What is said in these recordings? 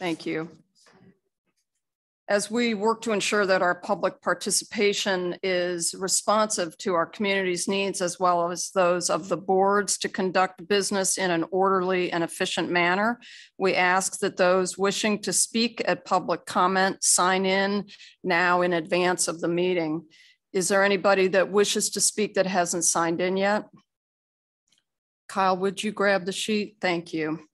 Thank you. As we work to ensure that our public participation is responsive to our community's needs as well as those of the boards to conduct business in an orderly and efficient manner, we ask that those wishing to speak at public comment sign in now in advance of the meeting. Is there anybody that wishes to speak that hasn't signed in yet? Kyle, would you grab the sheet? Thank you.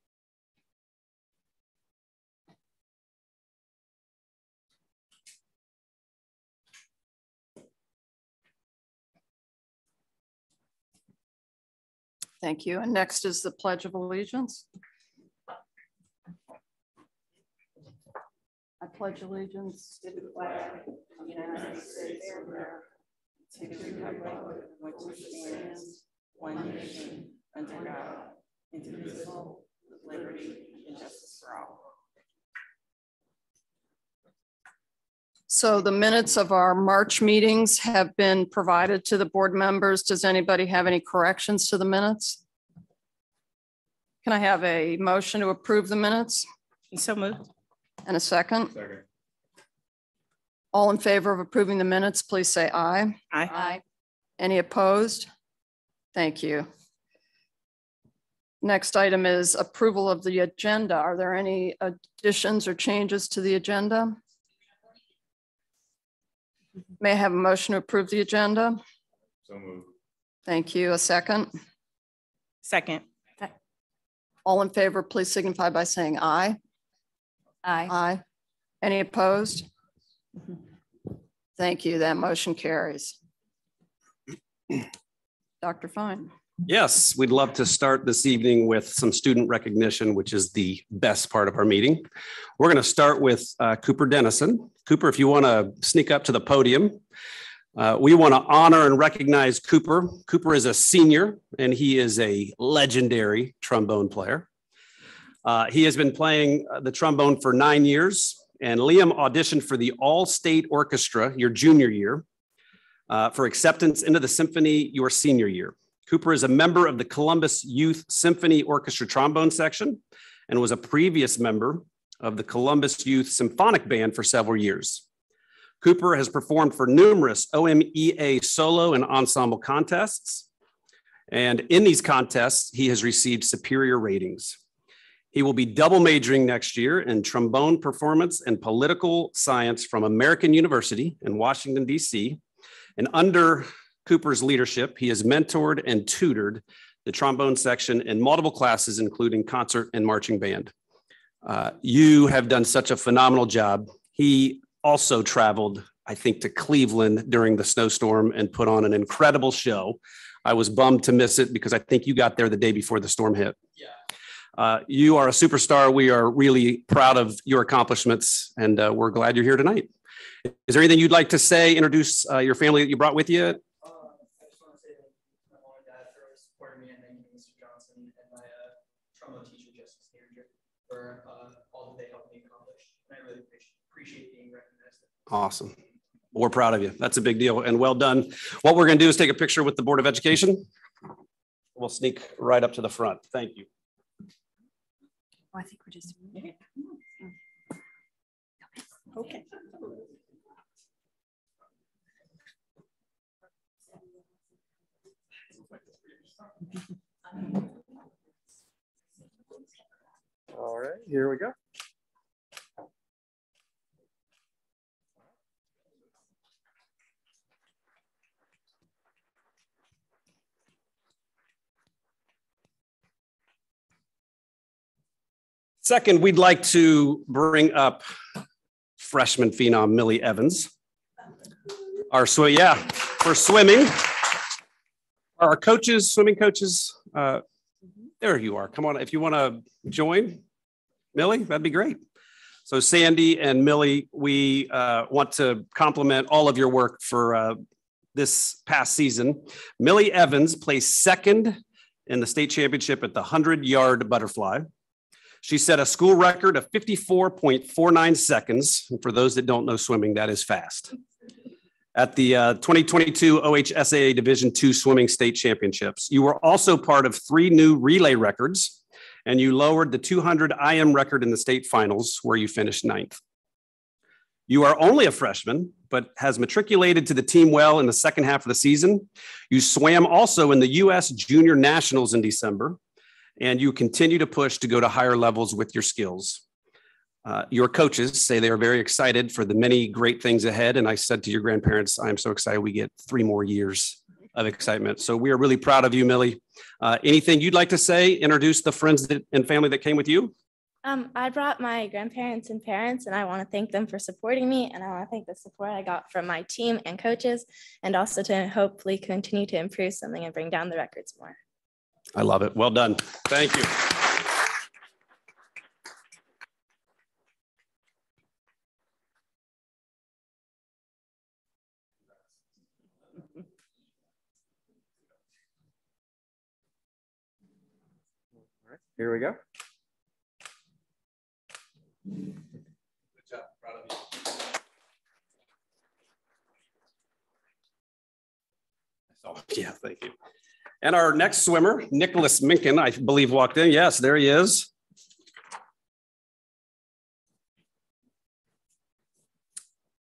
Thank you. And next is the Pledge of Allegiance. I pledge allegiance to the flag of the United States of America, to the republic which stands one nation under God, indivisible, with liberty and justice for all. So the minutes of our March meetings have been provided to the board members. Does anybody have any corrections to the minutes? Can I have a motion to approve the minutes So moved. and a second? Second. All in favor of approving the minutes, please say aye. Aye. Any opposed? Thank you. Next item is approval of the agenda. Are there any additions or changes to the agenda? May I have a motion to approve the agenda? So moved. Thank you. A second. Second. All in favor, please signify by saying aye. Aye. Aye. Any opposed? Thank you. That motion carries. Dr. Fine. Yes, we'd love to start this evening with some student recognition, which is the best part of our meeting. We're going to start with uh, Cooper Dennison. Cooper, if you want to sneak up to the podium, uh, we want to honor and recognize Cooper. Cooper is a senior and he is a legendary trombone player. Uh, he has been playing uh, the trombone for nine years, and Liam auditioned for the All State Orchestra your junior year uh, for acceptance into the symphony your senior year. Cooper is a member of the Columbus Youth Symphony Orchestra trombone section and was a previous member of the Columbus Youth Symphonic Band for several years. Cooper has performed for numerous OMEA solo and ensemble contests. And in these contests, he has received superior ratings. He will be double majoring next year in trombone performance and political science from American University in Washington, D.C. And under Cooper's leadership, he has mentored and tutored the trombone section in multiple classes, including concert and marching band. Uh, you have done such a phenomenal job. He also traveled, I think, to Cleveland during the snowstorm and put on an incredible show. I was bummed to miss it because I think you got there the day before the storm hit. Yeah. Uh, you are a superstar. We are really proud of your accomplishments, and uh, we're glad you're here tonight. Is there anything you'd like to say? Introduce uh, your family that you brought with you for uh, all that they helped me accomplish. And I really appreciate being recognized. Awesome. We're proud of you. That's a big deal and well done. What we're going to do is take a picture with the Board of Education. We'll sneak right up to the front. Thank you. Oh, I think we're just. Okay. All right, here we go. Second, we'd like to bring up freshman phenom Millie Evans. Our so yeah, for swimming. Our coaches, swimming coaches, uh, there you are. Come on, if you want to join, Millie, that'd be great. So Sandy and Millie, we uh, want to compliment all of your work for uh, this past season. Millie Evans placed second in the state championship at the 100 yard butterfly. She set a school record of 54.49 seconds. And for those that don't know swimming, that is fast. At the uh, 2022 OHSAA Division II Swimming State Championships. You were also part of three new relay records and you lowered the 200 IM record in the state finals where you finished ninth. You are only a freshman, but has matriculated to the team well in the second half of the season. You swam also in the U.S. Junior Nationals in December, and you continue to push to go to higher levels with your skills. Uh, your coaches say they are very excited for the many great things ahead. And I said to your grandparents, I'm so excited we get three more years of excitement. So we are really proud of you, Millie. Uh, anything you'd like to say? Introduce the friends that, and family that came with you? Um, I brought my grandparents and parents, and I want to thank them for supporting me. And I want to thank the support I got from my team and coaches, and also to hopefully continue to improve something and bring down the records more. I love it. Well done. Thank you. All right, here we go. Good job. Proud of you. Oh, yeah, thank you. And our next swimmer, Nicholas Minkin, I believe walked in. Yes, there he is.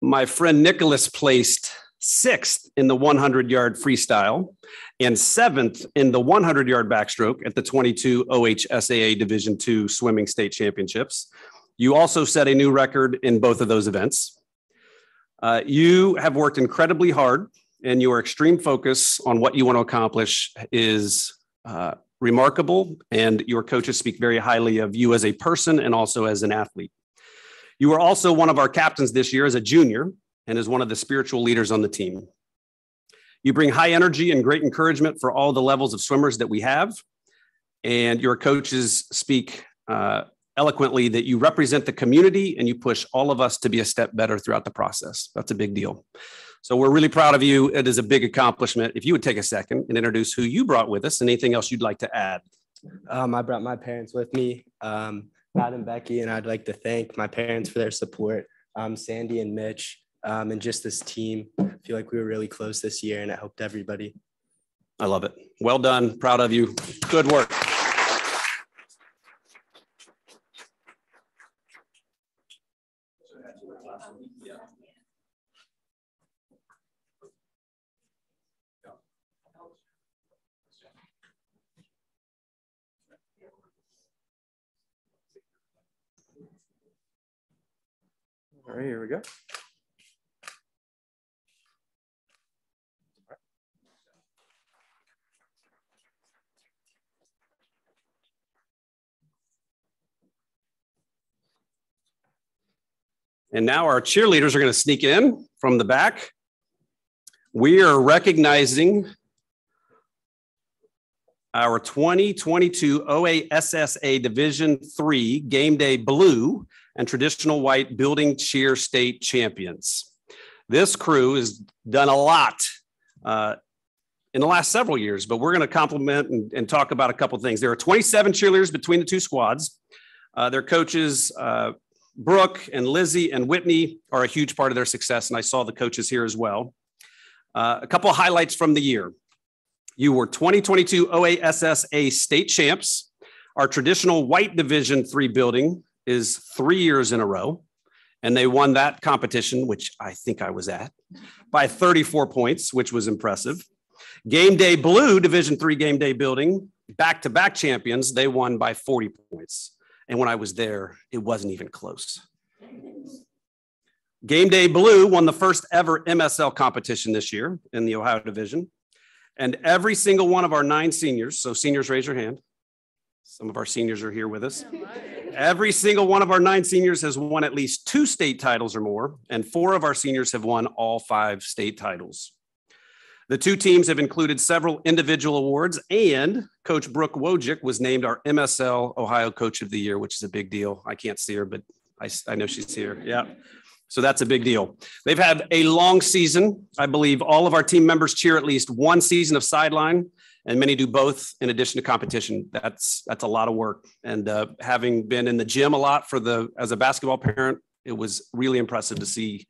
My friend Nicholas placed sixth in the 100 yard freestyle and seventh in the 100 yard backstroke at the 22 OHSAA Division II Swimming State Championships. You also set a new record in both of those events. Uh, you have worked incredibly hard, and your extreme focus on what you want to accomplish is uh, remarkable. And your coaches speak very highly of you as a person and also as an athlete. You are also one of our captains this year as a junior and as one of the spiritual leaders on the team. You bring high energy and great encouragement for all the levels of swimmers that we have. And your coaches speak uh, eloquently that you represent the community and you push all of us to be a step better throughout the process. That's a big deal. So we're really proud of you. It is a big accomplishment. If you would take a second and introduce who you brought with us and anything else you'd like to add. Um, I brought my parents with me, um, Matt and Becky, and I'd like to thank my parents for their support, um, Sandy and Mitch, um, and just this team. I feel like we were really close this year and it helped everybody. I love it. Well done. Proud of you. Good work. All right, here we go. And now our cheerleaders are going to sneak in from the back. We are recognizing our 2022 OASSA Division Three Game Day Blue and Traditional White Building Cheer State Champions. This crew has done a lot uh, in the last several years, but we're going to compliment and, and, talk about a couple things. There are 27 cheerleaders between the two squads. Uh, their coaches, uh, Brooke and Lizzie and Whitney, are a huge part of their success, and I saw the coaches here as well. Uh, a couple of highlights from the year. You were 2022 OASSA state champs. Our traditional white division three building is three years in a row. And they won that competition, which I think I was at, by 34 points, which was impressive. Game Day Blue Division three game day building, back to back champions, they won by 40 points. And when I was there, it wasn't even close. Game Day Blue won the first ever MSL competition this year in the Ohio division. And every single one of our nine seniors, so seniors, raise your hand. Some of our seniors are here with us. Every single one of our nine seniors has won at least two state titles or more, and four of our seniors have won all five state titles. The two teams have included several individual awards, and Coach Brooke Wojcik was named our MSL Ohio Coach of the Year, which is a big deal. I can't see her, but I, I know she's here. Yeah. So that's a big deal. They've had a long season. I believe all of our team members cheer at least one season of sideline, and many do both in addition to competition. That's that's a lot of work. And uh, having been in the gym a lot for the as a basketball parent, it was really impressive to see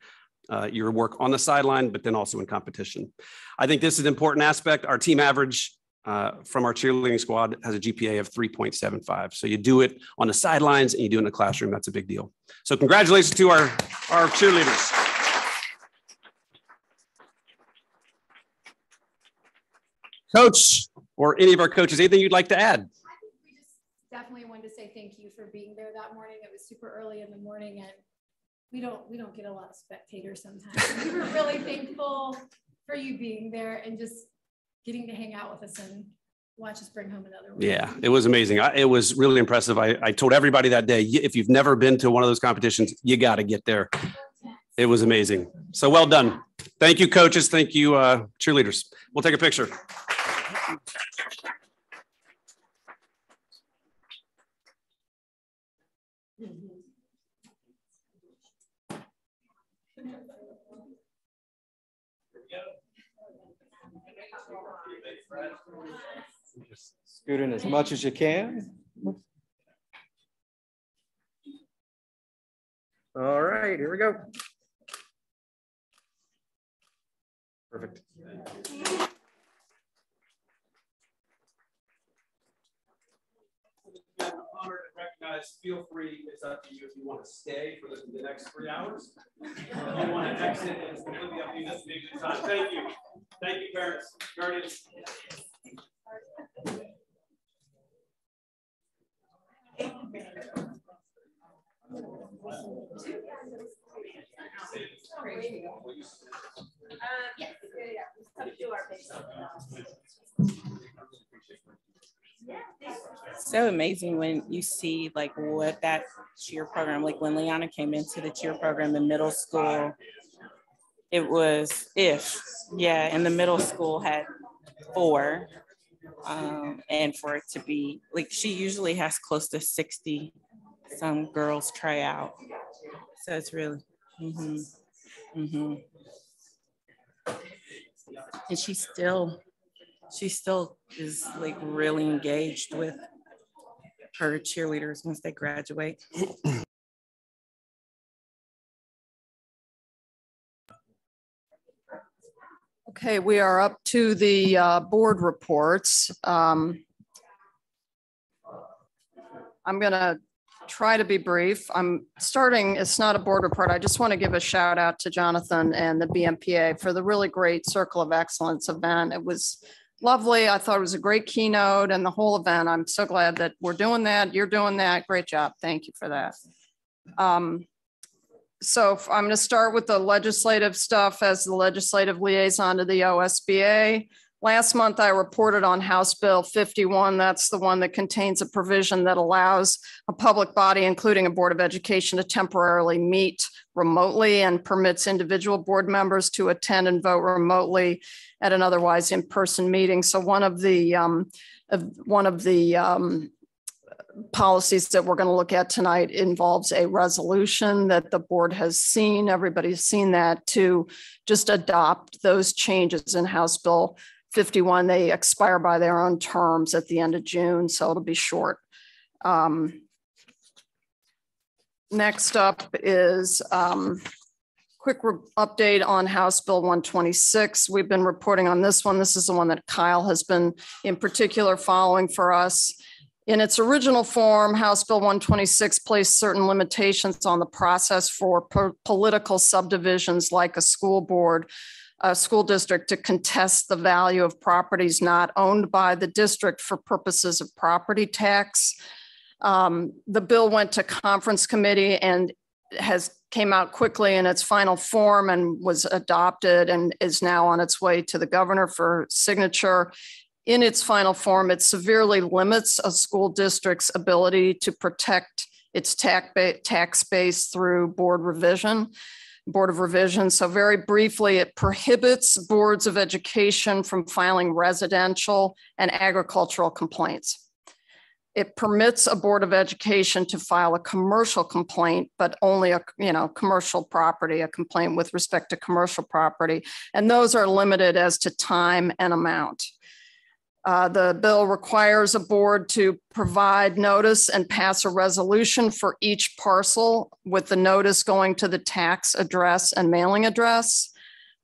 uh, your work on the sideline, but then also in competition. I think this is an important aspect. Our team average uh, from our cheerleading squad has a GPA of 3.75. So you do it on the sidelines and you do it in the classroom. That's a big deal. So congratulations to our, our cheerleaders. Coach, or any of our coaches, anything you'd like to add? I think we just definitely wanted to say thank you for being there that morning. It was super early in the morning and we don't we don't get a lot of spectators sometimes. we were really thankful for you being there and just getting to hang out with us and watch us bring home another one. Yeah, it was amazing. I, it was really impressive. I, I told everybody that day, if you've never been to one of those competitions, you got to get there. It was amazing. So well done. Thank you, coaches. Thank you, uh, cheerleaders. We'll take a picture. Scoot in as much as you can. All right, here we go. Perfect. Honored and recognized, feel free, it's up to you if you want to stay for the, the next three hours. If you want to exit, it's completely up to you. That's a good time. Thank you. Thank you, parents, guardians. So amazing when you see like what that cheer program, like when Liana came into the cheer program in middle school, it was if, yeah, and the middle school had four. Um, and for it to be like she usually has close to 60 some girls try out. So it's really mm-hmm, mm-hmm. and she still she still is like really engaged with her cheerleaders once they graduate. Okay, we are up to the uh, board reports. Um, I'm going to try to be brief. I'm starting, it's not a board report. I just want to give a shout out to Jonathan and the BMPA for the really great Circle of Excellence event. It was lovely. I thought it was a great keynote and the whole event. I'm so glad that we're doing that. You're doing that. Great job. Thank you for that. Um, so I'm going to start with the legislative stuff as the legislative liaison to the OSBA. Last month, I reported on House Bill 51. That's the one that contains a provision that allows a public body, including a Board of Education, to temporarily meet remotely and permits individual board members to attend and vote remotely at an otherwise in-person meeting. So one of the, um, one of the um, policies that we're going to look at tonight involves a resolution that the board has seen. Everybody's seen that to just adopt those changes in House Bill 51. They expire by their own terms at the end of June, so it'll be short. Um, Next up is um, quick update on House Bill 126. We've been reporting on this one. This is the one that Kyle has been in particular following for us. In its original form, House Bill 126 placed certain limitations on the process for po- political subdivisions like a school board, a school district to contest the value of properties not owned by the district for purposes of property tax. Um, The bill went to conference committee and has came out quickly in its final form and was adopted and is now on its way to the governor for signature in its final form, it severely limits a school district's ability to protect its tax, ba- tax base through board revision, Board of Revision. So very briefly, it prohibits boards of education from filing residential and agricultural complaints. It permits a Board of Education to file a commercial complaint, but only a, you know, commercial property, a complaint with respect to commercial property. And those are limited as to time and amount. Uh, The bill requires a board to provide notice and pass a resolution for each parcel with the notice going to the tax address and mailing address.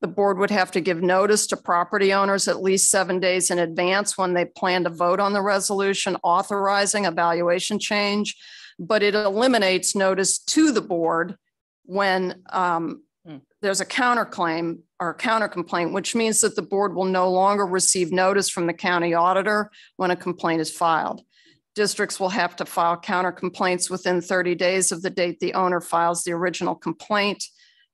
The board would have to give notice to property owners at least seven days in advance when they plan to vote on the resolution authorizing a valuation change. But it eliminates notice to the board when um, Hmm. there's a counterclaim or counter complaint, which means that the board will no longer receive notice from the county auditor when a complaint is filed. Districts will have to file counter complaints within 30 days of the date the owner files the original complaint.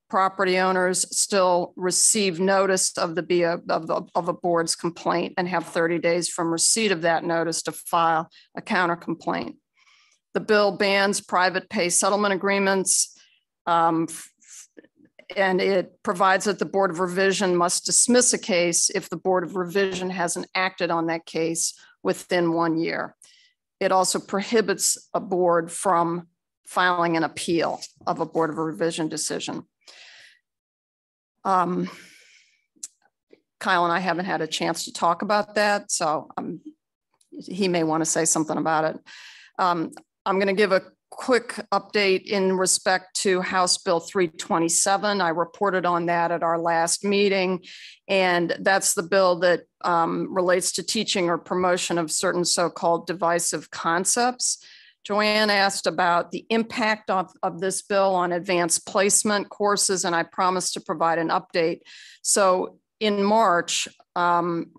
Property owners still receive notice of the, of, the- of a board's complaint and have 30 days from receipt of that notice to file a counter complaint. The bill bans private pay settlement agreements. um, And it provides that the Board of Revision must dismiss a case if the Board of Revision hasn't acted on that case within one year. It also prohibits a board from filing an appeal of a Board of Revision decision. Um, Kyle and I haven't had a chance to talk about that, so um, he may want to say something about it. Um, I'm going to give a quick update in respect to House Bill 327. I reported on that at our last meeting. And that's the bill that um, relates to teaching or promotion of certain so-called divisive concepts. Joanne asked about the impact of, of this bill on advanced placement courses, and I promised to provide an update. So in March, um,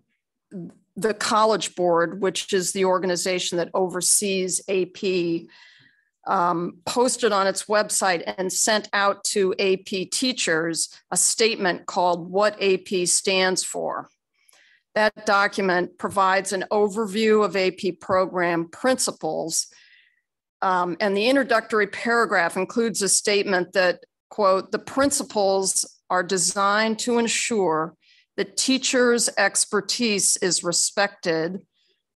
the College Board, which is the organization that oversees AP, um, posted on its website and sent out to AP teachers a statement called What AP Stands For. That document provides an overview of AP program principles. Um, and the introductory paragraph includes a statement that, quote, the principles are designed to ensure that teachers' expertise is respected,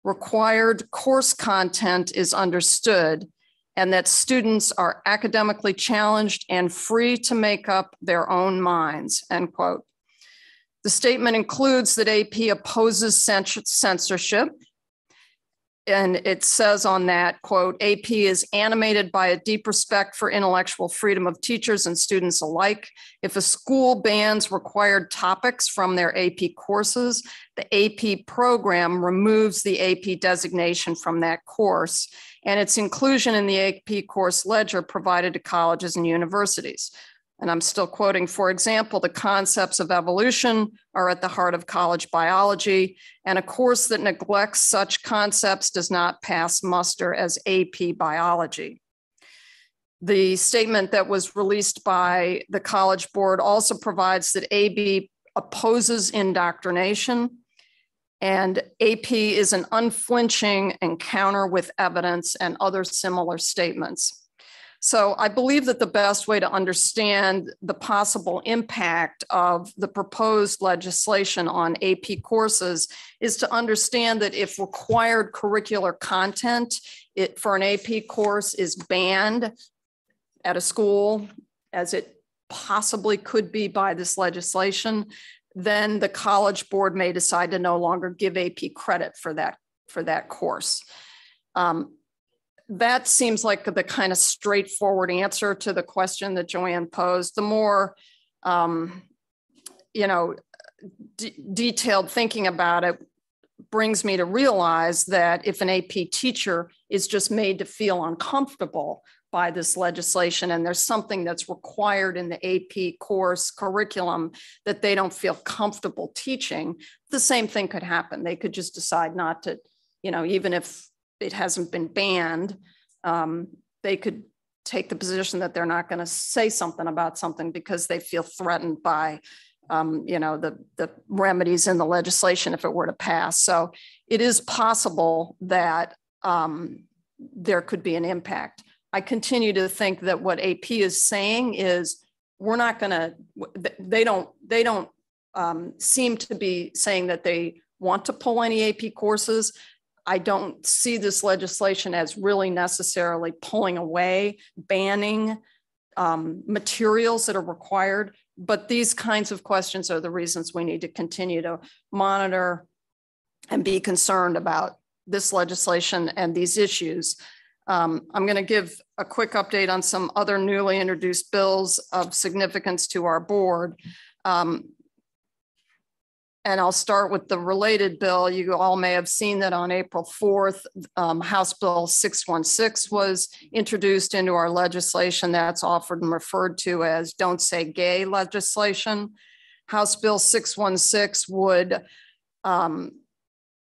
required course content is understood, and that students are academically challenged and free to make up their own minds, end quote. The statement includes that AP opposes censorship. And it says on that, quote, AP is animated by a deep respect for intellectual freedom of teachers and students alike. If a school bans required topics from their AP courses, the AP program removes the AP designation from that course and its inclusion in the AP course ledger provided to colleges and universities. And I'm still quoting, for example, the concepts of evolution are at the heart of college biology, and a course that neglects such concepts does not pass muster as AP biology. The statement that was released by the College Board also provides that AP opposes indoctrination and AP is an unflinching encounter with evidence and other similar statements. So I believe that the best way to understand the possible impact of the proposed legislation on AP courses is to understand that if required curricular content it, for an AP course is banned at a school, as it possibly could be by this legislation, then the College Board may decide to no longer give AP credit for that, for that course. Um, that seems like the kind of straightforward answer to the question that Joanne posed. The more, um, you know, detailed thinking about it brings me to realize that if an AP teacher is just made to feel uncomfortable by this legislation and there's something that's required in the AP course curriculum that they don't feel comfortable teaching, the same thing could happen. They could just decide not to, you know, even if it hasn't been banned, um, they could take the position that they're not going to say something about something because they feel threatened by, um, you know, the the remedies in the legislation if it were to pass. So it is possible that um, there could be an impact. I continue to think that what AP is saying is we're not going to. They don't. They don't um, seem to be saying that they want to pull any AP courses. I don't see this legislation as really necessarily pulling away, banning um, materials that are required. But these kinds of questions are the reasons we need to continue to monitor and be concerned about this legislation and these issues. Um, I'm going to give a quick update on some other newly introduced bills of significance to our board. Um, and I'll start with the related bill. You all may have seen that on April 4th, um, House Bill 616 was introduced into our legislation. That's offered and referred to as Don't Say Gay legislation. House Bill 616 would um,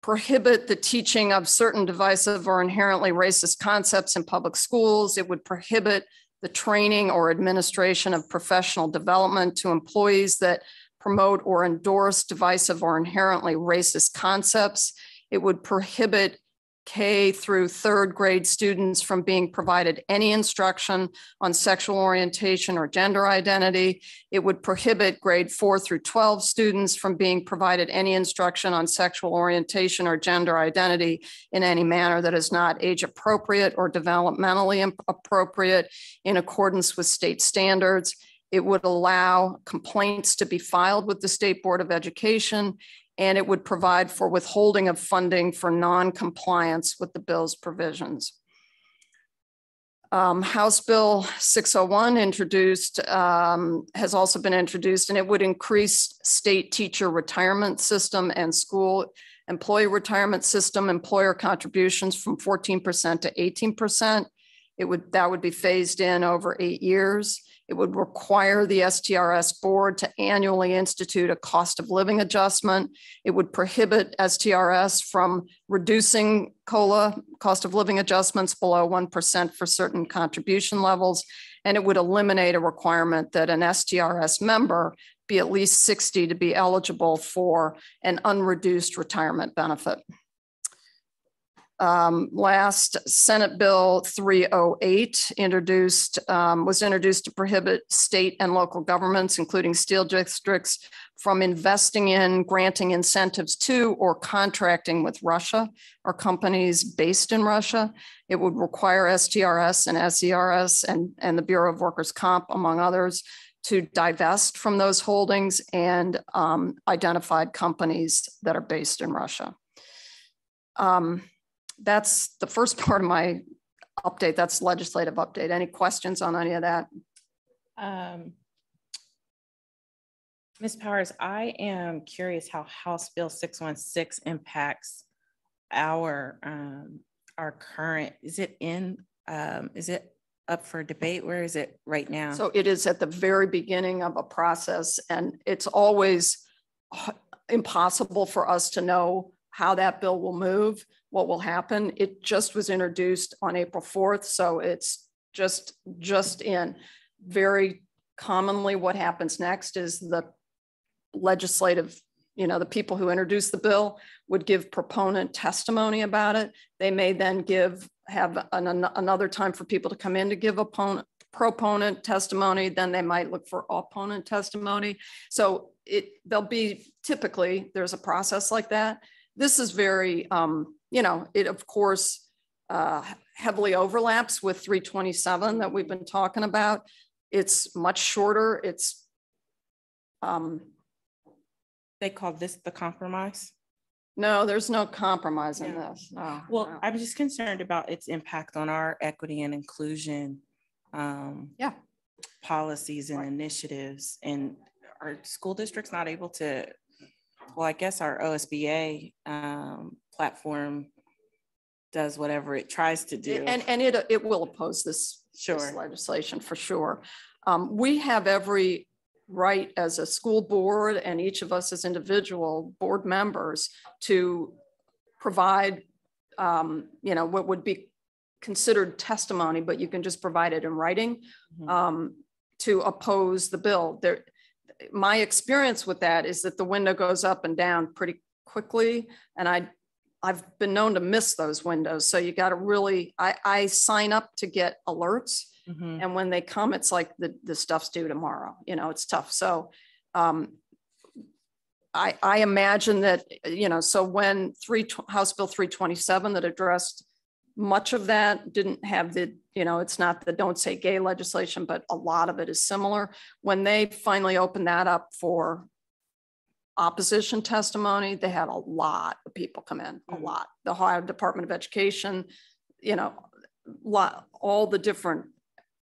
prohibit the teaching of certain divisive or inherently racist concepts in public schools. It would prohibit the training or administration of professional development to employees that promote or endorse divisive or inherently racist concepts. It would prohibit K through third grade students from being provided any instruction on sexual orientation or gender identity. It would prohibit grade four through 12 students from being provided any instruction on sexual orientation or gender identity in any manner that is not age appropriate or developmentally appropriate in accordance with state standards. It would allow complaints to be filed with the State Board of Education, and it would provide for withholding of funding for non-compliance with the bill's provisions. Um, House Bill 601 introduced, um, has also been introduced, and it would increase state teacher retirement system and school employee retirement system employer contributions from 14% to 18%. It would, that would be phased in over eight years. It would require the STRS board to annually institute a cost of living adjustment. It would prohibit STRS from reducing COLA, cost of living adjustments below 1% for certain contribution levels. And it would eliminate a requirement that an STRS member be at least 60 to be eligible for an unreduced retirement benefit. Um, last Senate Bill 308 introduced um, was introduced to prohibit state and local governments, including steel districts, from investing in, granting incentives to, or contracting with Russia or companies based in Russia. It would require STRS and SERS and, and the Bureau of Workers' Comp, among others, to divest from those holdings and um, identified companies that are based in Russia. Um, that's the first part of my update. That's legislative update. Any questions on any of that? Um, Ms. Powers, I am curious how House Bill 616 impacts our um, our current, is it in, um, is it up for debate? Where is it right now? So it is at the very beginning of a process and it's always impossible for us to know how that bill will move what will happen. It just was introduced on April 4th, so it's just just in. Very commonly, what happens next is the legislative, you know, the people who introduce the bill would give proponent testimony about it. They may then give have an, an, another time for people to come in to give opponent proponent testimony, then they might look for opponent testimony. So it there'll be typically there's a process like that. This is very um, you know, it of course uh, heavily overlaps with 327 that we've been talking about. It's much shorter. It's um, they call this the compromise. No, there's no compromise in this. No. Well, no. I'm just concerned about its impact on our equity and inclusion. Um, yeah. Policies and initiatives, and our school districts not able to. Well, I guess our OSBA um, platform does whatever it tries to do. And, and it, it will oppose this, sure. this legislation for sure. Um, we have every right as a school board and each of us as individual board members to provide, um, you know, what would be considered testimony, but you can just provide it in writing mm -hmm. um, to oppose the bill. There, my experience with that is that the window goes up and down pretty quickly, and I I've been known to miss those windows. So you got to really, I, I sign up to get alerts. Mm-hmm. And when they come, it's like the, the stuff's due tomorrow. You know, it's tough. So um, I, I imagine that, you know, so when three House Bill 327 that addressed much of that didn't have the, you know, it's not the don't say gay legislation, but a lot of it is similar. When they finally opened that up for opposition testimony, they had a lot of people come in, a mm. lot. The Ohio Department of Education, you know, lot, all the different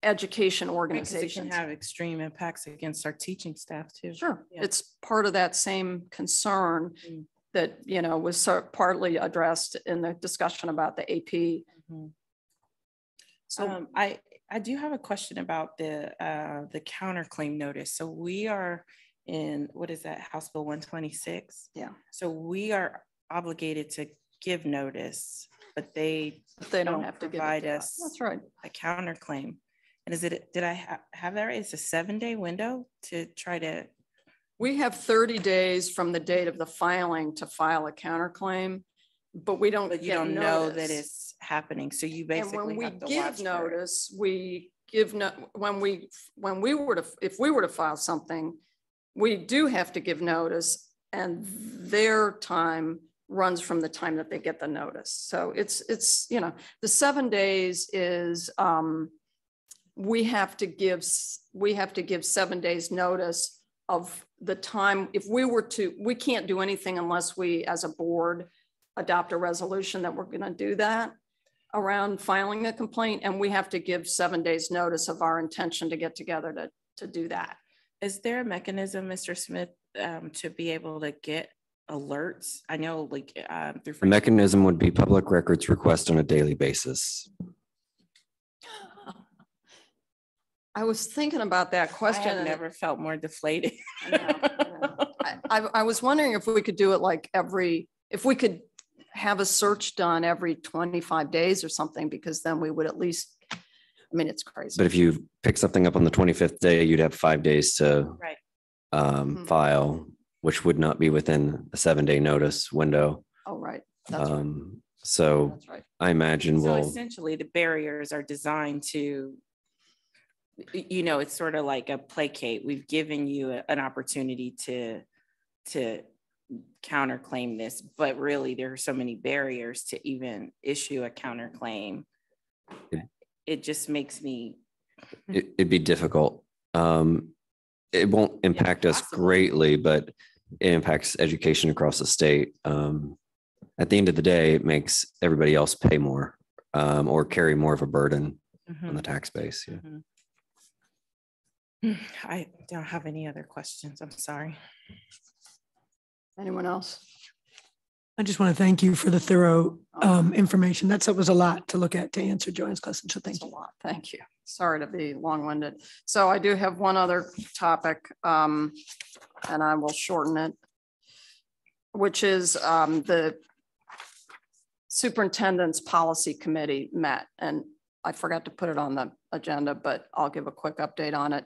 education 'cause It can organizations. have extreme impacts against our teaching staff too. Sure, Yeah. it's part of that same concern Mm. that, you know, was sort- partly addressed in the discussion about the AP. Mhm. So Um, I, I do have a question about the, uh, the counterclaim notice. So we are in, what is that, House Bill one twenty-six? Yeah. So we are obligated to give notice, but they, they don't don't have to provide us. That's right. a counterclaim. And is it, did I ha- have that right? It's a seven-day window to try to, We have thirty days from the date of the filing to file a counterclaim, but we don't but you don't know that it's happening. So you basically. And when we give watch for it. notice, we give no, when we, when we were to, if we were to file something, we do have to give notice and their time runs from the time that they get the notice. So it's, it's, you know, the seven days is, um, we have to give, we have to give seven days notice of the time, if we were to, we can't do anything unless we, as a board, adopt a resolution that we're gonna do that around filing a complaint, and we have to give seven days notice of our intention to get together to, to do that. Is there a mechanism, Mr. Smith, um, to be able to get alerts? I know like, um, through. The mechanism would be public records request on a daily basis. I was thinking about that question. have and it- never felt more deflated. I know, I know. I, I I was wondering if we could do it like every, if we could have a search done every twenty-five days or something, because then we would at least, I mean, it's crazy. But if you pick something up on the twenty-fifth day, you'd have five days to Right. um, Hmm. file, which would not be within a seven-day notice window. Oh, right. That's right. Um, so That's right. I imagine So we'll, essentially, the barriers are designed to, you know, it's sort of like a placate. We've given you a- an opportunity to, to counterclaim this, but really there are so many barriers to even issue a counterclaim. Yeah. It just makes me, it- it'd be difficult. Um, it won't impact us greatly, but it impacts education across the state. Um, at the end of the day, it makes everybody else pay more um, or carry more of a burden on the tax base. Yeah. Mhm. I don't have any other questions. I'm sorry. Anyone else? I just want to thank you for the thorough um, information. That's, that was a lot to look at to answer Joanne's question. So thank Thanks a lot. Thank you. Sorry to be long-winded. So I do have one other topic, um, and I will shorten it, which is, um, the superintendent's policy committee met, and I forgot to put it on the agenda, but I'll give a quick update on it.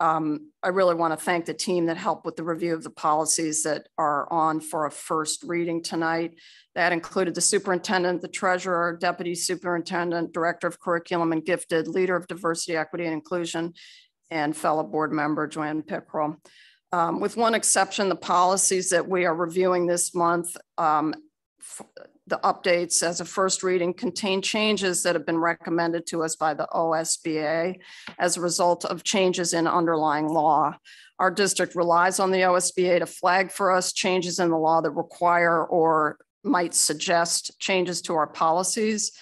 Um, I really want to thank the team that helped with the review of the policies that are on for a first reading tonight. That included the superintendent, the treasurer, deputy superintendent, director of curriculum and gifted, leader of diversity, equity, and inclusion, and fellow board member Joanne Pickrell. Um, with one exception, the policies that we are reviewing this month, um, the updates as a first reading contain changes that have been recommended to us by the OSBA as a result of changes in underlying law. Our district relies on the OSBA to flag for us changes in the law that require or might suggest changes to our policies.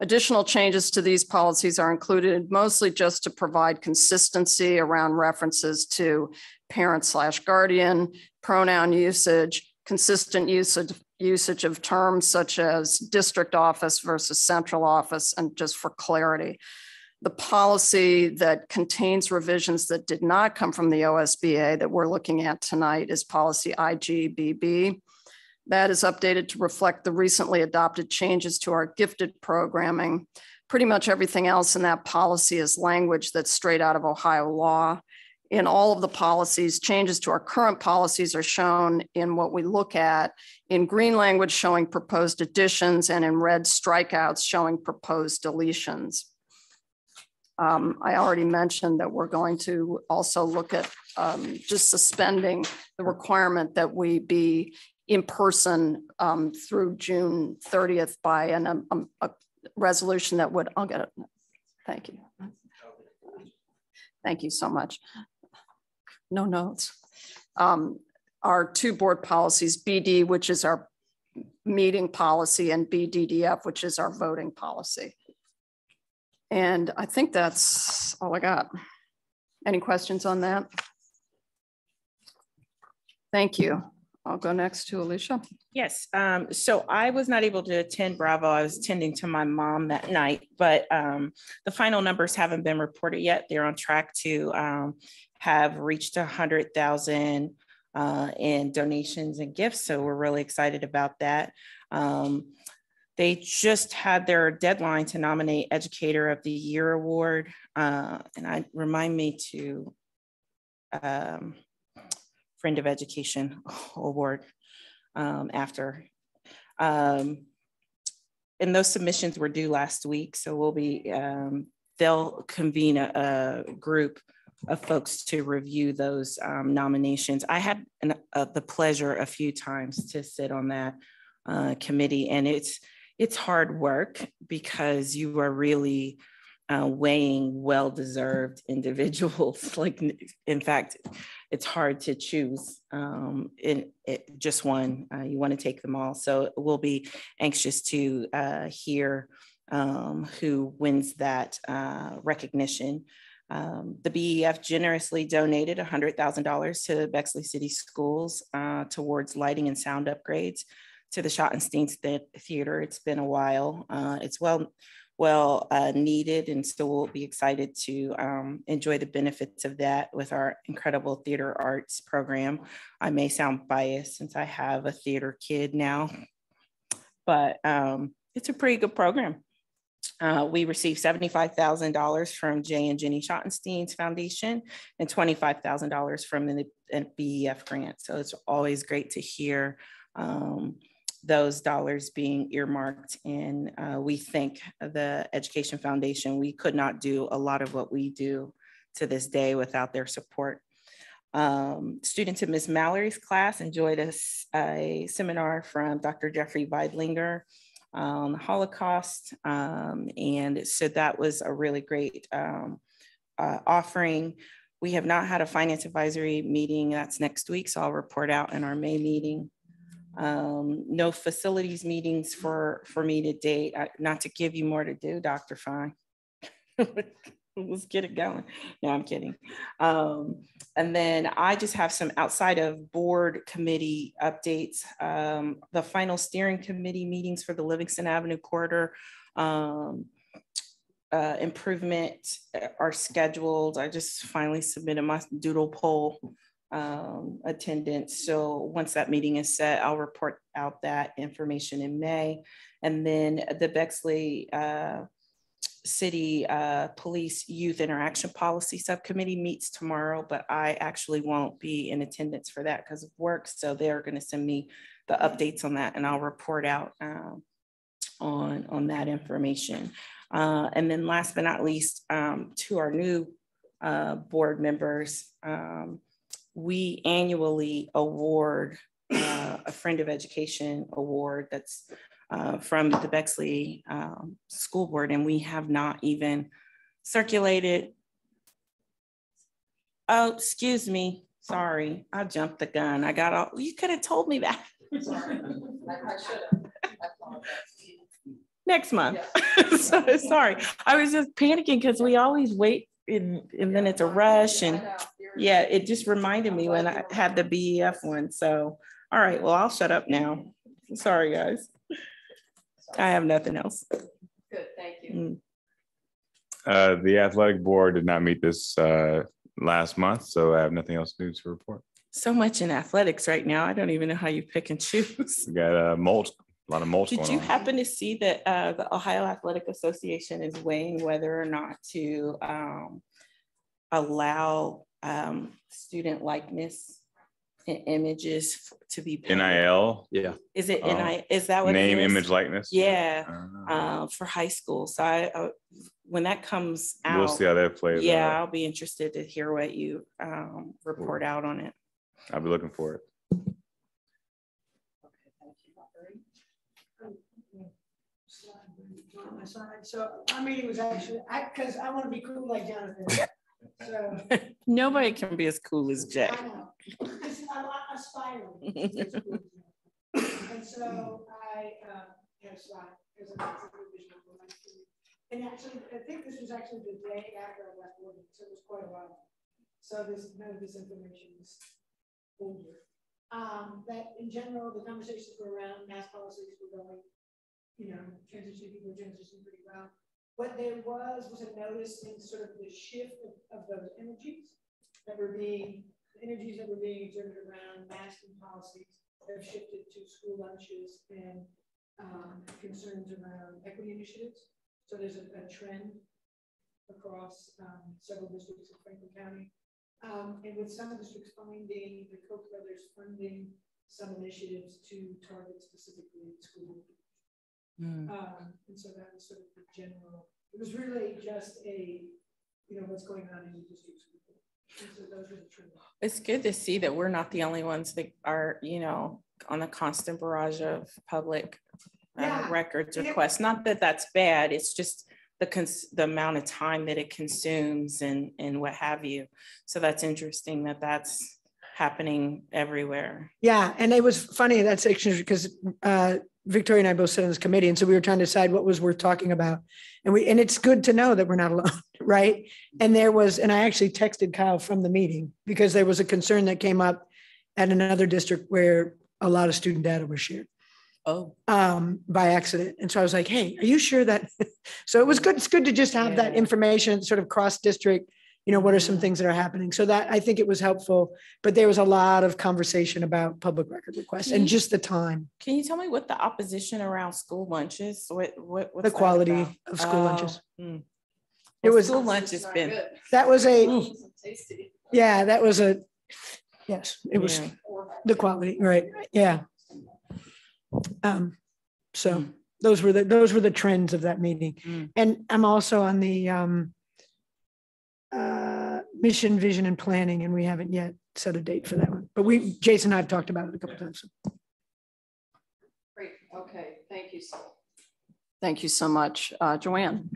Additional changes to these policies are included mostly just to provide consistency around references to parent slash guardian, pronoun usage, consistent usage, usage of terms such as district office versus central office, and just for clarity. The policy that contains revisions that did not come from the OSBA that we're looking at tonight is policy IGBB. That is updated to reflect the recently adopted changes to our gifted programming. Pretty much everything else in that policy is language that's straight out of Ohio law. In all of the policies, changes to our current policies are shown in what we look at in green language showing proposed additions and in red strikeouts showing proposed deletions. Um, I already mentioned that we're going to also look at um, just suspending the requirement that we be in person um, through June thirtieth by an, um, um, a resolution that would, I'll get it. Thank you. Thank you so much. No notes. Um, Our two board policies, BD, which is our meeting policy, and BDDF, which is our voting policy. And I think that's all I got. Any questions on that? Thank you. I'll go next to Alicia. Yes, um, so I was not able to attend Bravo. I was attending to my mom that night, but um, the final numbers haven't been reported yet. They're on track to um, have reached a hundred thousand uh, in donations and gifts. So we're really excited about that. Um, they just had their deadline to nominate Educator of the Year award, uh, and I remind me to um, Friend of Education Award um, after. Um, and those submissions were due last week, so we'll be, um, they'll convene a, a group of folks to review those um, nominations. I had an, uh, the pleasure a few times to sit on that uh, committee, and it's it's hard work because you are really uh, weighing well-deserved individuals. like, in fact, it's hard to choose um, in it, just one. Uh, you want to take them all. So we'll be anxious to uh, hear um, who wins that uh, recognition. Um, the BEF generously donated $100,000 to Bexley City Schools uh, towards lighting and sound upgrades to the Schottenstein Theater. It's been a while. Uh, it's well well uh, needed. And so we'll be excited to um, enjoy the benefits of that with our incredible theater arts program. I may sound biased since I have a theater kid now, but um, it's a pretty good program. Uh, we received $75,000 from Jay and Jeanie Schottenstein's foundation and $25,000 from the BEF grant. So it's always great to hear um, those dollars being earmarked. And uh, we thank the Education Foundation. We could not do a lot of what we do to this day without their support. Um, students in Miss Mallory's class enjoyed a, a seminar from Dr. Jeffrey Weidlinger the Holocaust. Um, and so that was a really great um, uh, offering. We have not had a finance advisory meeting. That's next week. So I'll report out in our May meeting. Um, no facilities meetings for, for me to date, not to give you more to do, Dr. Fine. Let's get it going. No, I'm kidding. Um, and then I just have some outside of board committee updates. Um, the final steering committee meetings for the Livingston Avenue corridor um, uh, improvement are scheduled. I just finally submitted my doodle poll um, attendance. So once that meeting is set, I'll report out that information in May. And then the Bexley uh, City uh, Police Youth Interaction Policy Subcommittee meets tomorrow, but I actually won't be in attendance for that because of work. So they're going to send me the updates on that and I'll report out um, on, on that information. Uh, and then last but not least, um, to our new uh, board members, um, we annually award uh, a Friend of Education award that's uh, from the Bexley um, School Board, and we have not even circulated. Oh, excuse me. Sorry, I jumped the gun. I got all, you could have told me that. Next month. so, sorry, I was just panicking because we always wait and, and then it's a rush and yeah, it just reminded me when I had the BEF one. So, all right, well, I'll shut up now. Sorry, guys. I have nothing else. Good, thank you. Mm. Uh, the athletic board did not meet this uh, last month, so I have nothing else new to report. So much in athletics right now. I don't even know how you pick and choose. We got uh, mulch, a lot of mulch Did going you on. happen to see that uh, the Ohio Athletic Association is weighing whether or not to um, allow um, student likeness and images to be paid? NIL, Yeah. Is it Oh. NI? Is that what name, is? image, likeness. Yeah, Uh, uh, for high school. So I, uh, when that comes out, We'll see how that plays yeah, out. I'll be interested to hear what you um, report out on it. I'll be looking for it. on my side. So our meeting was actually, I, because I want to be cool like Jonathan. So. Nobody can be as cool as Jay. I know. It's a lot aspiring. And so I, uh, had a slide, because I'm a visual, And actually, I think this was actually the day after I left meeting, so it was quite a while. So this, none of this information is older. Um, that in general, the conversations were around mass policies were going, you know, transition, people were transitioning pretty well. What there was, was a notice in sort of the shift of, of those energies that were being, the energies that were being exerted around masking policies have shifted to school lunches and um, concerns around equity initiatives. So there's a, a trend across um, several districts in Franklin County. Um, and with some districts finding the Koch brothers funding some initiatives to target specifically school. Mm. Um, and so that was sort of the general, it was really just a, you know, what's going on in the districts. And so those were the trends. It's good to see that we're not the only ones that are, you know, on a constant barrage of public uh, Yeah. records requests. Not that that's bad, it's just the cons- the amount of time that it consumes and, and what have you. So that's interesting that that's happening everywhere. Yeah, and it was funny that section because uh, Victoria and I both sit on this committee, and so we were trying to decide what was worth talking about. And we and it's good to know that we're not alone, right? And there was, and I actually texted Kyle from the meeting because there was a concern that came up at another district where a lot of student data was shared Oh. um, by accident. And so I was like, hey, are you sure that? so it was good. It's good to just have that information sort of cross district. You know, what are some things that are happening? So that I think it was helpful. But there was a lot of conversation about public record requests and you- just the time, Can you tell me what the opposition around school lunches, what, what? what's the quality about? of school lunches. Oh, hmm. It Well, was- School lunch has been. That was a, Ooh. yeah, that was a, yes, it was Yeah. the quality, right? Yeah. Um, so Mm. those were the, those were the trends of that meeting. Mm. And I'm also on the um uh, mission, vision and planning, and we haven't yet set a date for that one. But we, Jason and I have talked about it a couple times. Great, okay, thank you. so- Thank you so much. Uh, Joanne?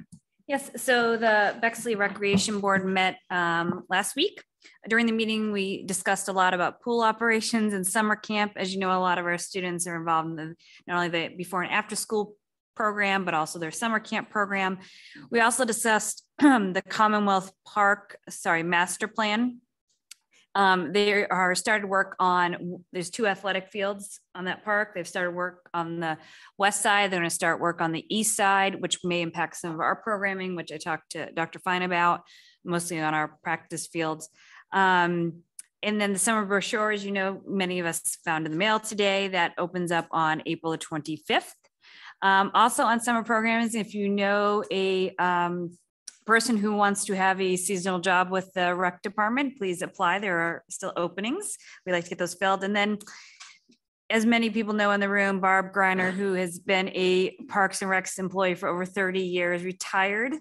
Yes, so the Bexley Recreation Board met um, last week. During the meeting, we discussed a lot about pool operations and summer camp. As you know, a lot of our students are involved in the, not only the before and after school program, but also their summer camp program. We also discussed the Commonwealth Park, sorry, master plan. Um, they are started work on, there's two athletic fields on that park. They've started work on the west side. They're going to start work on the east side, which may impact some of our programming, which I talked to Dr. Fine about, mostly on our practice fields. Um, and then the summer brochure, as you know, many of us found in the mail today, that opens up on April the 25th. Um, also on summer programs, if you know a um, person who wants to have a seasonal job with the rec department, please apply. There are still openings. We like to get those filled. And then as many people know in the room, Barb Griner, who has been a Parks and Recs employee for over 30 years, retired.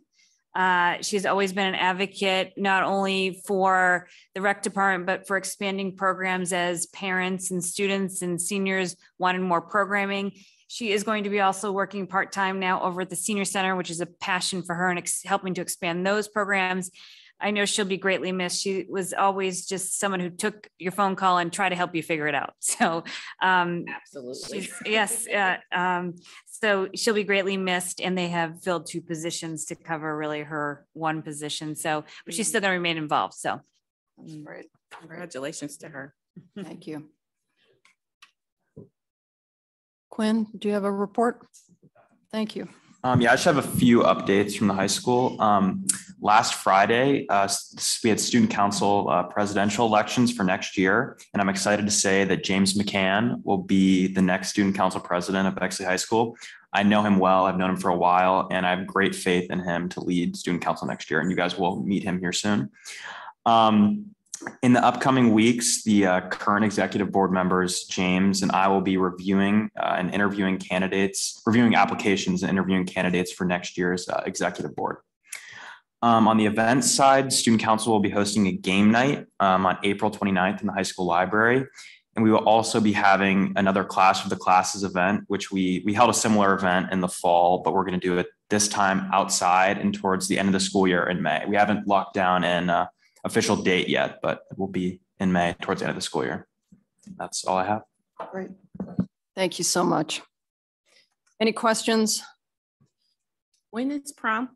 Uh, she's always been an advocate, not only for the rec department, but for expanding programs as parents and students and seniors wanted more programming. She is going to be also working part-time now over at the senior center, which is a passion for her and ex- helping to expand those programs. I know she'll be greatly missed. She was always just someone who took your phone call and tried to help you figure it out. So um, Absolutely. she's- yes, uh, um, so she'll be greatly missed and they have filled two positions to cover really her one position. So, but she's still gonna remain involved. So. That's great. Congratulations to her. Thank you. Quinn, do you have a report? Thank you. Um, yeah, I just have a few updates from the high school. Um, last Friday, uh, we had student council uh, presidential elections for next year, and I'm excited to say that James McCann will be the next student council president of Bexley High School. I know him well. I've known him for a while, and I have great faith in him to lead student council next year. And you guys will meet him here soon. Um, in the upcoming weeks, the uh, current executive board members, James and I will be reviewing uh, and interviewing candidates, reviewing applications and interviewing candidates for next year's uh, executive board. Um, on the events side, student council will be hosting a game night um, on April 29th in the high school library. And we will also be having another class of the classes event, which we, we held a similar event in the fall, but we're going to do it this time outside and towards the end of the school year in May. We haven't locked down in uh, official date yet, but it will be in May towards the end of the school year. That's all I have. Great. Thank you so much. Any questions? When is prom?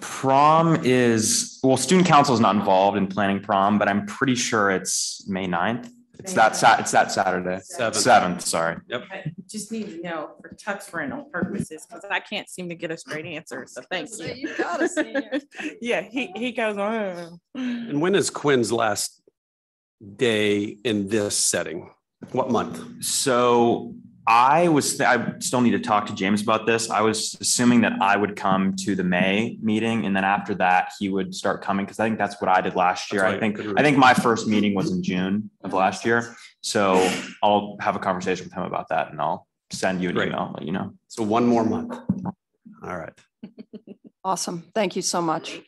Prom is, well, student council is not involved in planning prom, but I'm pretty sure it's May 9th. It's that Sat, it's that Saturday. Seventh. Seventh, sorry. Yep. I just need to know for Tux rental purposes, because I can't seem to get a straight answer, so thank So you. you've got a senior. Yeah, he, he goes on. And when is Quinn's last day in this setting? What month? So I was, I still need to talk to James about this. I was assuming that I would come to the May meeting and then after that he would start coming because I think that's what I did last year. That's I think, I think my first meeting was in June of last year. So I'll have a conversation with him about that and I'll send you an Great. email, let you know. So one more month. All right. Awesome. Thank you so much.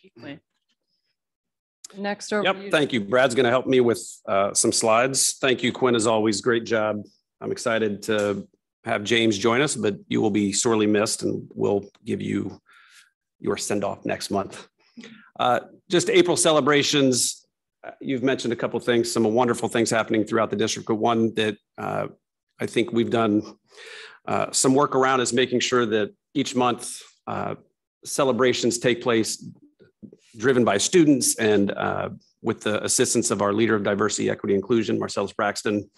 Next over. Yep, you. thank you. Brad's going to help me with uh, some slides. Thank you, Quinn, as always. Great job. I'm excited to have James join us, but you will be sorely missed and we'll give you your send off next month. Uh, Just April celebrations. You've mentioned a couple things, some wonderful things happening throughout the district, but one that uh, I think we've done uh, some work around is making sure that each month uh, celebrations take place driven by students and uh, with the assistance of our leader of diversity, equity, inclusion, Marcellus Braxton.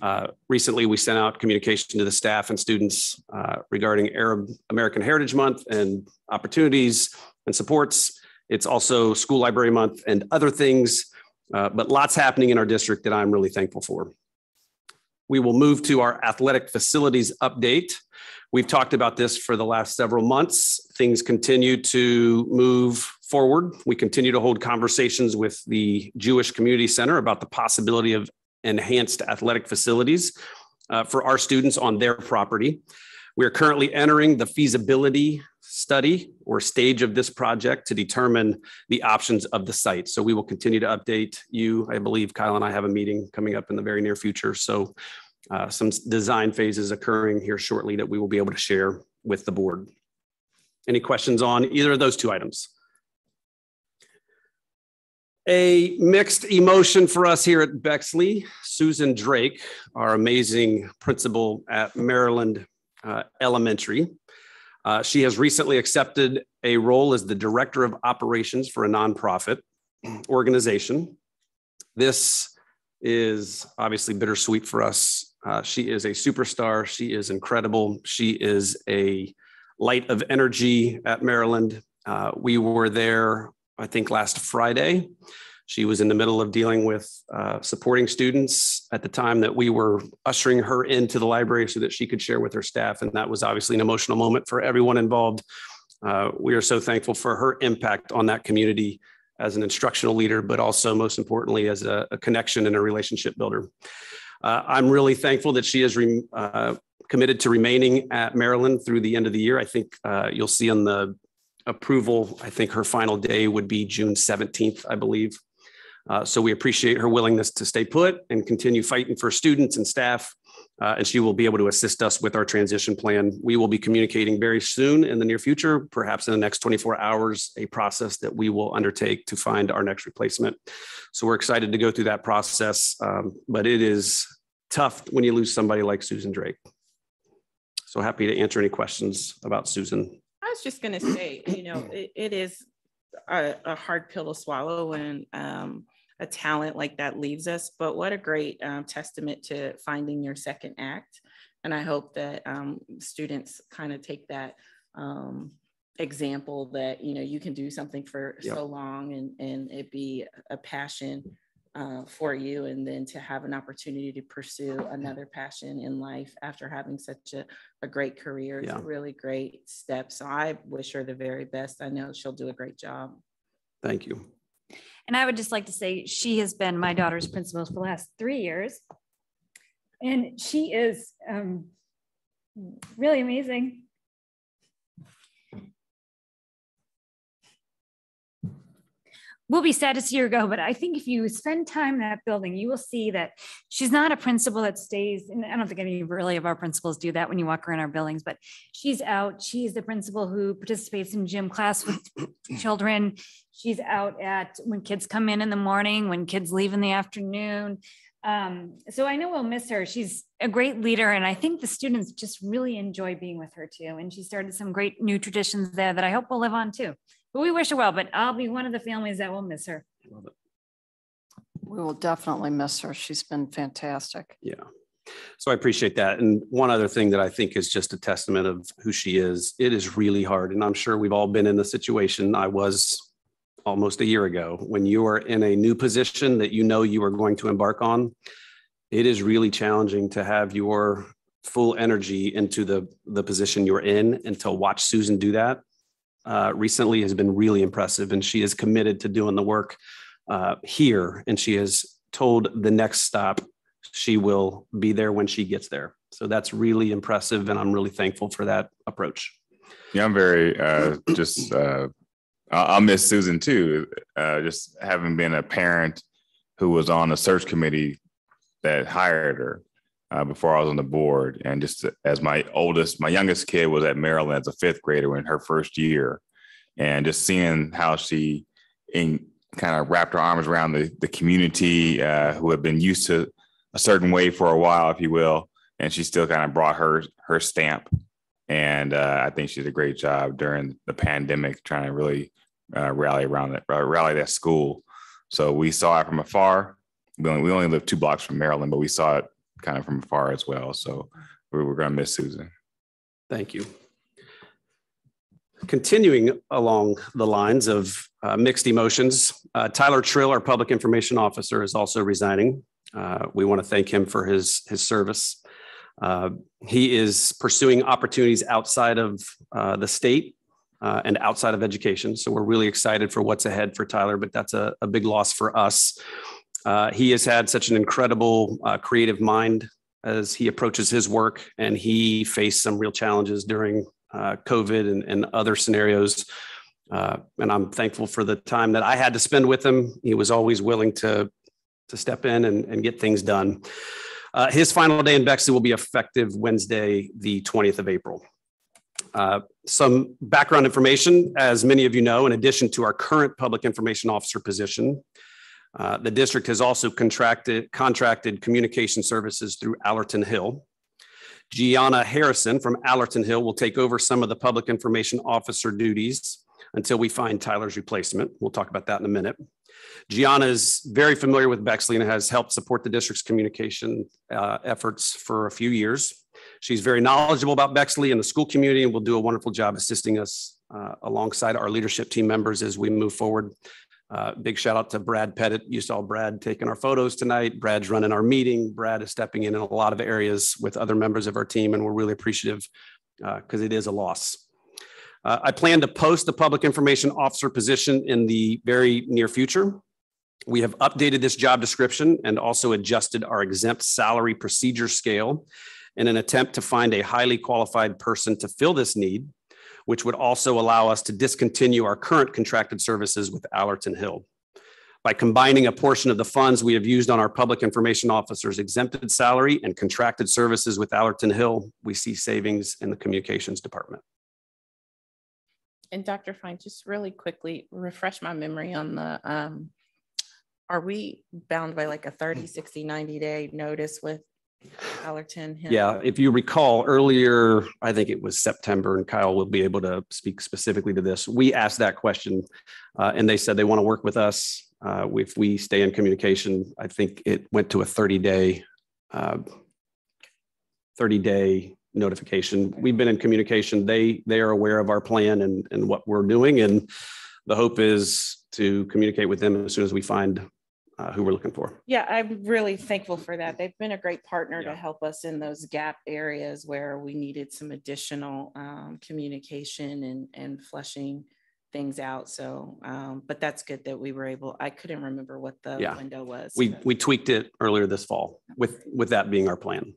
Uh, Recently, we sent out communication to the staff and students uh, regarding Arab American Heritage Month and opportunities and supports. It's also School Library Month and other things, uh, but lots happening in our district that I'm really thankful for. We will move to our athletic facilities update. We've talked about this for the last several months. Things continue to move forward. We continue to hold conversations with the Jewish Community Center about the possibility of enhanced athletic facilities uh, for our students on their property. We are currently entering the feasibility study or stage of this project to determine the options of the site. So we will continue to update you. I believe Kyle and I have a meeting coming up in the very near future. So uh, some design phases occurring here shortly that we will be able to share with the board. Any questions on either of those two items? A mixed emotion for us here at Bexley. Susan Drake, our amazing principal at Maryland uh, Elementary. Uh, She has recently accepted a role as the Director of Operations for a nonprofit organization. This is obviously bittersweet for us. Uh, She is a superstar. She is incredible. She is a light of energy at Maryland. Uh, We were there, I think, last Friday. She was in the middle of dealing with uh, supporting students at the time that we were ushering her into the library so that she could share with her staff. And that was obviously an emotional moment for everyone involved. Uh, We are so thankful for her impact on that community as an instructional leader, but also most importantly, as a, a connection and a relationship builder. Uh, I'm really thankful that she is re- uh, committed to remaining at Maryland through the end of the year. I think uh, you'll see on the approval, I think her final day would be June 17th, I believe. Uh, So we appreciate her willingness to stay put and continue fighting for students and staff. Uh, And she will be able to assist us with our transition plan. We will be communicating very soon in the near future, perhaps in the next 24 hours, a process that we will undertake to find our next replacement. So we're excited to go through that process, um, but it is tough when you lose somebody like Susan Drake. So happy to answer any questions about Susan. I was just gonna say, you know, it, it is a, a hard pill to swallow when um, a talent like that leaves us, but what a great um, testament to finding your second act. And I hope that um, students kind of take that um, example that, you know, you can do something for Yep. so long and, and it be a passion uh, for you and then to have an opportunity to pursue another passion in life after having such a, a great career is Yeah. a really great step. So I wish her the very best. I know she'll do a great job. Thank you. And I would just like to say she has been my daughter's principal for the last three years. And she is um, really amazing. We'll be sad to see her go, but I think if you spend time in that building, you will see that she's not a principal that stays. And I don't think any really of our principals do that when you walk around our buildings, but she's out. She's the principal who participates in gym class with children. She's out at when kids come in in the morning, when kids leave in the afternoon. Um, so I know we'll miss her. She's a great leader, and I think the students just really enjoy being with her too. And she started some great new traditions there that I hope will live on too. But we wish her well, but I'll be one of the families that will miss her. We will definitely miss her. She's been fantastic. Yeah. So I appreciate that. And one other thing that I think is just a testament of who she is, it is really hard. And I'm sure we've all been in the situation I was almost a year ago. When you are in a new position that you know you are going to embark on, it is really challenging to have your full energy into the, the position you're in and to watch Susan do that uh, recently has been really impressive. And she is committed to doing the work uh, here. And she has told the next stop she will be there when she gets there. So that's really impressive. And I'm really thankful for that approach. Yeah, I'm very uh, just. Uh, I'll miss Susan too. Uh, just having been a parent who was on a search committee that hired her uh, before I was on the board, and just as my oldest, my youngest kid was at Maryland as a fifth grader in her first year, and just seeing how she in kind of wrapped her arms around the the community uh, who had been used to a certain way for a while, if you will, and she still kind of brought her her stamp. And uh, I think she did a great job during the pandemic, trying to really uh, rally around that uh, rally that school. So we saw it from afar. We only, we only live two blocks from Maryland, but we saw it kind of from afar as well. So we're, we're going to miss Susan. Thank you. Continuing along the lines of uh, mixed emotions, uh, Tyler Trill, our public information officer, is also resigning. Uh, we want to thank him for his, his service. Uh, he is pursuing opportunities outside of uh, the state uh, and outside of education. So we're really excited for what's ahead for Tyler, but that's a, a big loss for us. Uh, he has had such an incredible uh, creative mind as he approaches his work, and he faced some real challenges during COVID and, and other scenarios. and I'm thankful for the time that I had to spend with him. He was always willing to to step in and, and get things done. Uh, his final day in Bexley will be effective Wednesday, the 20th of April. Uh, some background information, as many of you know, in addition to our current public information officer position, uh, the district has also contracted, contracted communication services through Allerton Hill. Gianna Harrison from Allerton Hill will take over some of the public information officer duties until we find Tyler's replacement. We'll talk about that in a minute. Gianna is very familiar with Bexley and has helped support the district's communication uh, efforts for a few years. She's very knowledgeable about Bexley and the school community and will do a wonderful job assisting us uh, alongside our leadership team members as we move forward. Uh, big shout out to Brad Pettit. You saw Brad taking our photos tonight. Brad's running our meeting. Brad is stepping in in a lot of areas with other members of our team, and we're really appreciative because uh, it is a loss. Uh, I plan to post the public information officer position in the very near future. We have updated this job description and also adjusted our exempt salary procedure scale in an attempt to find a highly qualified person to fill this need, which would also allow us to discontinue our current contracted services with Allerton Hill. By combining a portion of the funds we have used on our public information officer's exempted salary and contracted services with Allerton Hill, we see savings in the communications department. And Dr. Fine, just really quickly refresh my memory on the, um, are we bound by like a 30, 60, 90 day notice with Allerton? Hill? Yeah, if you recall earlier, I think it was September, and Kyle will be able to speak specifically to this. We asked that question, uh, and they said they want to work with us. Uh, if we stay in communication, I think it went to a 30 day, uh, 30 day notification. We've been in communication. They they are aware of our plan and and what we're doing, and the hope is to communicate with them as soon as we find uh, who we're looking for. Yeah, I'm really thankful for that. They've been a great partner yeah. to help us in those gap areas where we needed some additional um, communication and and flushing things out. So, um, but that's good that we were able. I couldn't remember what the yeah. window was. We we tweaked it earlier this fall with with that being our plan.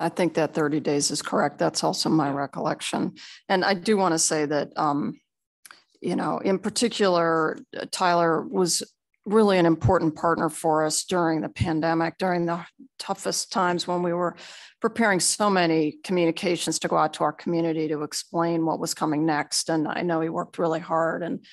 I think that 30 days is correct. That's also my recollection. And I do want to say that, um, you know, in particular, uh, Tyler was really an important partner for us during the pandemic, during the toughest times when we were preparing so many communications to go out to our community to explain what was coming next. And I know he worked really hard and,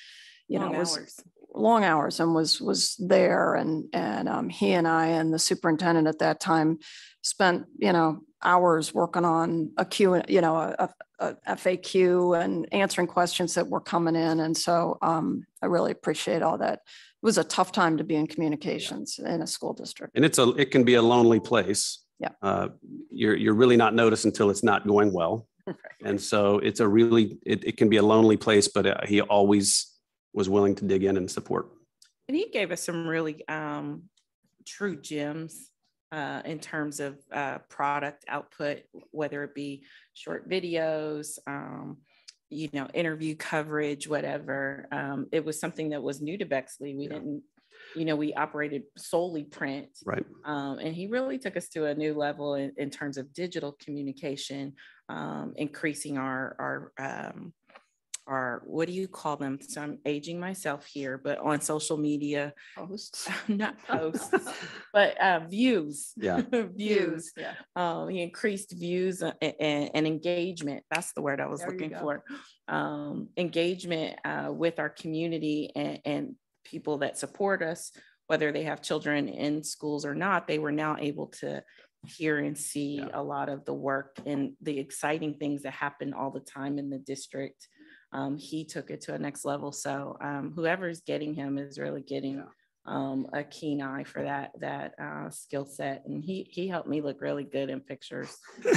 you Long know, was hours. long hours and was, was there and, and um, he and I and the superintendent at that time spent, you know, hours working on a Q, you know, a, a FAQ and answering questions that were coming in. And so um, I really appreciate all that. It was a tough time to be in communications in a school district. And it's a, it can be a lonely place. Yeah. Uh, You're, you're really not noticed until it's not going well. And so it's a really, it, it can be a lonely place, but uh, he always was willing to dig in and support. And he gave us some really um, true gems uh, in terms of uh, product output, whether it be short videos, um, you know, interview coverage, whatever. Um, it was something that was new to Bexley. We didn't, you know, we operated solely print. Right. Um, and he really took us to a new level in, in terms of digital communication, um, increasing our our our what do you call them? So I'm aging myself here, but on social media, Posts. not posts, but uh, views. Yeah. views. Yeah. Um, he increased views uh, a- a- and, engagement. That's the word I was There looking for. Um, engagement uh, with our community and, and people that support us, whether they have children in schools or not. They were now able to hear and see Yeah. a lot of the work and the exciting things that happen all the time in the district. Um, he took it to a next level. So um, whoever's getting him is really getting um, a keen eye for that that uh, skill set, and he he helped me look really good in pictures.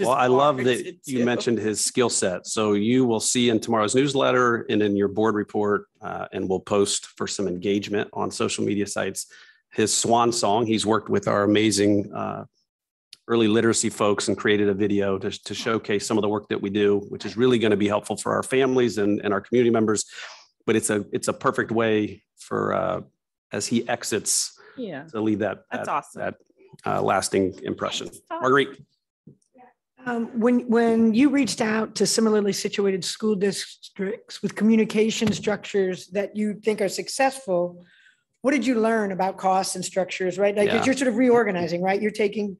Well, I love that you do. mentioned his skill set. So you will see in tomorrow's newsletter and in your board report, uh, and we'll post for some engagement on social media sites. His swan song, he's worked with our amazing uh, early literacy folks and created a video to, to showcase some of the work that we do, which is really going to be helpful for our families and, and our community members. But it's a, it's a perfect way for, uh, as he exits, Yeah, to leave that, That's that- awesome. that uh, lasting impression. Marguerite? Um, when, when you reached out to similarly situated school districts with communication structures that you think are successful, what did you learn about costs and structures, right? Like, Yeah. you're sort of reorganizing, right? You're taking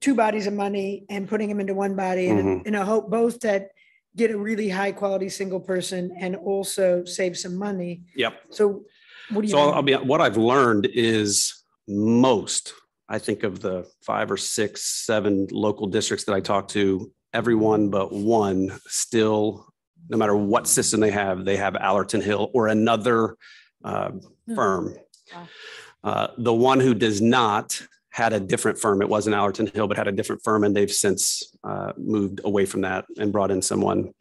two bodies of money and putting them into one body and Mhm. in a hope both that get a really high quality single person and also save some money. Yep. So what do you? So be, what I've learned is most, I think of the five or six, seven local districts that I talk to, everyone but one still, no matter what system they have, they have Allerton Hill or another uh, firm. Wow. Uh, The one who does not had a different firm. It wasn't Allerton Hill, but had a different firm and they've since uh, moved away from that and brought in someone.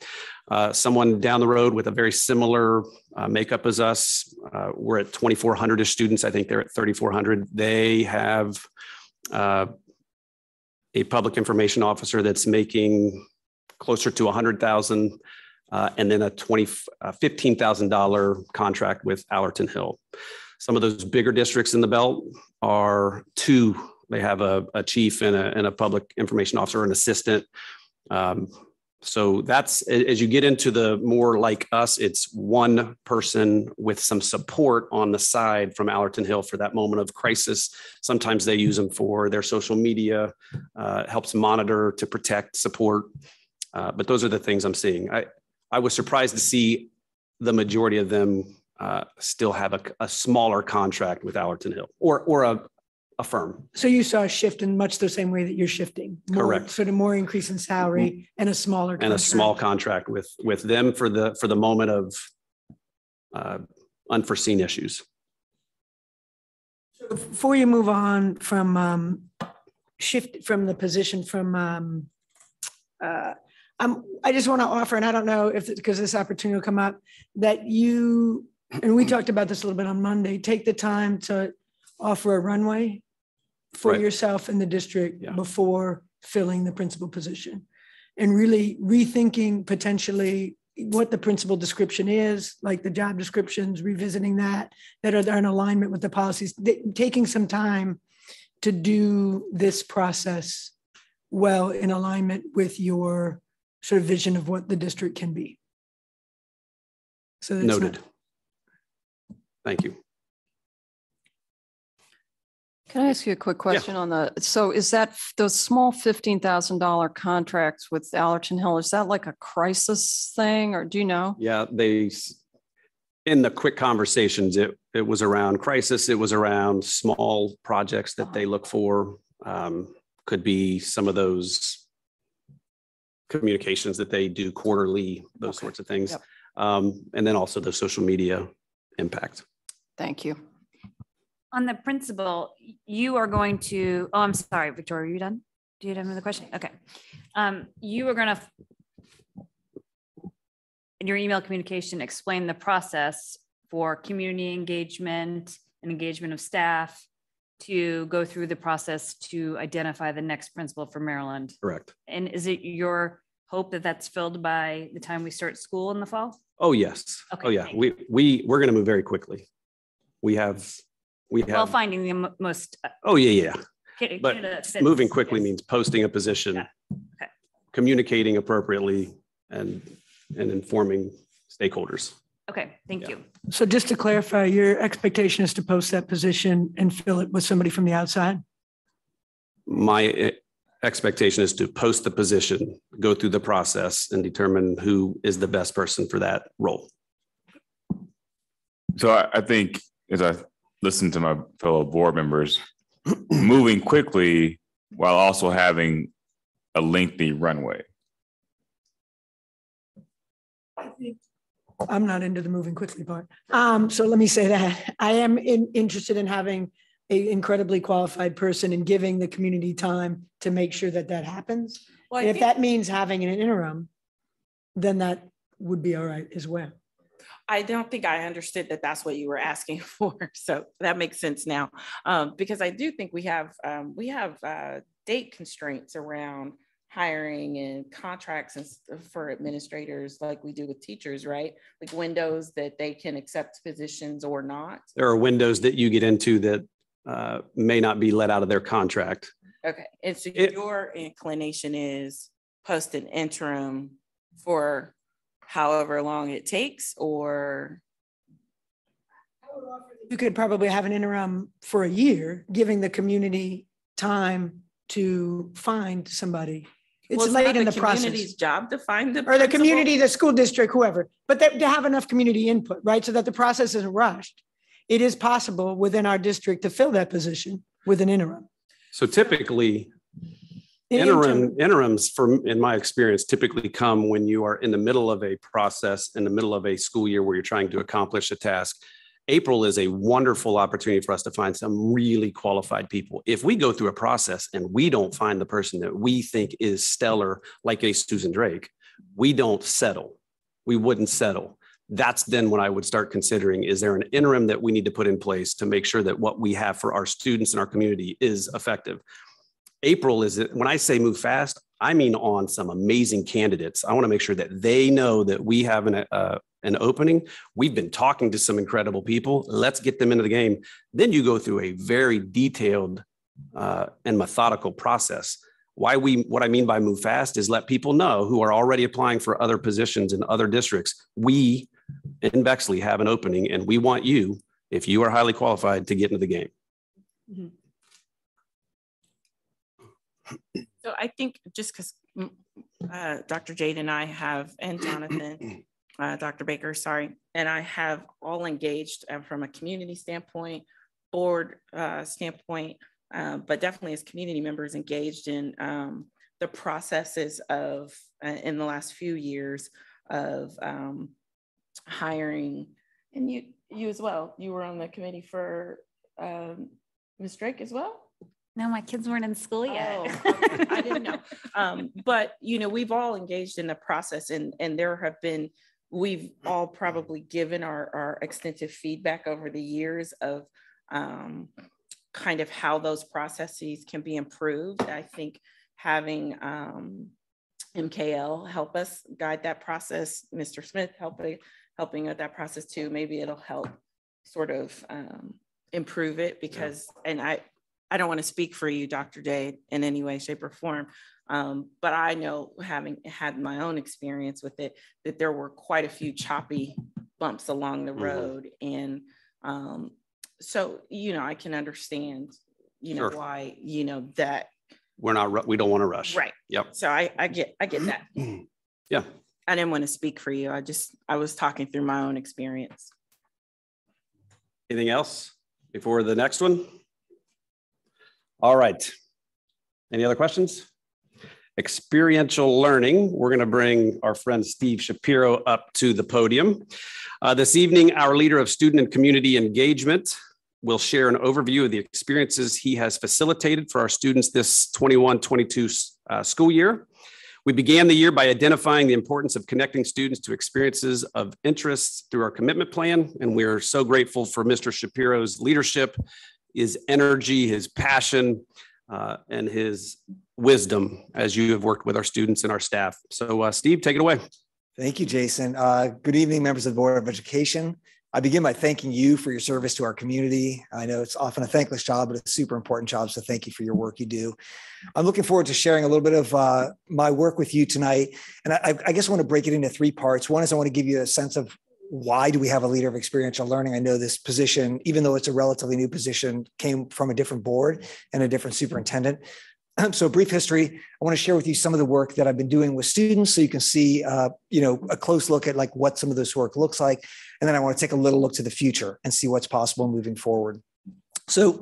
uh, Someone down the road with a very similar uh, makeup as us. Uh, We're at 2,400 ish students. I think they're at 3,400. They have uh, a public information officer that's making closer to 100,000 uh, and then a 20, uh, $15,000 contract with Allerton Hill. Some of those bigger districts in the belt are two. They have a, a chief and a, and a public information officer, an assistant. Um, so that's, as you get into the more like us, it's one person with some support on the side from Allerton Hill for that moment of crisis. Sometimes they use them for their social media, uh, helps monitor to protect, support. Uh, but those are the things I'm seeing. I, I was surprised to see the majority of them uh, still have a, a smaller contract with Allerton Hill or, or a, a firm. So you saw a shift in much the same way that you're shifting. more- Correct. Sort of more increase in salary and a smaller. and a contract. small contract with, with them for the, for the moment of uh, unforeseen issues. Before you move on from um, shift from the position from um, uh, I'm, I just want to offer, and I don't know if, because this opportunity will come up, that you, and we talked about this a little bit on Monday, take the time to offer a runway for Right. yourself in the district Yeah. before filling the principal position. And really rethinking potentially what the principal description is, like the job descriptions, revisiting that, that are in alignment with the policies, th- taking some time to do this process well in alignment with your sort of vision of what the district can be. So that's not- Noted. Thank you. Can I ask you a quick question on the, so is that, those small fifteen thousand dollar contracts with Allerton Hill, is that like a crisis thing or do you know? Yeah, they, in the quick conversations, it, it was around crisis. It was around small projects that they look for. Um, could be some of those communications that they do quarterly, those sorts of things. Yep. Um, and then also the social media impact. Thank you. On the principal, you are going to, oh, I'm sorry, Victoria, are you done? Do you have another question? Okay. Um, you are gonna in your email communication, explain the process for community engagement and engagement of staff to go through the process to identify the next principal for Maryland. Correct. And is it your hope that that's filled by the time we start school in the fall? Oh, yes. Okay, Oh, yeah. We, we, we're going to move very quickly. We have, we have Well, finding the most. uh, oh, yeah, yeah. ca- But candidate fits, moving quickly yes. means posting a position, Okay. communicating appropriately and, and informing stakeholders. Okay, thank you. So just to clarify, your expectation is to post that position and fill it with somebody from the outside? My eh, expectation is to post the position, go through the process and determine who is the best person for that role. So I, I think as I listen to my fellow board members, moving quickly while also having a lengthy runway. I'm not into the moving quickly part. Um, so let me say that I am in, interested in having a incredibly qualified person and giving the community time to make sure that that happens. Well, And if think- that means having an interim, then that would be all right as well. I don't think I understood that that's what you were asking for. So that makes sense now. Um, because I do think we have, um, we have, uh, date constraints around hiring and contracts and for administrators like we do with teachers, right? Like windows that they can accept positions or not. There are windows that you get into that uh, may not be let out of their contract. Okay, and so It- your inclination is post an interim for however long it takes or? You could probably have an interim for a year, giving the community time to find somebody. It's Well, late in the process. Community's job to find the. Or the principal? community, the school district, whoever, but they, to have enough community input, right? So that the process isn't rushed. It is possible within our district to fill that position with an interim. So typically, An interim, interims from, in my experience, typically come when you are in the middle of a process, in the middle of a school year where you're trying to accomplish a task. April is a wonderful opportunity for us to find some really qualified people. If we go through a process and we don't find the person that we think is stellar, like a Susan Drake, we don't settle. We wouldn't settle. That's then when I would start considering, is there an interim that we need to put in place to make sure that what we have for our students and our community is effective? April is, it, when I say move fast, I mean on some amazing candidates. I want to make sure that they know that we have an, uh, an opening. We've been talking to some incredible people. Let's get them into the game. Then you go through a very detailed uh, and methodical process. Why we, what I mean by move fast is let people know who are already applying for other positions in other districts. We in Bexley have an opening and we want you, if you are highly qualified, to get into the game. So I think just because uh, Dr. Jade and I have, and Jonathan, uh, Dr. Baker, sorry, and I have all engaged uh, from a community standpoint, board uh, standpoint, uh, but definitely as community members engaged in um, the processes of, uh, in the last few years of um, hiring, and you, you as well, you were on the committee for um, Ms. Drake as well? No, my kids weren't in school yet. Oh, okay. I didn't know. Um, but you know, we've all engaged in the process and and there have been, we've all probably given our, our extensive feedback over the years of um, kind of how those processes can be improved. I think having um, MKL help us guide that process, Mr. Smith helping helping with that process too. Maybe it'll help sort of um, improve it because, and I, I don't want to speak for you, Dr. Day, in any way, shape, or form. Um, but I know, having had my own experience with it, that there were quite a few choppy bumps along the Mhm. road. And um, so, you know, I can understand, you know, Sure. why, you know, that, We're not, we don't want to rush. right. Yep. So I, I get, I get that. Yeah. I didn't want to speak for you. I just, I was talking through my own experience. Anything else before the next one? All right. Any other questions? Experiential learning. We're going to bring our friend Steve Shapiro up to the podium. Uh, this evening, our leader of student and community engagement will share an overview of the experiences he has facilitated for our students this 21 22 uh, school year. We began the year by identifying the importance of connecting students to experiences of interest through our commitment plan. And we're so grateful for Mr. Shapiro's leadership, his energy, his passion, uh, and his wisdom as you have worked with our students and our staff. So, uh, Steve, take it away. Thank you, Jason. Uh, good evening, members of the Board of Education. I begin by thanking you for your service to our community. I know it's often a thankless job, but it's a super important job. So thank you for your work you do. I'm looking forward to sharing a little bit of uh, my work with you tonight. And I, I guess I want to break it into three parts. One is I want to give you a sense of why do we have a leader of experiential learning? I know this position, even though it's a relatively new position, came from a different board and a different superintendent. so brief history i want to share with you some of the work that i've been doing with students so you can see uh, you know a close look at like what some of this work looks like and then i want to take a little look to the future and see what's possible moving forward so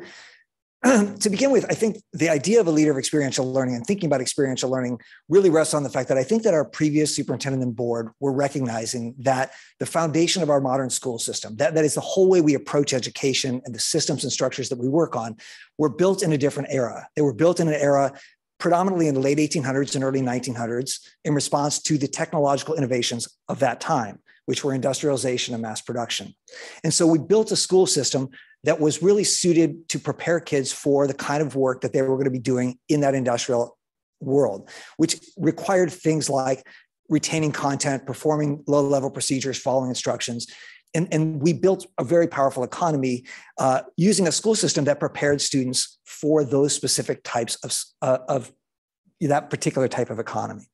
to begin with, I think the idea of a leader of experiential learning and thinking about experiential learning really rests on the fact that I think that our previous superintendent and board were recognizing that the foundation of our modern school system, that, that is the whole way we approach education and the systems and structures that we work on, were built in a different era. They were built in an era predominantly in the late 1800s and early 1900s in response to the technological innovations of that time, which were industrialization and mass production. And so we built a school system that was really suited to prepare kids for the kind of work that they were going to be doing in that industrial world, which required things like retaining content, performing low level procedures, following instructions. And, and we built a very powerful economy uh, using a school system that prepared students for those specific types of, uh, of that particular type of economy.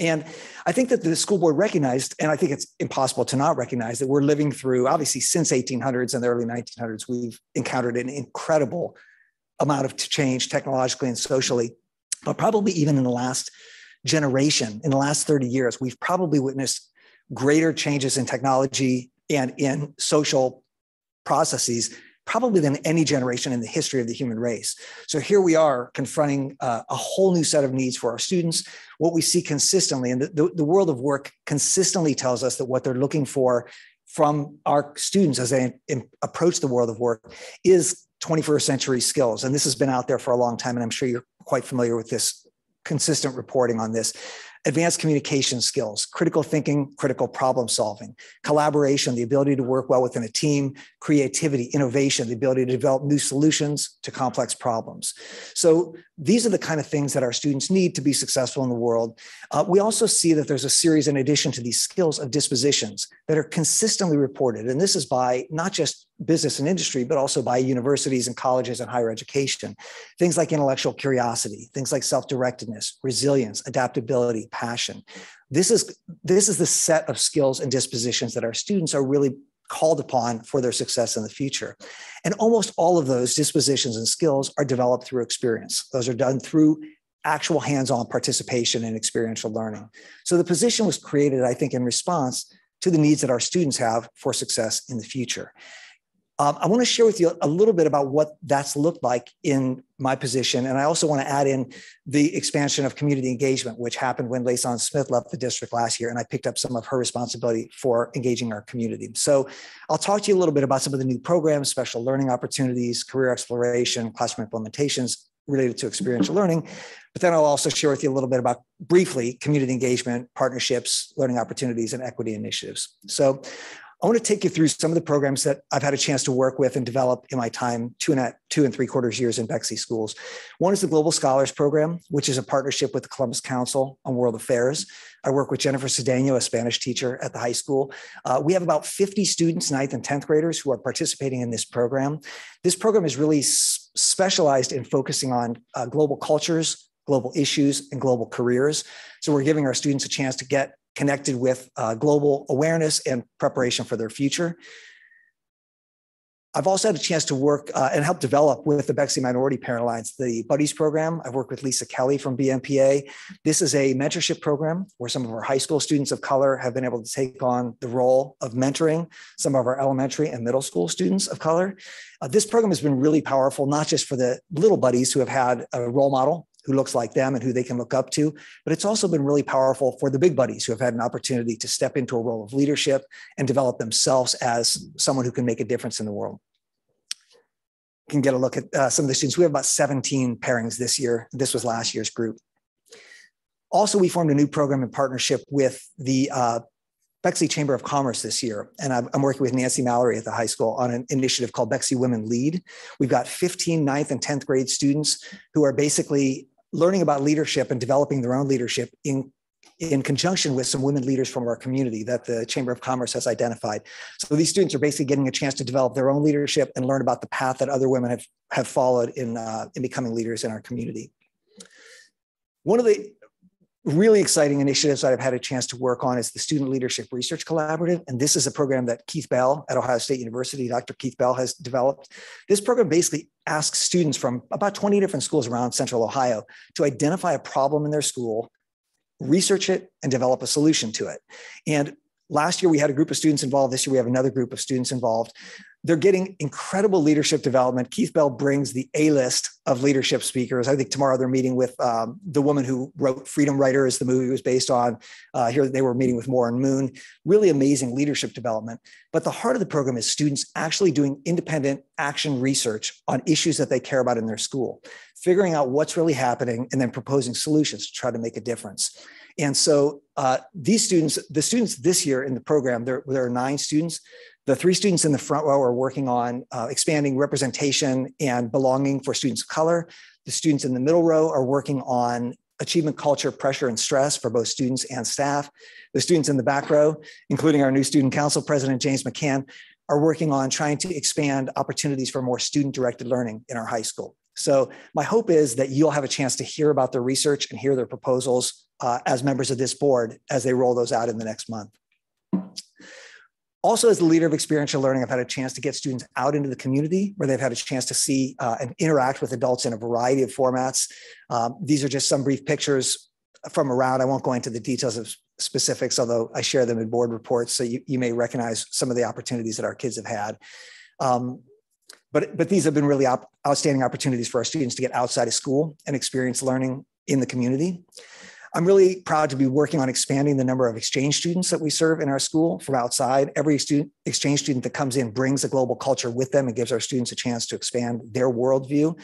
And I think that the school board recognized, and I think it's impossible to not recognize that we're living through, obviously, since 1800s and the early 1900s, we've encountered an incredible amount of change technologically and socially. But probably even in the last generation, in the last 30 years, we've probably witnessed greater changes in technology and in social processes probably than any generation in the history of the human race. So here we are confronting uh, a whole new set of needs for our students. What we see consistently, and the, the, the world of work consistently tells us that what they're looking for from our students as they in, approach the world of work is 21st century skills. And this has been out there for a long time, and I'm sure you're quite familiar with this consistent reporting on this advanced communication skills, critical thinking, critical problem solving, collaboration, the ability to work well within a team, creativity, innovation, the ability to develop new solutions to complex problems. So these are the kind of things that our students need to be successful in the world. Uh, we also see that there's a series, in addition to these skills, of dispositions that are consistently reported. And this is by not just business and industry, but also by universities and colleges and higher education. Things like intellectual curiosity, things like self-directedness, resilience, adaptability, passion. This is, this is the set of skills and dispositions that our students are really called upon for their success in the future. And almost all of those dispositions and skills are developed through experience. Those are done through actual hands-on participation and experiential learning. So the position was created, I think, in response to the needs that our students have for success in the future. Um, I want to share with you a little bit about what that's looked like in my position. And I also want to add in the expansion of community engagement, which happened when Layson Smith left the district last year. And I picked up some of her responsibility for engaging our community. So I'll talk to you a little bit about some of the new programs, special learning opportunities, career exploration, classroom implementations related to experiential learning. But then I'll also share with you a little bit about briefly community engagement, partnerships, learning opportunities, and equity initiatives. So I want to take you through some of the programs that I've had a chance to work with and develop in my time two and a, two and three quarters years in Bexley schools. One is the Global Scholars Program, which is a partnership with the Columbus Council on World Affairs. I work with Jennifer Cedeno, a Spanish teacher at the high school. Uh, we have about 50 students, ninth and 10th graders, who are participating in this program. This program is really specialized in focusing on uh, global cultures, global issues, and global careers. So we're giving our students a chance to get connected with uh, global awareness and preparation for their future. I've also had a chance to work uh, and help develop with the Bexley Minority Parent Alliance, the Buddies program. I've worked with Lisa Kelly from BMPA. This is a mentorship program where some of our high school students of color have been able to take on the role of mentoring some of our elementary and middle school students of color. Uh, this program has been really powerful, not just for the little buddies who have had a role model who looks like them and who they can look up to. But it's also been really powerful for the big buddies who have had an opportunity to step into a role of leadership and develop themselves as someone who can make a difference in the world. You can get a look at uh, some of the students. We have about 17 pairings this year. This was last year's group. Also, we formed a new program in partnership with the uh, Bexley Chamber of Commerce this year, and I'm, I'm, working with Nancy Mallory at the high school on an initiative called Bexley Women Lead. We've got 15 ninth and 10th grade students who are basically learning about leadership and developing their own leadership in in conjunction with some women leaders from our community that the Chamber of Commerce has identified. So these students are basically getting a chance to develop their own leadership and learn about the path that other women have, have followed in, uh, in becoming leaders in our community. One of the really exciting initiatives that I've had a chance to work on is the Student Leadership Research Collaborative. And this is a program that Keith Bell at Ohio State University, Dr. Keith Bell has developed. This program basically asks students from about 20 different schools around central Ohio to identify a problem in their school, research it, and develop a solution to it. And last year we had a group of students involved. This year we have another group of students involved they're getting incredible leadership development. Keith Bell brings the A list of leadership speakers. I think tomorrow they're meeting with um, the woman who wrote Freedom Writers, the movie was based on. Uh, here they were meeting with Warren Moon. Really amazing leadership development. But the heart of the program is students actually doing independent action research on issues that they care about in their school, figuring out what's really happening, and then proposing solutions to try to make a difference. And so uh, these students, the students this year in the program, there, there are nine students. The three students in the front row are working on uh, expanding representation and belonging for students of color. The students in the middle row are working on achievement culture, pressure, and stress for both students and staff. The students in the back row, including our new student council president, James McCann, are working on trying to expand opportunities for more student directed learning in our high school. So my hope is that you'll have a chance to hear about their research and hear their proposals uh, as members of this board as they roll those out in the next month. Also, as the leader of experiential learning, I've had a chance to get students out into the community where they've had a chance to see uh, and interact with adults in a variety of formats. Um, these are just some brief pictures from around. I won't go into the details of specifics, although I share them in board reports, so you, you may recognize some of the opportunities that our kids have had. Um, but, but these have been really op outstanding opportunities for our students to get outside of school and experience learning in the community. I'm really proud to be working on expanding the number of exchange students that we serve in our school from outside. Every student, exchange student that comes in brings a global culture with them and gives our students a chance to expand their worldview.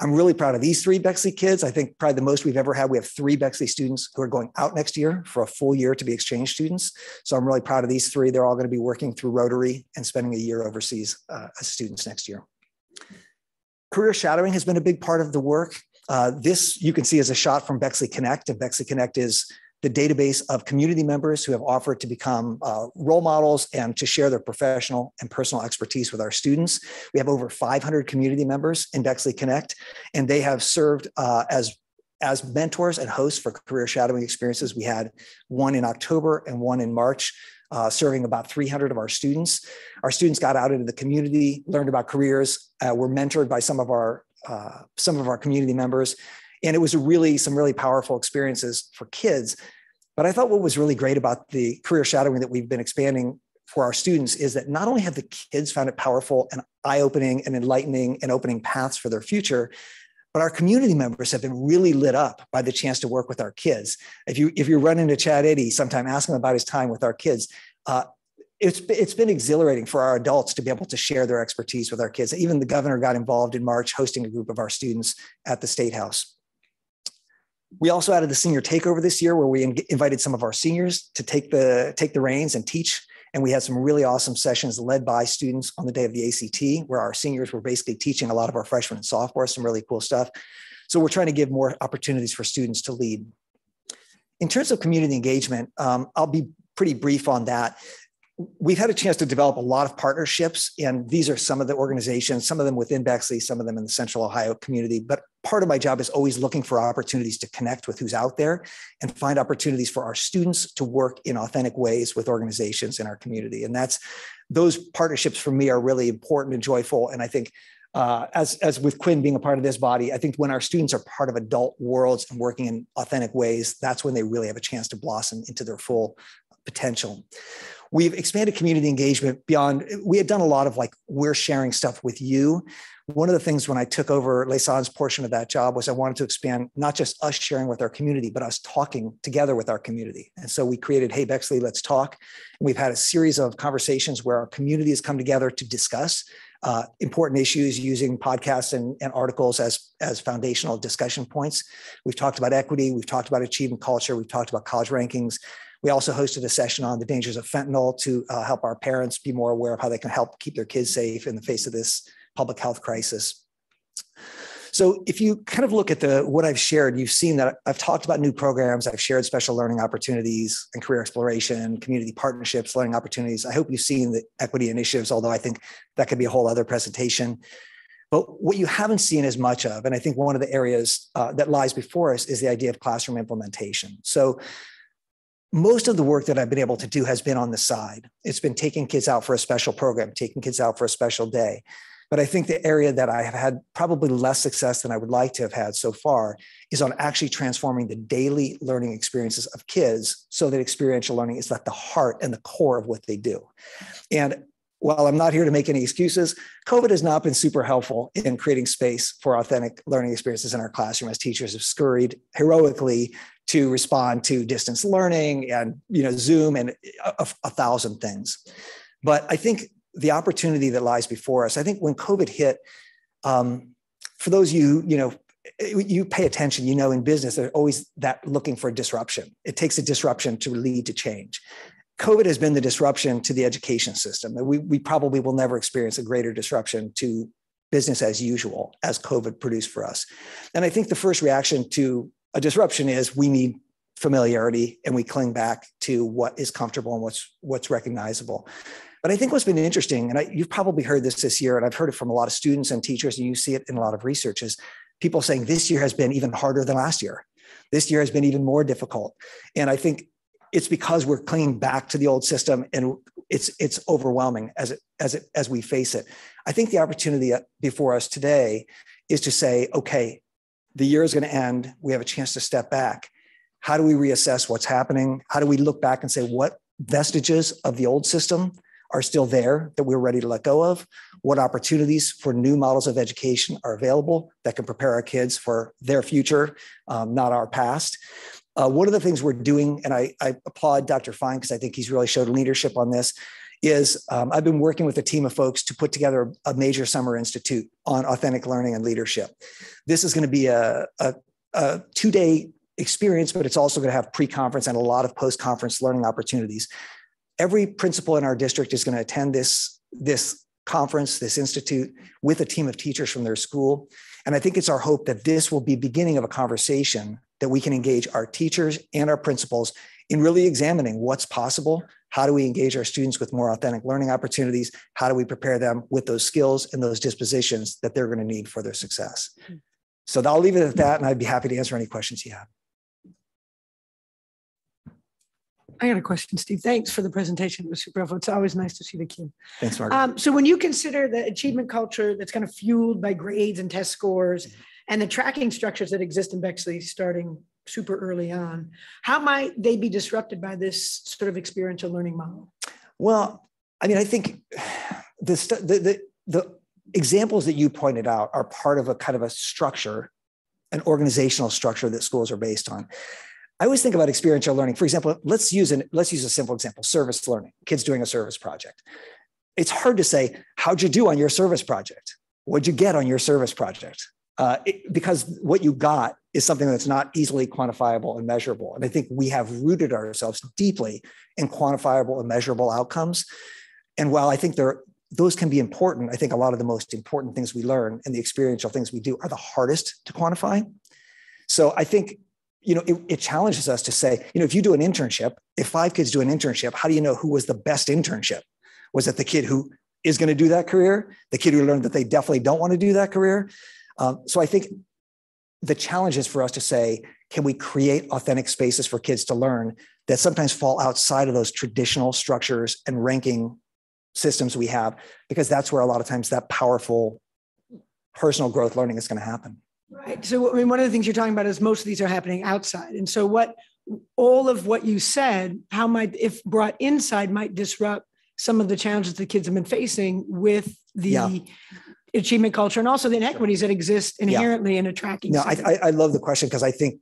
I'm really proud of these three Bexley kids. I think probably the most we've ever had. We have three Bexley students who are going out next year for a full year to be exchange students. So I'm really proud of these three. They're all going to be working through Rotary and spending a year overseas uh, as students next year. Career shadowing has been a big part of the work. Uh, this you can see as a shot from Bexley Connect. And Bexley Connect is the database of community members who have offered to become uh, role models and to share their professional and personal expertise with our students. We have over 500 community members in Bexley Connect, and they have served uh, as as mentors and hosts for career shadowing experiences. We had one in October and one in March. Uh, serving about 300 of our students. Our students got out into the community, learned about careers, uh, were mentored by some of our uh, some of our community members. And it was really some really powerful experiences for kids. But I thought what was really great about the career shadowing that we've been expanding for our students is that not only have the kids found it powerful and eye-opening and enlightening and opening paths for their future, but our community members have been really lit up by the chance to work with our kids. If you if you run into Chad Eddy sometime, ask him about his time with our kids. Uh, it's it's been exhilarating for our adults to be able to share their expertise with our kids. Even the governor got involved in March, hosting a group of our students at the state house. We also added the senior takeover this year, where we invited some of our seniors to take the take the reins and teach. And we had some really awesome sessions led by students on the day of the ACT, where our seniors were basically teaching a lot of our freshmen and sophomores some really cool stuff. So we're trying to give more opportunities for students to lead. In terms of community engagement, um, I'll be pretty brief on that we've had a chance to develop a lot of partnerships and these are some of the organizations some of them within bexley some of them in the central ohio community but part of my job is always looking for opportunities to connect with who's out there and find opportunities for our students to work in authentic ways with organizations in our community. And that's those partnerships for me are really important and joyful. And I think uh, as, as with Quinn being a part of this body, I think when our students are part of adult worlds and working in authentic ways, that's when they really have a chance to blossom into their full potential. We've expanded community engagement beyond, we had done a lot of like, we're sharing stuff with you. One of the things when I took over Laysan's portion of that job was I wanted to expand not just us sharing with our community, but us talking together with our community. And so we created Hey Bexley, Let's Talk. And we've had a series of conversations where our community has come together to discuss uh, important issues using podcasts and, and, articles as, as foundational discussion points. We've talked about equity, we've talked about achievement culture, we've talked about college rankings. We also hosted a session on the dangers of fentanyl to uh, help our parents be more aware of how they can help keep their kids safe in the face of this public health crisis. So if you kind of look at the what I've shared, you've seen that I've talked about new programs, I've shared special learning opportunities and career exploration, community partnerships, learning opportunities. I hope you've seen the equity initiatives, although I think that could be a whole other presentation. But what you haven't seen as much of, and I think one of the areas uh, that lies before us is the idea of classroom implementation. So most of the work that I've been able to do has been on the side. It's been taking kids out for a special program, taking kids out for a special day. But I think the area that I have had probably less success than I would like to have had so far is on actually transforming the daily learning experiences of kids so that experiential learning is at the heart and the core of what they do. And while I'm not here to make any excuses, COVID has not been super helpful in creating space for authentic learning experiences in our classroom as teachers have scurried heroically to respond to distance learning and you know Zoom and a, a thousand things. But I think the opportunity that lies before us. I think when COVID hit, um, for those of you you know you pay attention you know in business there's always that looking for disruption it takes a disruption to lead to change covid has been the disruption to the education system we, we probably will never experience a greater disruption to business as usual as covid produced for us and i think the first reaction to a disruption is we need familiarity and we cling back to what is comfortable and what's what's recognizable but I think what's been interesting, and I, you've probably heard this this year, and I've heard it from a lot of students and teachers, and you see it in a lot of research, is people saying this year has been even harder than last year. This year has been even more difficult. And I think it's because we're clinging back to the old system and it's it's overwhelming as it as it as we face it. I think the opportunity before us today is to say, okay, the year is going to end. We have a chance to step back. How do we reassess what's happening? How do we look back and say what vestiges of the old system are still there that we're ready to let go of, what opportunities for new models of education are available that can prepare our kids for their future, um, not our past. Uh, one of the things we're doing, and I, I applaud Dr. Fine because I think he's really showed leadership on this, is um, I've been working with a team of folks to put together a major summer institute on authentic learning and leadership. This is going to be a, a, a two day experience, but it's also going to have pre conference and a lot of post conference learning opportunities every principal in our district is going to attend this, this conference, this institute with a team of teachers from their school. And I think it's our hope that this will be beginning of a conversation that we can engage our teachers and our principals in really examining what's possible. How do we engage our students with more authentic learning opportunities? How do we prepare them with those skills and those dispositions that they're going to need for their success? So I'll leave it at that, and I'd be happy to answer any questions you have. I got a question, Steve. Thanks for the presentation. It was super helpful. It's always nice to see the kid. Thanks, Mark. Um, so when you consider the achievement culture that's kind of fueled by grades and test scores and the tracking structures that exist in Bexley starting super early on, how might they be disrupted by this sort of experiential learning model? Well, I mean, I think the, the, the, examples that you pointed out are part of a kind of a structure, an organizational structure that schools are based on. I always think about experiential learning. For example, let's use an let's use a simple example: service learning. Kids doing a service project. It's hard to say how'd you do on your service project. What'd you get on your service project? Uh, it, because what you got is something that's not easily quantifiable and measurable. And I think we have rooted ourselves deeply in quantifiable and measurable outcomes. And while I think there those can be important, I think a lot of the most important things we learn and the experiential things we do are the hardest to quantify. So I think you know, it, it, challenges us to say, you know, if you do an internship, if five kids do an internship, how do you know who was the best internship? Was it the kid who is going to do that career? The kid who learned that they definitely don't want to do that career? Um, so I think the challenge is for us to say, can we create authentic spaces for kids to learn that sometimes fall outside of those traditional structures and ranking systems we have? Because that's where a lot of times that powerful personal growth learning is going to happen. Right. So, I mean, one of the things you're talking about is most of these are happening outside. And so, what all of what you said, how might, if brought inside, might disrupt some of the challenges the kids have been facing with the Yeah. Achievement culture and also the inequities that exist Yeah. inherently in a tracking. No. I, I love the question because I think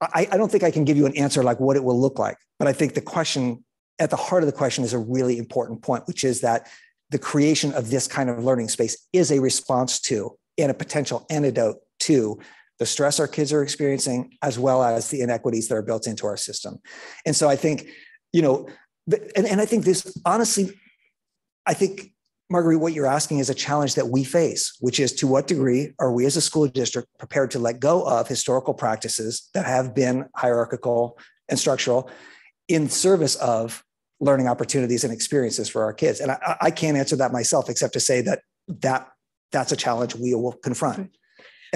I, I don't think I can give you an answer like what it will look like, but I think the question at the heart of the question is a really important point, which is that the creation of this kind of learning space is a response to and a potential antidote to the stress our kids are experiencing, as well as the inequities that are built into our system. And so I think, you know, and, and I think this honestly, I think Marguerite, what you're asking is a challenge that we face, which is to what degree are we as a school district prepared to let go of historical practices that have been hierarchical and structural in service of learning opportunities and experiences for our kids? And I, I can't answer that myself, except to say that that that's a challenge we will confront.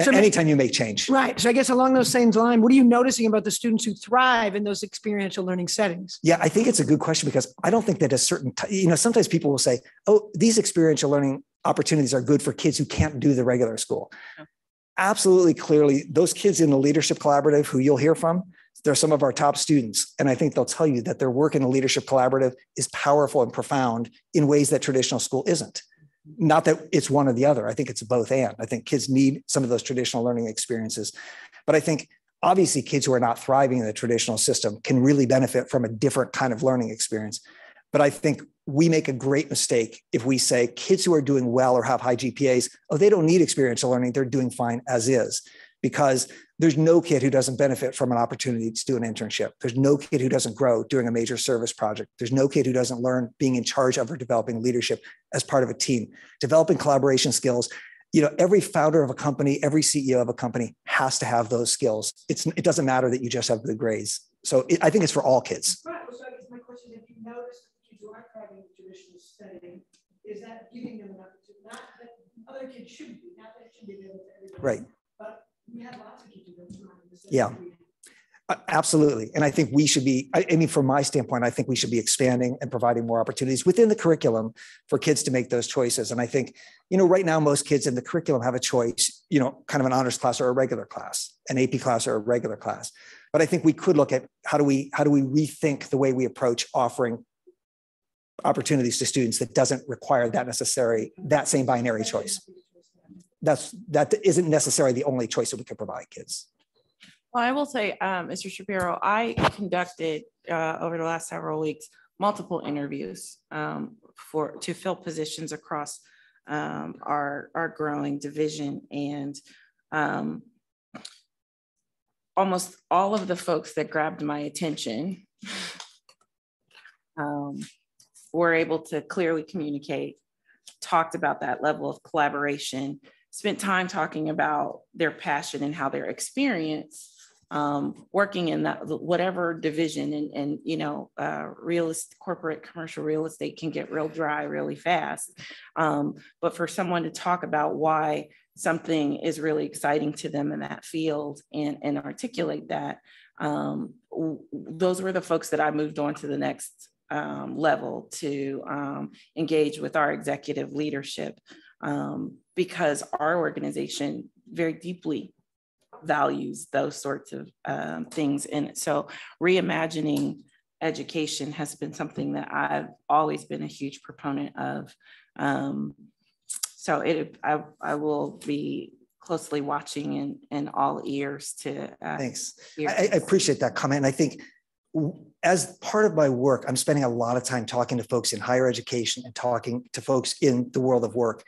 So Anytime you make change. Right. So I guess along those same lines, what are you noticing about the students who thrive in those experiential learning settings? Yeah, I think it's a good question because I don't think that a certain, t- you know, sometimes people will say, oh, these experiential learning opportunities are good for kids who can't do the regular school. Absolutely, clearly, those kids in the leadership collaborative who you'll hear from, they're some of our top students. And I think they'll tell you that their work in the leadership collaborative is powerful and profound in ways that traditional school isn't. Not that it's one or the other. I think it's both and. I think kids need some of those traditional learning experiences. But I think obviously kids who are not thriving in the traditional system can really benefit from a different kind of learning experience. But I think we make a great mistake if we say kids who are doing well or have high GPAs, oh, they don't need experiential learning. They're doing fine as is. Because there's no kid who doesn't benefit from an opportunity to do an internship. There's no kid who doesn't grow doing a major service project. There's no kid who doesn't learn being in charge of or developing leadership as part of a team, developing collaboration skills. You know, every founder of a company, every CEO of a company has to have those skills. It's it doesn't matter that you just have good grades. So it, I think it's for all kids. Right. So I guess my question, if you notice kids who aren't thriving the traditional setting, is that giving them an opportunity? Not that other kids should be, not that it should be available to everybody. Right. But we have lots of kids who don't in the. Yeah. Absolutely. And I think we should be, I, I mean, from my standpoint, I think we should be expanding and providing more opportunities within the curriculum for kids to make those choices. And I think, you know, right now, most kids in the curriculum have a choice, you know, kind of an honors class or a regular class, an AP class or a regular class. But I think we could look at how do we, how do we rethink the way we approach offering opportunities to students that doesn't require that necessary, that same binary choice. That's, that isn't necessarily the only choice that we could provide kids. Well, I will say, um, Mr. Shapiro, I conducted uh, over the last several weeks multiple interviews um, for to fill positions across um, our our growing division, and um, almost all of the folks that grabbed my attention um, were able to clearly communicate, talked about that level of collaboration, spent time talking about their passion and how their experience um, working in that whatever division and, and you know uh, real estate, corporate commercial real estate can get real dry really fast. Um, but for someone to talk about why something is really exciting to them in that field and, and articulate that um, those were the folks that i moved on to the next um, level to um, engage with our executive leadership um, because our organization very deeply values those sorts of um, things. And so reimagining education has been something that I've always been a huge proponent of. Um, so it, I, I will be closely watching and, and all ears to. Uh, Thanks. I, I appreciate that comment. And I think as part of my work, I'm spending a lot of time talking to folks in higher education and talking to folks in the world of work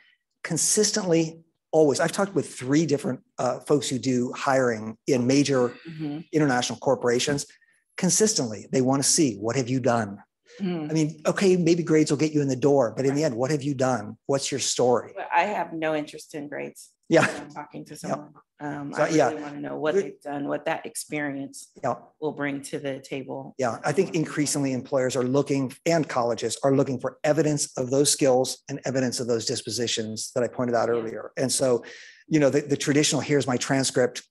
consistently. Always, I've talked with three different uh, folks who do hiring in major Mhm. international corporations. Consistently, they want to see what have you done. Mhm. I mean, okay, maybe grades will get you in the door, but in the end, what have you done? What's your story? I have no interest in grades. Yeah. when I'm talking to someone. Um, So, I yeah. want to know what they've done, what that experience Yeah. will bring to the table. Yeah, I think increasingly employers are looking and colleges are looking for evidence of those skills and evidence of those dispositions that I pointed out earlier. And so, you know, the, the traditional here's my transcript,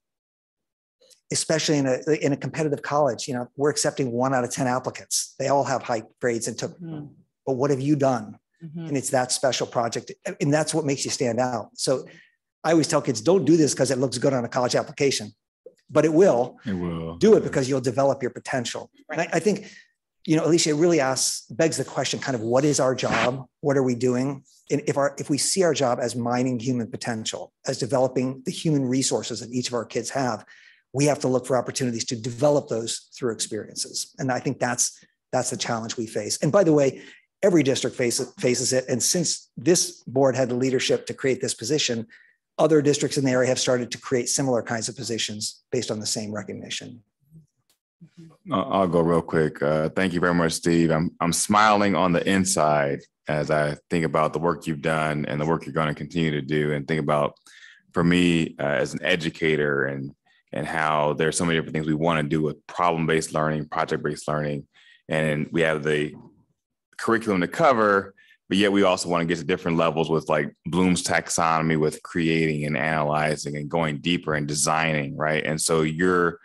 especially in a, in a competitive college, you know, we're accepting one out of 10 applicants. They all have high grades and took, Mhm. but what have you done? Mhm. And it's that special project. And that's what makes you stand out. So I always tell kids, don't do this because it looks good on a college application, but it will. It will. Do it because you'll develop your potential. And I, I think, you know, Alicia, really asks, begs the question kind of what is our job? What are we doing? And if our, if we see our job as mining human potential, as developing the human resources that each of our kids have, we have to look for opportunities to develop those through experiences. And I think that's, that's the challenge we face. And by the way, every district faces, faces it. And since this board had the leadership to create this position, other districts in the area have started to create similar kinds of positions based on the same recognition. I'll I'll go real quick. Uh, thank you very much, Steve. I'm I'm smiling on the inside as I think about the work you've done and the work you're going to continue to do, and think about for me uh, as an educator and and how there's so many different things we want to do with problem-based learning, project-based learning, and we have the curriculum to cover, but yet we also want to get to different levels with like Bloom's taxonomy, with creating and analyzing and going deeper and designing, right? And so you're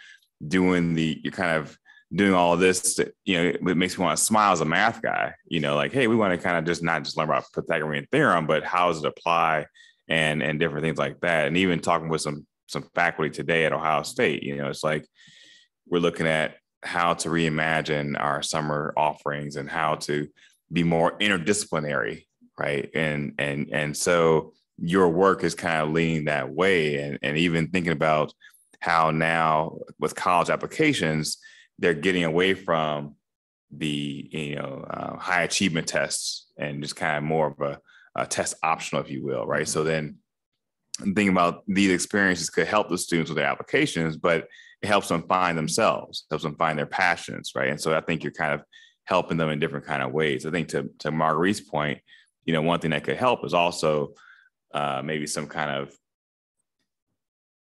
doing the you're kind of doing all this that, you know it makes me want to smile as a math guy you know like hey we want to kind of just not just learn about pythagorean theorem but how does it apply and and different things like that and even talking with some some faculty today at ohio state you know it's like we're looking at how to reimagine our summer offerings and how to be more interdisciplinary right? And and and so your work is kind of leaning that way. And and even thinking about how now with college applications they're getting away from the you know uh, high achievement tests and just kind of more of a, a test optional if you will right? So then thinking about these experiences could help the students with their applications but it helps them find themselves helps them find their passions right? And so i think you're kind of helping them in different kind of ways i think to, to marguerite's point you know one thing that could help is also uh, maybe some kind of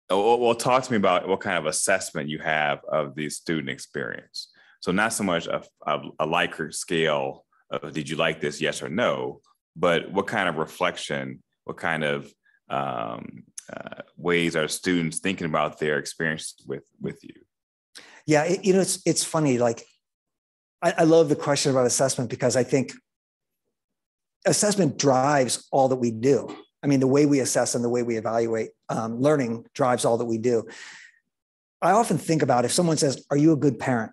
well, well, talk to me about what kind of assessment you have of the student experience. So not so much a, a, a Likert scale of did you like this, yes or no, but what kind of reflection, what kind of um, uh, ways are students thinking about their experience with with you? Yeah, it, you know, it's it's funny. Like, I, I love the question about assessment because I think assessment drives all that we do. I mean, the way we assess and the way we evaluate um, learning drives all that we do. I often think about if someone says, Are you a good parent?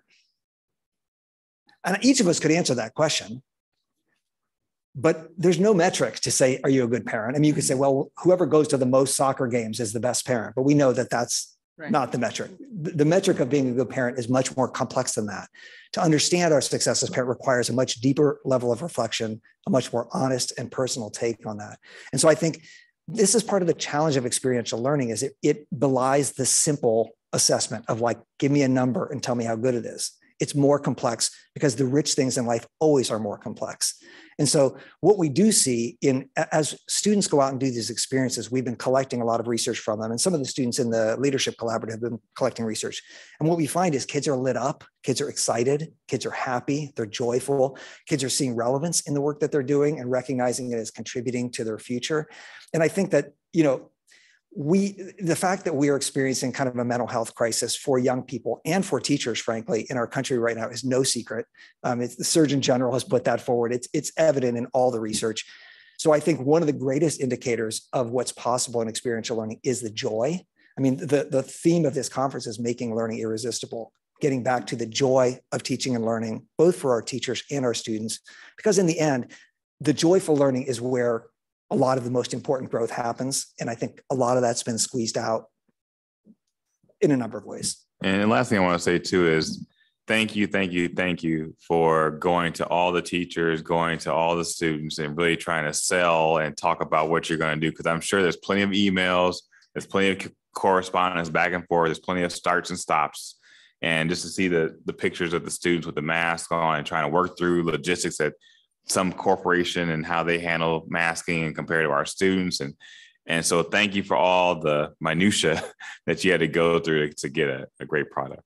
And each of us could answer that question. But there's no metric to say, Are you a good parent? I mean, you could say, Well, whoever goes to the most soccer games is the best parent. But we know that that's Right. not the metric. The metric of being a good parent is much more complex than that. To understand our success as parent requires a much deeper level of reflection, a much more honest and personal take on that. And so I think this is part of the challenge of experiential learning is it, it belies the simple assessment of like, give me a number and tell me how good it is. It's more complex because the rich things in life always are more complex. And so what we do see in as students go out and do these experiences, we've been collecting a lot of research from them. And some of the students in the leadership collaborative have been collecting research. And what we find is kids are lit up, kids are excited, kids are happy, they're joyful, kids are seeing relevance in the work that they're doing and recognizing it as contributing to their future. And I think that, you know, we the fact that we are experiencing kind of a mental health crisis for young people and for teachers frankly in our country right now is no secret. Um, it's the surgeon general has put that forward. It's it's evident in all the research. So i think one of the greatest indicators of what's possible in experiential learning is the joy. I mean the the theme of this conference is making learning irresistible getting back to the joy of teaching and learning both for our teachers and our students because in the end the joyful learning is where a lot of the most important growth happens. And I think a lot of that's been squeezed out in a number of ways. And the last thing I want to say too is thank you, thank you, thank you for going to all the teachers, going to all the students, and really trying to sell and talk about what you're going to do. Because I'm sure there's plenty of emails, there's plenty of correspondence back and forth, there's plenty of starts and stops. And just to see the the pictures of the students with the mask on and trying to work through logistics at some corporation and how they handle masking and compared to our students and and so thank you for all the minutia that you had to go through to, to get a, a great product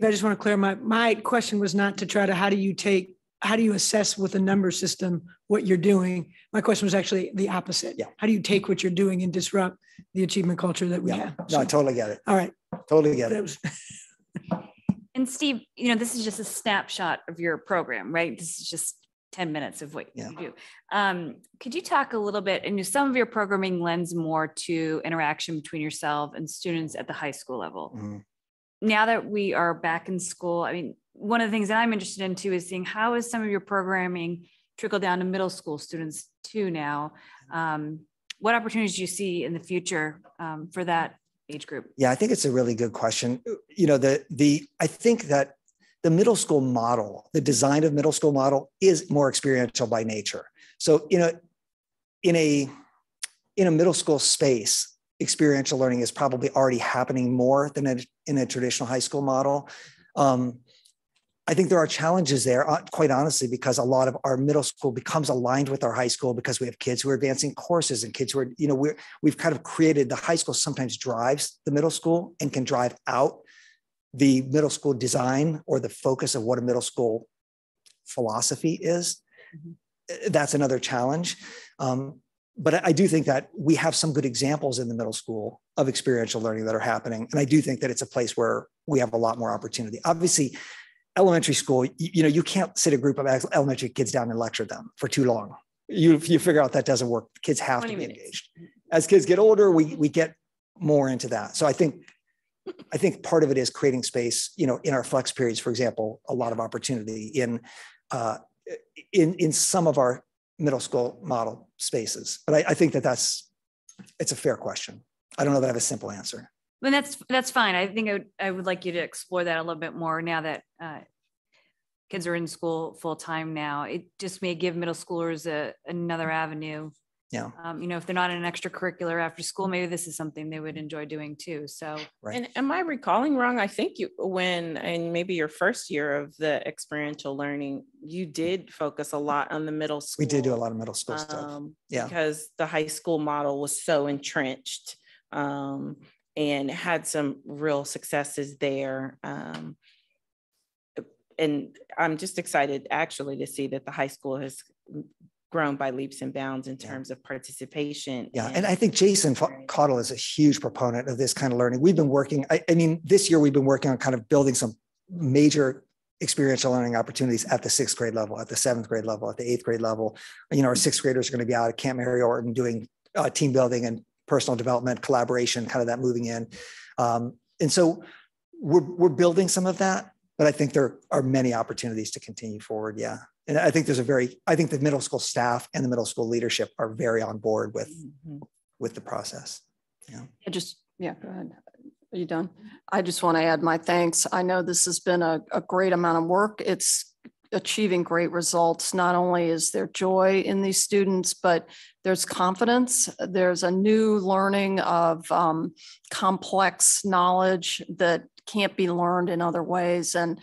I just want to clear my, my question was not to try to, how do you take, how do you assess with a number system what you're doing? My question was actually the opposite. Yeah. How do you take what you're doing and disrupt the achievement culture that we Yeah, have? no, I totally get it. All right. Totally get it. And Steve, you know, this is just a snapshot of your program, right? This is just 10 minutes of what Yeah. you do. Um, could you talk a little bit, and some of your programming lends more to interaction between yourself and students at the high school level. Mhm. Now that we are back in school, I mean, one of the things that I'm interested in too is seeing how is some of your programming trickle down to middle school students too now? Um, what opportunities do you see in the future um, for that age group? Yeah, I think it's a really good question. You know, the the I think that the middle school model, the design of middle school model is more experiential by nature. So, you know, in a in a middle school space, experiential learning is probably already happening more than a, in a traditional high school model. Um, I think there are challenges there, uh, quite honestly, because a lot of our middle school becomes aligned with our high school because we have kids who are advancing courses and kids who are, you know, we're, we've kind of created the high school sometimes drives the middle school and can drive out the middle school design or the focus of what a middle school philosophy is. Uh, That's another challenge. Um, but I do think that we have some good examples in the middle school of experiential learning that are happening. And I do think that it's a place where we have a lot more opportunity. Obviously, elementary school, you, you know, you can't sit a group of elementary kids down and lecture them for too long. You, you figure out that doesn't work. Kids have to be minutes. engaged. As kids get older, we, we get more into that. So I think, I think part of it is creating space, you know, in our flex periods, for example, a lot of opportunity in, uh, in, in some of our middle school model spaces. But I, I think that that's, it's a fair question. I don't know that I have a simple answer. And that's, that's fine. I think I would, I would like you to explore that a little bit more now that uh, kids are in school full time now. It just may give middle schoolers a, another avenue. Yeah. Um, you know, if they're not in an extracurricular after school, maybe this is something they would enjoy doing too. So. right. And am I recalling wrong? I think you, when, and maybe your first year of the experiential learning, you did focus a lot on the middle school. We did do a lot of middle school stuff. um, Yeah. Because the high school model was so entrenched um, and had some real successes there. Um, and I'm just excited actually to see that the high school has grown by leaps and bounds in terms of participation. Yeah, and I think Jason Caudle is a huge proponent of this kind of learning. We've been working, I, I mean, this year we've been working on kind of building some major experiential learning opportunities at the sixth grade level, at the seventh grade level, at the eighth grade level. You know, our sixth graders are going to be out at Camp Mary Orton doing uh, team building and personal development, collaboration, kind of that moving in. Um, and so we're, we're building some of that, but I think there are many opportunities to continue forward. Yeah. And I think there's a very, I think the middle school staff and the middle school leadership are very on board with, with the process. Yeah. I just, yeah, go ahead. Are you done? I just want to add my thanks. I know this has been a, a great amount of work. It's achieving great results. Not only is there joy in these students, but there's confidence. There's a new learning of um, complex knowledge that can't be learned in other ways. And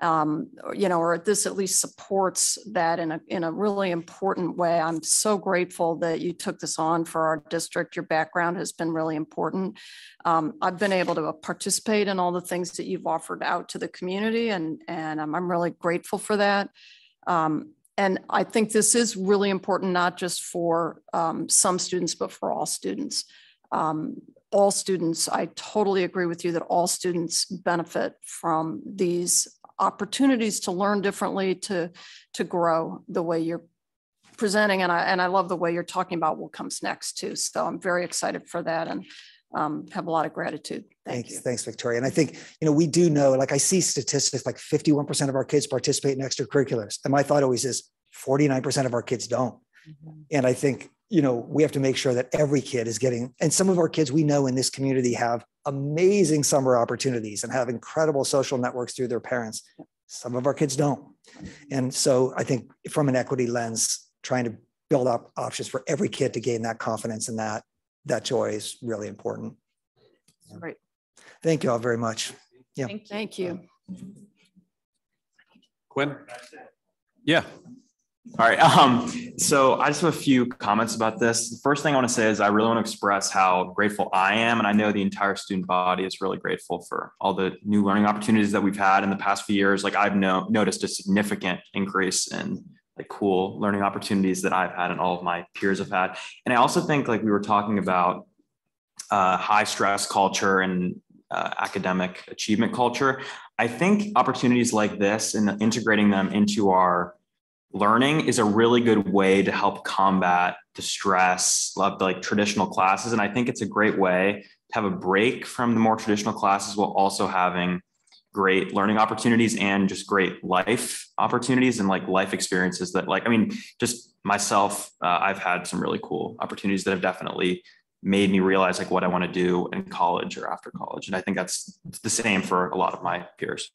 um, you know, or this at least supports that in a, in a really important way. I'm so grateful that you took this on for our district. Your background has been really important. Um, I've been able to participate in all the things that you've offered out to the community and, and I'm, I'm really grateful for that. Um, and I think this is really important, not just for um, some students, but for all students. Um, all students, I totally agree with you that all students benefit from these opportunities to learn differently, to, to grow the way you're presenting. And I, and I love the way you're talking about what comes next too. So I'm very excited for that and um, have a lot of gratitude. Thank Thanks, you. thanks, Victoria. And I think, you know, we do know, like I see statistics, like 51% of our kids participate in extracurriculars. And my thought always is 49% of our kids don't. And I think, you know, we have to make sure that every kid is getting, and some of our kids we know in this community have amazing summer opportunities and have incredible social networks through their parents. Some of our kids don't. And so I think from an equity lens, trying to build up options for every kid to gain that confidence and that, that joy is really important. Great. Thank you all very much. Yeah. Thank you. Quinn? Yeah. All right. Um, so I just have a few comments about this. The first thing I want to say is I really want to express how grateful I am. And I know the entire student body is really grateful for all the new learning opportunities that we've had in the past few years. Like I've no, noticed a significant increase in like cool learning opportunities that I've had and all of my peers have had. And I also think like we were talking about uh, high stress culture and uh, academic achievement culture. I think opportunities like this and integrating them into our learning is a really good way to help combat the stress of like traditional classes. And I think it's a great way to have a break from the more traditional classes while also having great learning opportunities and just great life opportunities and like life experiences that like i mean just myself uh, i've had some really cool opportunities that have definitely made me realize like what i want to do in college or after college and i think that's the same for a lot of my peers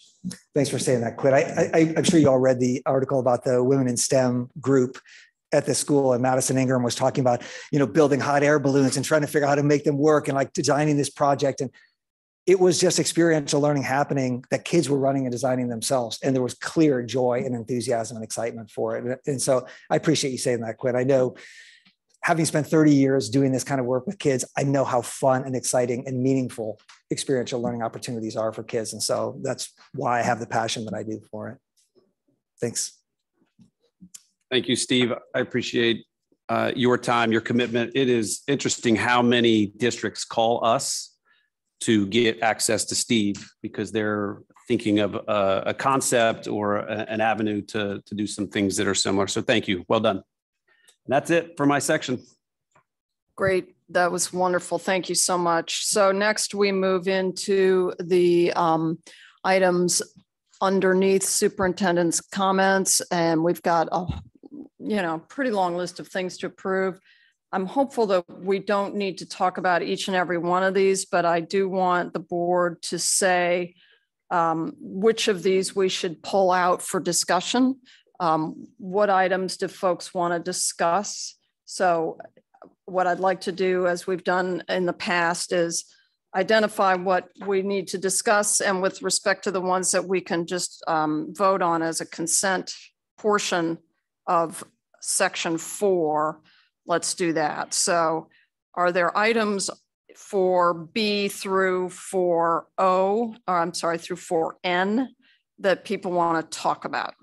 Thanks for saying that, Quinn. I, I, I'm sure you all read the article about the Women in STEM group at the school, and Madison Ingram was talking about, you know, building hot air balloons and trying to figure out how to make them work and like designing this project. And it was just experiential learning happening that kids were running and designing themselves, and there was clear joy and enthusiasm and excitement for it. And so I appreciate you saying that, Quinn. I know having spent 30 years doing this kind of work with kids, I know how fun and exciting and meaningful experiential learning opportunities are for kids. And so that's why I have the passion that I do for it. Thanks. Thank you, Steve. I appreciate uh, your time, your commitment. It is interesting how many districts call us to get access to Steve because they're thinking of a, a concept or a- an avenue to, to do some things that are similar. So thank you. Well done. And that's it for my section. Great. That was wonderful. Thank you so much. So next we move into the um, items underneath superintendent's comments, and we've got a, you know, pretty long list of things to approve. I'm hopeful that we don't need to talk about each and every one of these, but I do want the board to say um, which of these we should pull out for discussion. Um, What items do folks want to discuss? So what I'd like to do, as we've done in the past, is identify what we need to discuss and with respect to the ones that we can just um, vote on as a consent portion of section four, let's do that. So are there items for B through for O, or I'm sorry, through for N that people want to talk about?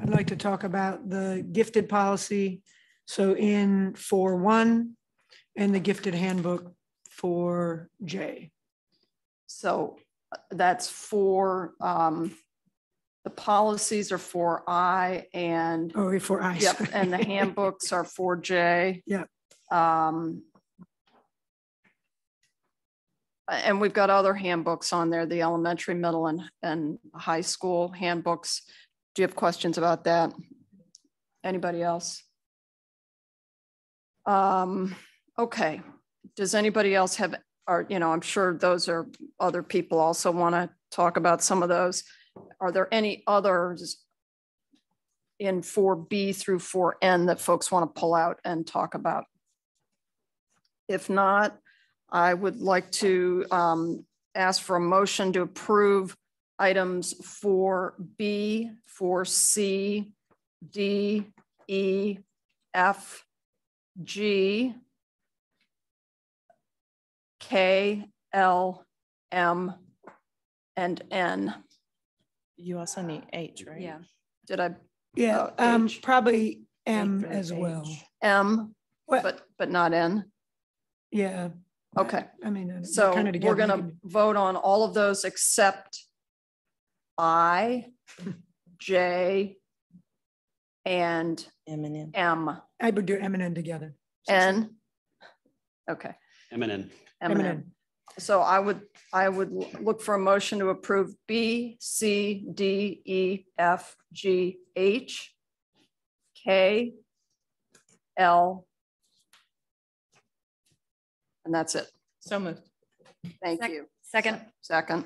I'd like to talk about the gifted policy. So in for one and the gifted handbook for J. So that's for, um, the policies are for I and. Oh, for I. Yep, sorry. and the handbooks are for J. Yep. Um. And we've got other handbooks on there, the elementary, middle and, and high school handbooks. Do you have questions about that? Anybody else? Um, okay, does anybody else have, or, you know, I'm sure those are, other people also want to talk about some of those. Are there any others in four B through four N that folks want to pull out and talk about? If not, I would like to um, ask for a motion to approve items four B, four C, D, E, F, G, K, L, M, and N. You also need H, right? Yeah. Did I? Yeah, Oh, um, H. probably M for as well. M, Well- but, but not N? Yeah. Okay. I mean. they're So kinda we're gonna vote on all of those except I, J, and M and N. M, I would do M and N together. N. Okay, Eminem. M and N. So I would, I would look for a motion to approve B, C, D, E, F, G, H, K, L. And that's it. So moved. Thank Sec- you. Second, Second.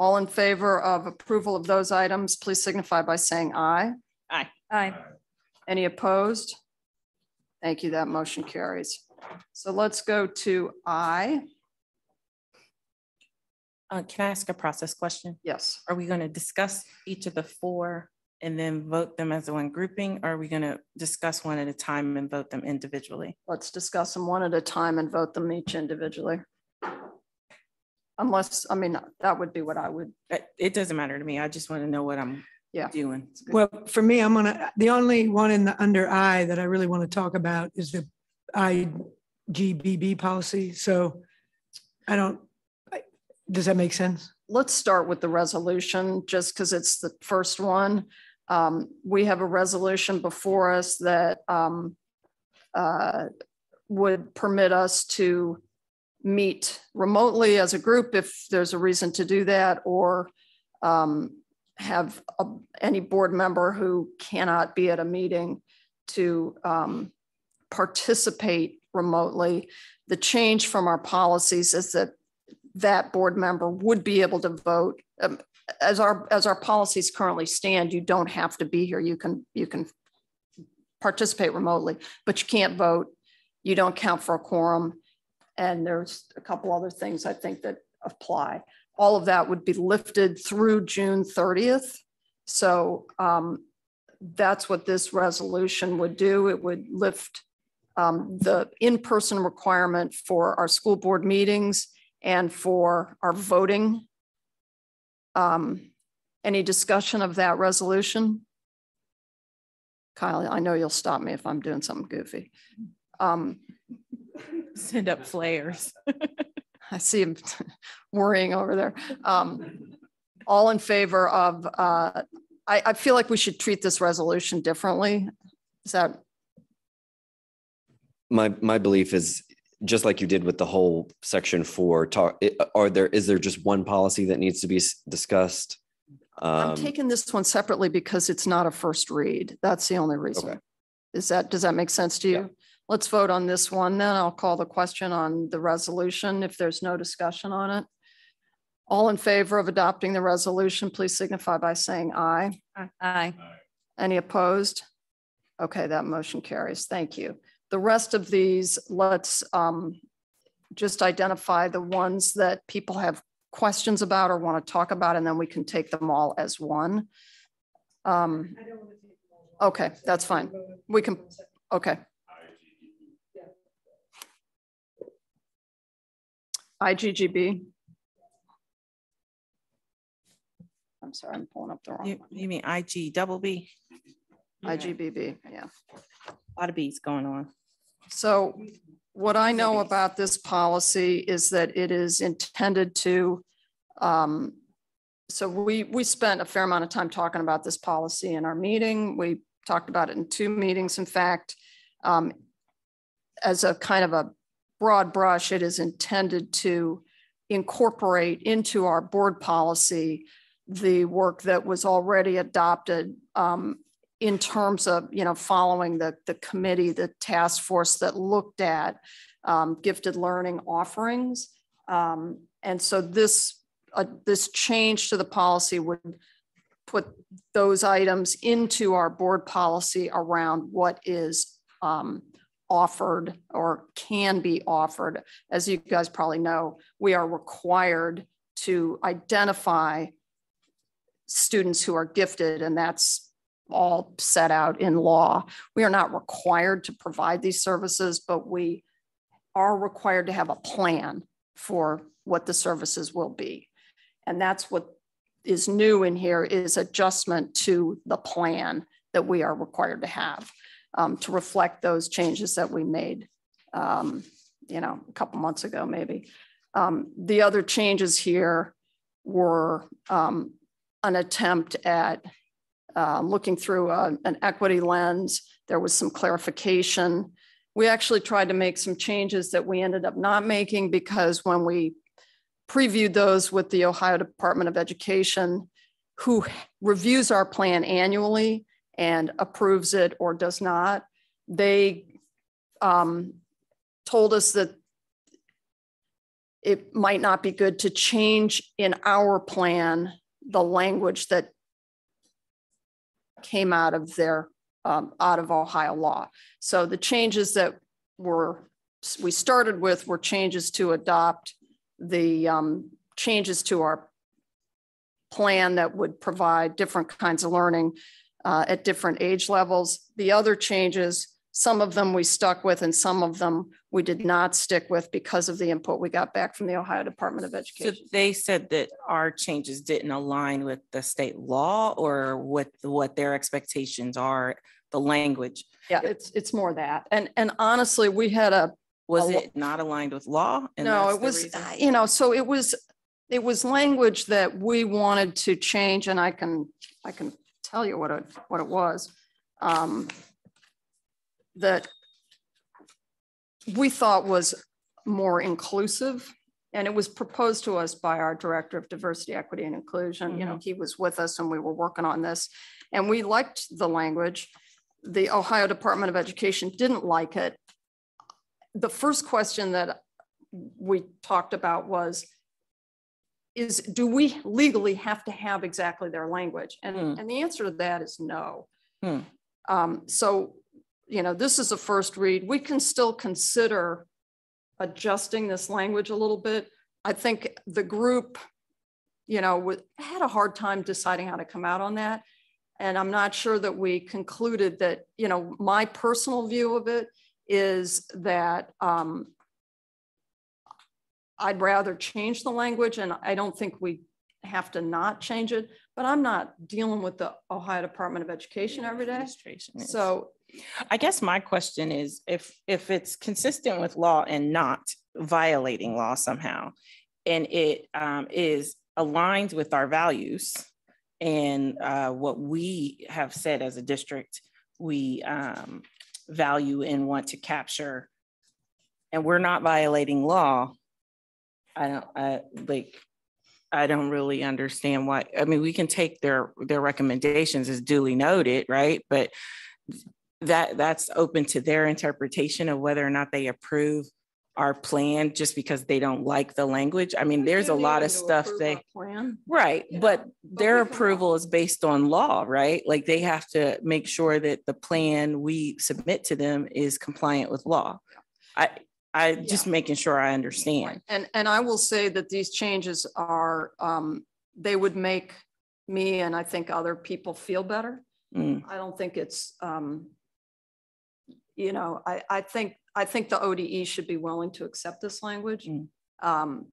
All in favor of approval of those items, please signify by saying aye. Aye. aye. Any opposed? Thank you. That motion carries. So let's go to I. Uh, can I ask a process question? Yes. Are we going to discuss each of the four and then vote them as one grouping? Or are we going to discuss one at a time and vote them individually? Let's discuss them one at a time and vote them each individually. Unless, I mean, that would be what I would, It, it doesn't matter to me. I just want to know what I'm Yeah. doing. Well, for me, I'm gonna, the only one in the under I that I really want to talk about is the IGBB policy. So I don't, I- does that make sense? let's start with the resolution, just because it's the first one. Um, we have a resolution before us that, um, uh, would permit us to meet remotely as a group if there's a reason to do that, or, um, have a- any board member who cannot be at a meeting to, um, participate remotely. The change from our policies is that that board member would be able to vote. Um, As our, as our policies currently stand, you don't have to be here. You can, you can participate remotely, but you can't vote. You don't count for a quorum. And there's a couple other things I think that apply. All of that would be lifted through June 30th. So um, that's what this resolution would do. It would lift um, the in-person requirement for our school board meetings and for our voting. Um, Any discussion of that resolution? Kyle, I know you'll stop me if I'm doing something goofy. Um, Send up flares. I see him worrying over there. Um, All in favor of, uh, I, I feel like we should treat this resolution differently. Is that, My, my belief is, just like you did with the whole section four, talk, are there, is there just one policy that needs to be s- discussed? I'm Um, taking this one separately because it's not a first read. That's the only reason. Is that, does that make sense to you? Let's vote on this one, then I'll call the question on the resolution if there's no discussion on it. All in favor of adopting the resolution, please signify by saying aye. Aye. Any opposed? Okay, that motion carries. Thank you. The rest of these, let's um, just identify the ones that people have questions about or want to talk about, and then we can take them all as one. Um, Okay, that's fine. We can, okay. IGGB. I'm sorry, I'm pulling up the wrong You, one. you mean IG double B? IGBB, yeah. Lot of Bs going on. So what I know about this policy is that it is intended to, um, so we, we spent a fair amount of time talking about this policy in our meeting. We talked about it in two meetings, in fact. Um, As a kind of a broad brush, it is intended to incorporate into our board policy the work that was already adopted um, in terms of, you know, following the, the committee, the task force that looked at um, gifted learning offerings. Um, And so this, uh, this change to the policy would put those items into our board policy around what is um, offered or can be offered. As you guys probably know, we are required to identify students who are gifted, and that's all set out in law. We are not required to provide these services, but we are required to have a plan for what the services will be. And that's what is new in here is adjustment to the plan that we are required to have um, to reflect those changes that we made, um, you know, a couple months ago, maybe. Um, the other changes here were um, an attempt at uh, looking through a- an equity lens. There was some clarification. We actually tried to make some changes that we ended up not making because when we previewed those with the Ohio Department of Education, who reviews our plan annually and approves it or does not, they um, told us that it might not be good to change in our plan the language that came out of their, um, out of Ohio law. So the changes that were, we started with were changes to adopt the um, changes to our plan that would provide different kinds of learning uh, at different age levels. The other changes, some of them we stuck with and some of them we did not stick with because of the input we got back from the Ohio Department of Education. So Education. they said that our changes didn't align with the state law or with what their expectations are, the language. Yeah, it's, it's more that. And, and honestly, we had a Was lo- it not aligned with law? and No, that's it the was, reason? uh, you know, so it was, it was language that we wanted to change and I can, I can tell you what it, what it was. um, That we thought was more inclusive. And it was proposed to us by our Director of Diversity, Equity and Inclusion. You know, he was with us and we were working on this. And we liked the language. The Ohio Department of Education didn't like it. The first question that we talked about was, is, do we legally have to have exactly their language? And, and the answer to that is no. Hmm. Um, so, you know, this is a first read. We can still consider adjusting this language a little bit. I think the group, you know, had a hard time deciding how to come out on that. And I'm not sure that we concluded that, you know, my personal view of it is that um, I'd rather change the language and I don't think we have to not change it, but I'm not dealing with the Ohio Department of Education every day. So I guess my question is if, if it's consistent with law and not violating law somehow, and it um, is aligned with our values and uh, what we have said as a district, we um, value and want to capture, and we're not violating law, I don't, I, like, I don't really understand why, I mean, we can take their, their recommendations as duly noted, right? But that, that's open to their interpretation of whether or not they approve our plan just because they don't like the language. I mean, there's a lot of stuff they, Plan. right, but their approval is based on law, right? Like they have to make sure that the plan we submit to them is compliant with law. I, I just making sure I understand. And, and I will say that these changes are, um, they would make me and I think other people feel better. Mm. I don't think it's, um, you know, I, I think, I think the ODE should be willing to accept this language. Um,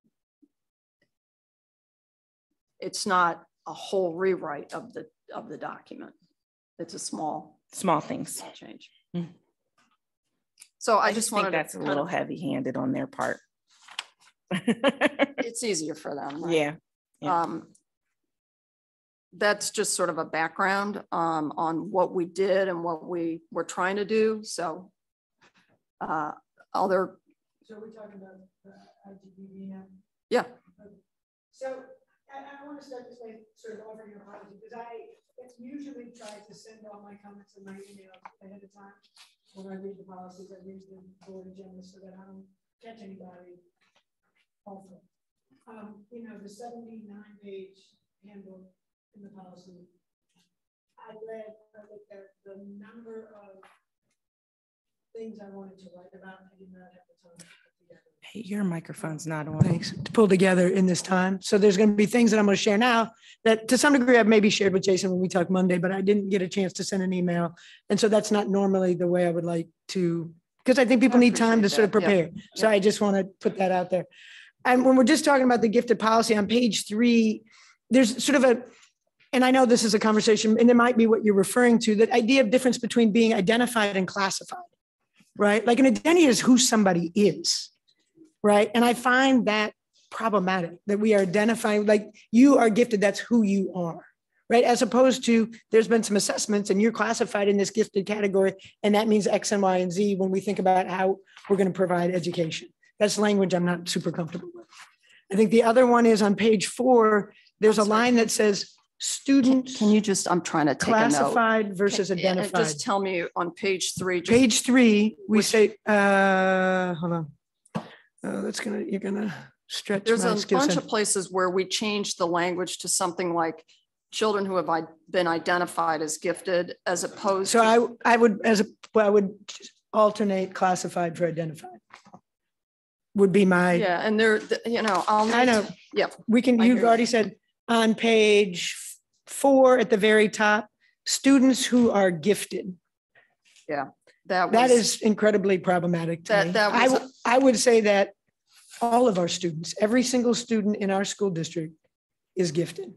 It's not a whole rewrite of the, of the document. It's a small. Small things. Change. Mm. So I I just just think that's a little of- heavy handed on their part. It's easier for them. right? Yeah. yeah. Um, That's just sort of a background um, on what we did and what we were trying to do. So uh, other, So we're talking about the IGBB now? yeah, So I, I want to start this by sort of offering an apology because I usually try to send all my comments in my emails ahead of time. When I read the policies, I read the board agenda so that I don't catch anybody awful. Um, you know, the seventy-nine page handbook in the policy. I read, I looked at the number of things I wanted to write about. I did not have the time to put together. Hey, your microphone's not on. Thanks. To pull together in this time. So there's going to be things that I'm going to share now that to some degree I've maybe shared with Jason when we talked Monday, but I didn't get a chance to send an email. And so that's not normally the way I would like to, because I think people need time to sort of appreciate prepare. So I just want to put that out there. And when we're just talking about the gifted policy on page three, there's sort of a, and I know this is a conversation and it might be what you're referring to, that idea of difference between being identified and classified, right? Like an identity is who somebody is, right? And I find that problematic that we are identifying, like you are gifted, that's who you are, right? As opposed to there's been some assessments and you're classified in this gifted category, and that means X and Y and Z when we think about how we're going to provide education. That's language I'm not super comfortable with. I think the other one is on page four, there's a line that says student can you just, I'm trying to take a note. classified versus Can- and identified. Just tell me on page three. just- Page three, we say, uh, hold on. Uh, that's gonna, you're gonna stretch There's my a skill bunch set. of places where we changed the language to something like children who have i- been identified as gifted as opposed. So to- I, I would, as a, well, I would alternate classified for identified. Would be my. Yeah, and there, you know, I'll. I know. Yep. We can, I you've you. already said on page four at the very top, students who are gifted. Yeah, that That was- is incredibly problematic to That- me. that I, was- w- I would say that all of our students, every single student in our school district is gifted.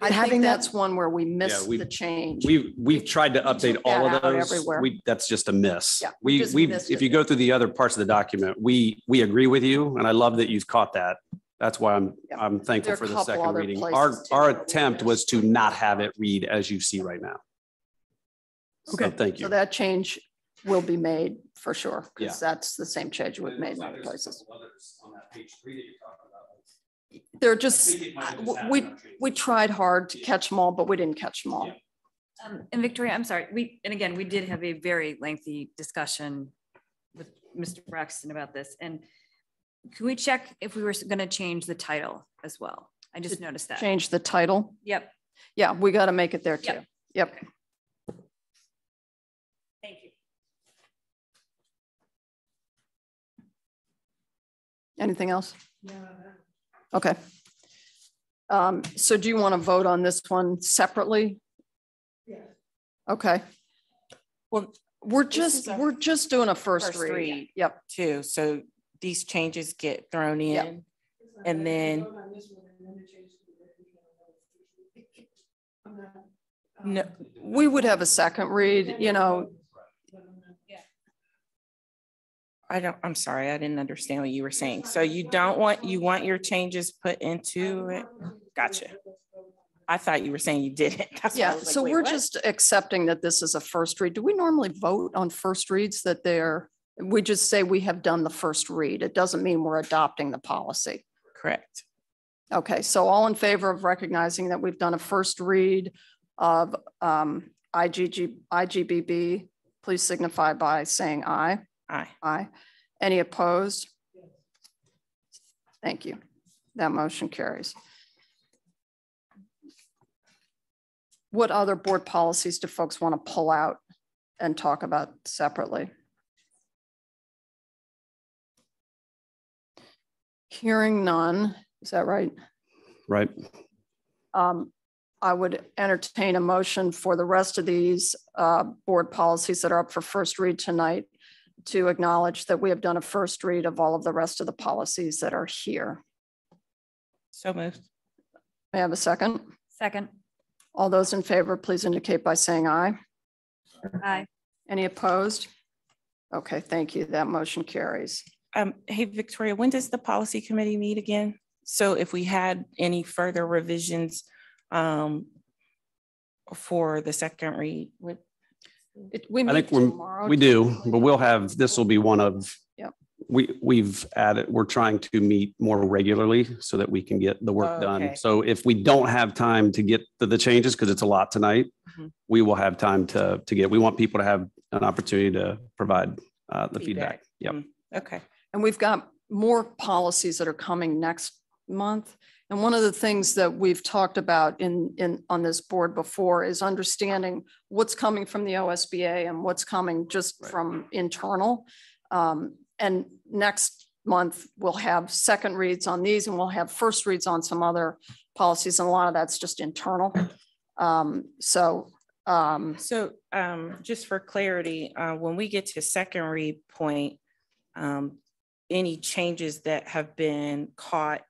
I think Having that- that's one where we missed we- the change. We, we've tried to update all of those. everywhere. We, that's just a miss. Yeah, we We, just we, missed if it. you go through the other parts of the document, we, we agree with you and I love that you've caught that. That's why I'm, Yeah. I'm thankful for the second reading. Our, our attempt was to not have it read as you see right now. So Okay. thank you. So that change will be made for sure, Yeah. because that's the same change we've made in other places. They're just, we, we tried hard to catch them all, but we didn't catch them all. Um, And Victoria, I'm sorry, we, and again, we did have a very lengthy discussion with Mr. Braxton about this. And can we check if we were going to change the title as well? I just noticed that. Change the title. Yep. Yeah, we got to make it there too. Yep. Yep. Thank you. Anything else? Okay. Um, so do you want to vote on this one separately? Yeah. Okay. Well, We're just, we're just doing a first first read. read. Yep. too. So these changes get thrown Yep. in. And then- No, We would have a second read, you know, I don't, I'm sorry, I didn't understand what you were saying. So you don't want, you want your changes put into it? Gotcha. I thought you were saying you didn't. That's yeah. like, So we're what? just accepting that this is a first read. Do we normally vote on first reads that they're, we just say we have done the first read. It doesn't mean we're adopting the policy. Correct. Okay, so all in favor of recognizing that we've done a first read of um, IGG, IGBB, please signify by saying aye. Aye. Aye. Any opposed? Thank you. That motion carries. What other board policies do folks want to pull out and talk about separately? Hearing none, is that right? Right? Um, I would entertain a motion for the rest of these uh, board policies that are up for first read tonight to acknowledge that we have done a first read of all of the rest of the policies that are here. So moved. May I have a second? Second. All those in favor, please indicate by saying aye. Aye. Any opposed? Okay, thank you. That motion carries. Um, hey, Victoria, when does the policy committee meet again? So if we had any further revisions, um, for the second read, what, It- We I think we're, tomorrow. we do, but we'll have, this will be one of. Yep. We, we've added, we're trying to meet more regularly so that we can get the Oh, work done. okay. So if we don't have time to get to the changes, because it's a lot tonight, Mhm. we will have time to, to get, we want people to have an opportunity to provide uh, the Feedback. feedback. Yep. Mm, okay. And we've got more policies that are coming next month. And one of the things that we've talked about in, in, on this board before is understanding what's coming from the OSBA and what's coming just Right. from internal. Um, and next month, we'll have second reads on these and we'll have first reads on some other policies. And a lot of that's just internal. Um, so, um, So, um, just for clarity, uh, when we get to second read point, um, any changes that have been caught,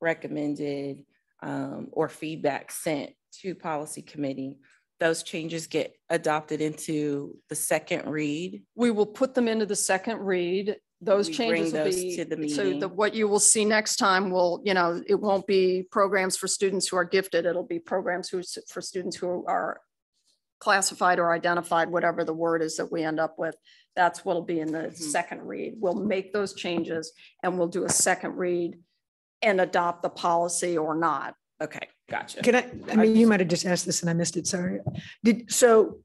recommended, um, or feedback sent to policy committee, those changes get adopted into the second read. We will put them into the second read. Those We bring changes will those be, to the so meeting. the, what you will see next time will, you know, it won't be programs for students who are gifted. It'll be programs who, s- for students who are classified or identified, whatever the word is that we end up with. That's what'll be in the Mhm. second read. We'll make those changes and we'll do a second read and adopt the policy or not. Okay, gotcha. Can I, I mean, you might have just asked this and I missed it, sorry. Did, so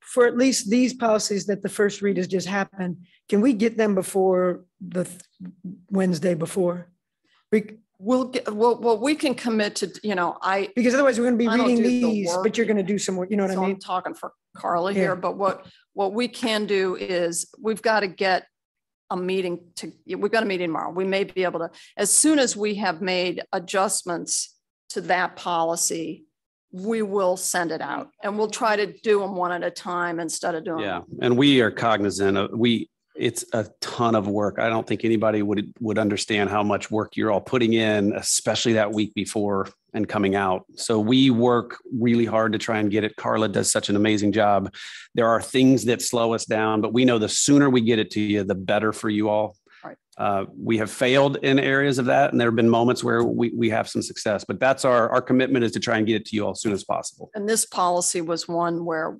for at least these policies that the first read has just happened, can we get them before the th- Wednesday before? We, We'll get, well, well, we can commit to, you know, I, because otherwise we're gonna be I don't reading do the these, work. but you're gonna do some work, you know what So I I'm mean? talking for Carly Yeah. here, but what, what we can do is, we've got to get a meeting to, we've got a meeting tomorrow. We may be able to, as soon as we have made adjustments to that policy, we will send it out and we'll try to do them one at a time instead of doing. Yeah, and we are cognizant of, we, it's a ton of work. I don't think anybody would, would understand how much work you're all putting in, especially that week before. and coming out. So we work really hard to try and get it. Carla does such an amazing job. There are things that slow us down, but we know the sooner we get it to you, the better for you all. Right. Uh, we have failed in areas of that, and there have been moments where we, we have some success, but that's our, our commitment is to try and get it to you all as soon as possible. And this policy was one where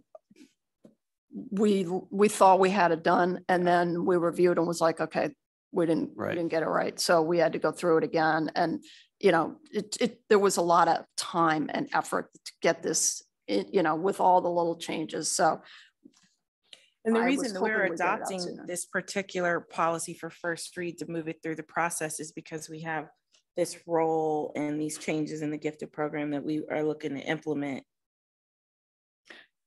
we, we thought we had it done and then we reviewed and was like, okay, we didn't, we didn't get it right. So we had to go through it again. And, you know, it, it, there was a lot of time and effort to get this, you know, with all the little changes. So And the I reason that we're hoping we'd get it out adopting this particular policy for first read to move it through the process is because we have this role and these changes in the gifted program that we are looking to implement.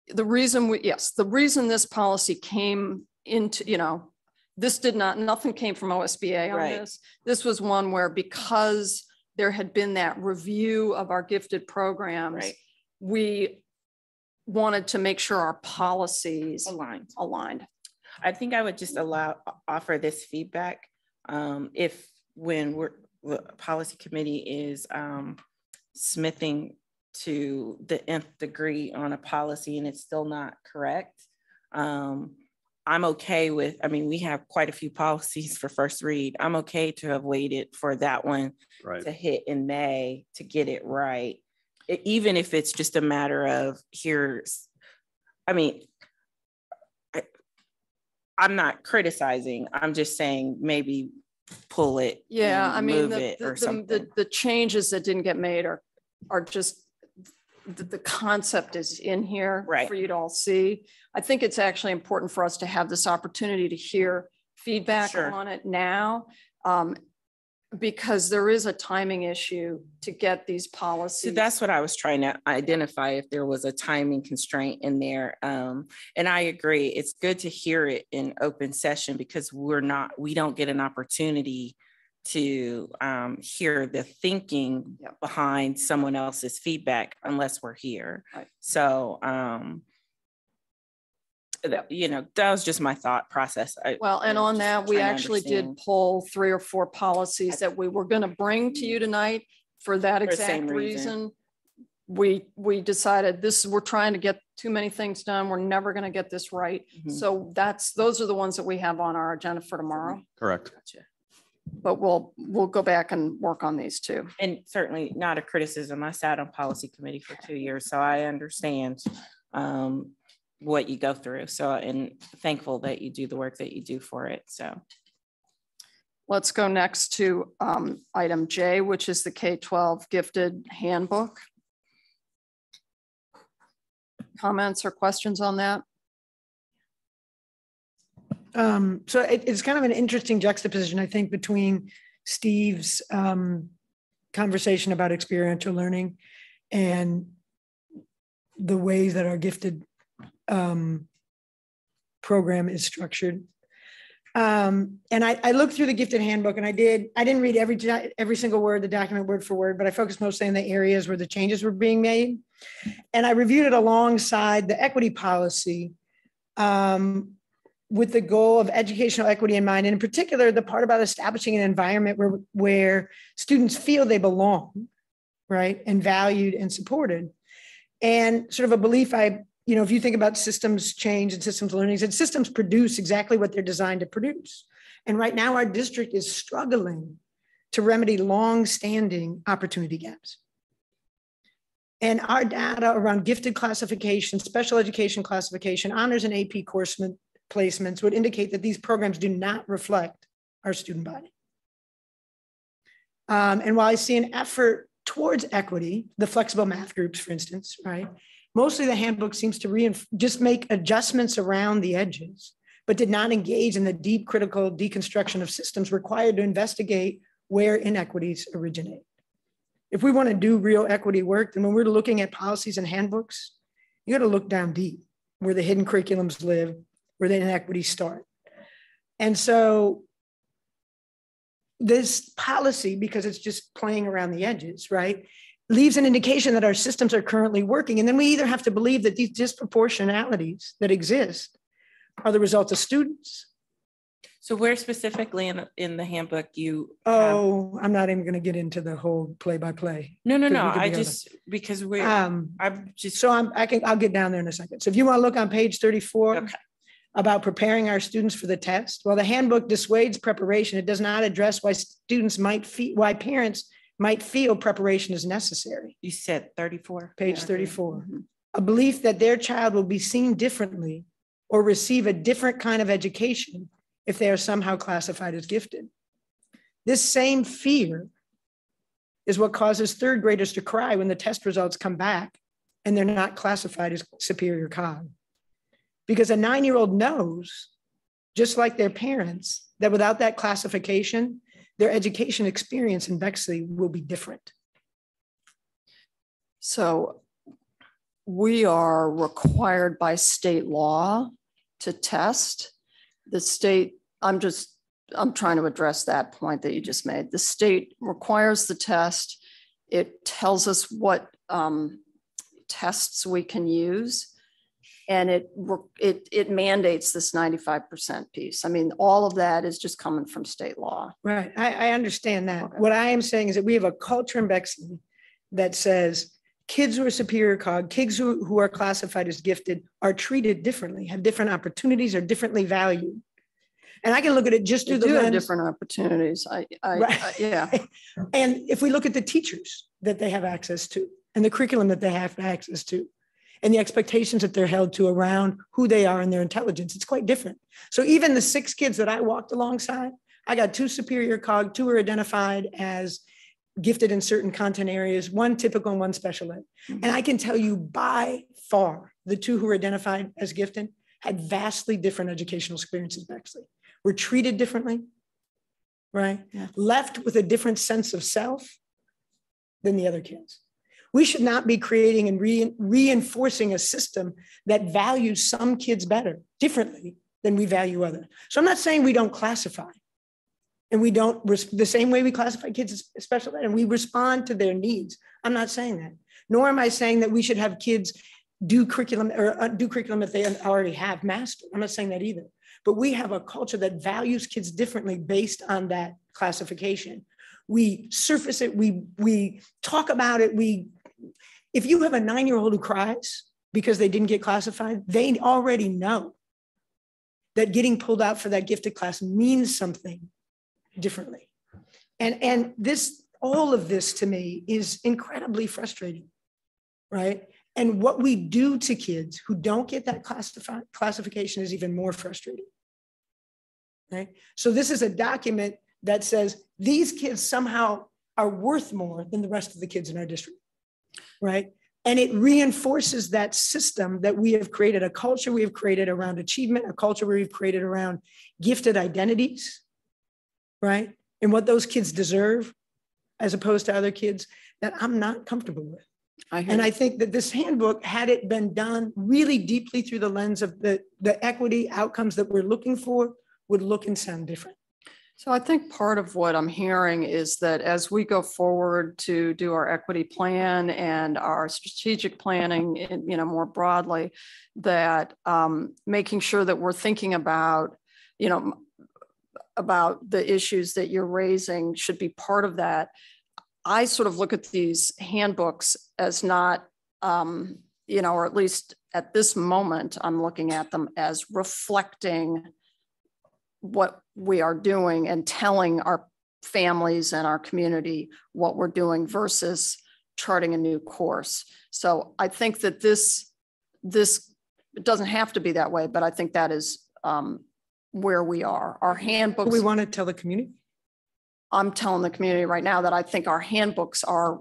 The reason we, yes, the reason this policy came into, you know, this did not, nothing came from OSBA on Right. this. This was one where because there had been that review of our gifted programs, Right. we wanted to make sure our policies Aligned. aligned. I think I would just allow, offer this feedback. Um, if, when we're, the policy committee is, um, smithing to the nth degree on a policy and it's still not correct. Um, I'm okay with, I mean, we have quite a few policies for first read. I'm okay to have waited for that one Right. to hit in May to get it right. E- even if it's just a matter of here's, I mean, I, I'm not criticizing, I'm just saying maybe pull it. Yeah, I mean, Move the, it the- or something. the, the changes that didn't get made are, are just, the, the concept is in here Right. for you to all see. I think it's actually important for us to have this opportunity to hear feedback Sure. on it now. um, Because there is a timing issue to get these So policies. that's what I was trying to identify if there was a timing constraint in there. Um, and I agree, it's good to hear it in open session because we're not, we don't get an opportunity to um, hear the thinking Yep. behind someone else's feedback unless we're here. Right. So, um, that- you know, that was just my thought process. I- Well, and on that, we actually did pull three or four policies that we were going to bring to you tonight for that For exact reason. reason. We, we decided this, we're trying to get too many things done. We're never going to get this right. Mhm. So that's, those are the ones that we have on our agenda for tomorrow. Correct. Gotcha. But we'll, we'll go back and work on these too. And certainly not a criticism. I sat on policy committee for two years, so I understand um, what you go through. So, and thankful that you do the work that you do for it. So, Let's go next to um, item J, which is the K-12 gifted handbook. Comments or questions on that? Um, so it, it's kind of an interesting juxtaposition, I think, between Steve's um, conversation about experiential learning and the ways that our gifted um, program is structured. Um, and I, I looked through the gifted handbook and I did, I didn't read every, every single word, the document word for word, but I focused mostly on the areas where the changes were being made. And I reviewed it alongside the equity policy um, with the goal of educational equity in mind, and in particular, the part about establishing an environment where, where students feel they belong, right, and valued and supported. And sort of a belief I, you know, if you think about systems change and systems learning, that systems produce exactly what they're designed to produce. And right now, our district is struggling to remedy long-standing opportunity gaps. And our data around gifted classification, special education classification, honors and AP course placements would indicate that these programs do not reflect our student body. Um, and while I see an effort towards equity, the flexible math groups, for instance, right? Mostly the handbook seems to just make adjustments around the edges, but did not engage in the deep critical deconstruction of systems required to investigate where inequities originate. If we want to do real equity work, then when we're looking at policies and handbooks, you got to look down deep where the hidden curriculums live, where the inequities start. And so this policy, because it's just playing around the edges, right, leaves an indication that our systems are currently working. And then we either have to believe that these disproportionalities that exist are the result of students So where specifically in, in the handbook you? have- Oh, I'm not even gonna get into the whole play by play. No, no, no, I just, because we're, Um, I'm just, so I'm, I can, I'll get down there in a second. So if you want to look on page thirty-four. Okay. About preparing our students for the test, well, the handbook dissuades preparation. It does not address why students might feel, why parents might feel preparation is necessary. you said thirty-four. Page Yeah. thirty-four. Mm-hmm. A belief that their child will be seen differently or receive a different kind of education if they are somehow classified as gifted. This same fear is what causes third graders to cry when the test results come back and they're not classified as superior cog. Because a nine-year-old knows, just like their parents, that without that classification, their education experience in Bexley will be different. So we are required by state law to test. The state, I'm just, I'm trying to address that point that you just made. The state requires the test. It tells us what um, tests we can use. And it, it, it mandates this 95% piece. I mean, all of that is just coming from state law. Right, I, I understand that. What I am saying is that we have a culture in Bexley that says kids who are superior cog, kids who, who are classified as gifted are treated differently, have different opportunities, are differently valued. And I can look at it just through the do have lens. different opportunities. I, I, Right. I- yeah. And if we look at the teachers that they have access to and the curriculum that they have access to and the expectations that they're held to around who they are and their intelligence, it's quite different. So even the six kids that I walked alongside, I got two superior cog, two were identified as gifted in certain content areas, one typical and one special ed. Mm-hmm. And I can tell you by far, the two who were identified as gifted had vastly different educational experiences Bexley, were treated differently, right? Left with a different sense of self than the other kids. We should not be creating and re- reinforcing a system that values some kids better, differently than we value others. So I'm not saying we don't classify. And we don't, the same way we classify kids as special ed, and we respond to their needs. I'm not saying that. Nor am I saying that we should have kids do curriculum or uh, do curriculum that they already have mastered. I'm not saying that either. But we have a culture that values kids differently based on that classification. We surface it, we, we talk about it, we, if you have a nine-year-old who cries because they didn't get classified, they already know that getting pulled out for that gifted class means something differently. And, and this, all of this to me is incredibly frustrating, right? And what we do to kids who don't get that classification is even more frustrating. Right? So this is a document that says these kids somehow are worth more than the rest of the kids in our district. Right? And it reinforces that system that we have created, a culture we have created around achievement, a culture we've created around gifted identities, right? And what those kids deserve as opposed to other kids that I'm not comfortable with. I And. I think that this handbook, had it been done really deeply through the lens of the, the equity outcomes that we're looking for, would look and sound different. So I think part of what I'm hearing is that as we go forward to do our equity plan and our strategic planning, you know, more broadly, that um, making sure that we're thinking about, you know, about the issues that you're raising should be part of that. I sort of look at these handbooks as not, um, you know, or at least at this moment, I'm looking at them as reflecting what we are doing and telling our families and our community what we're doing versus charting a new course. So I think that this, this, it doesn't have to be that way, but I think that is um, where we are. Our handbooks. We want to tell the community. I'm telling the community right now that I think our handbooks are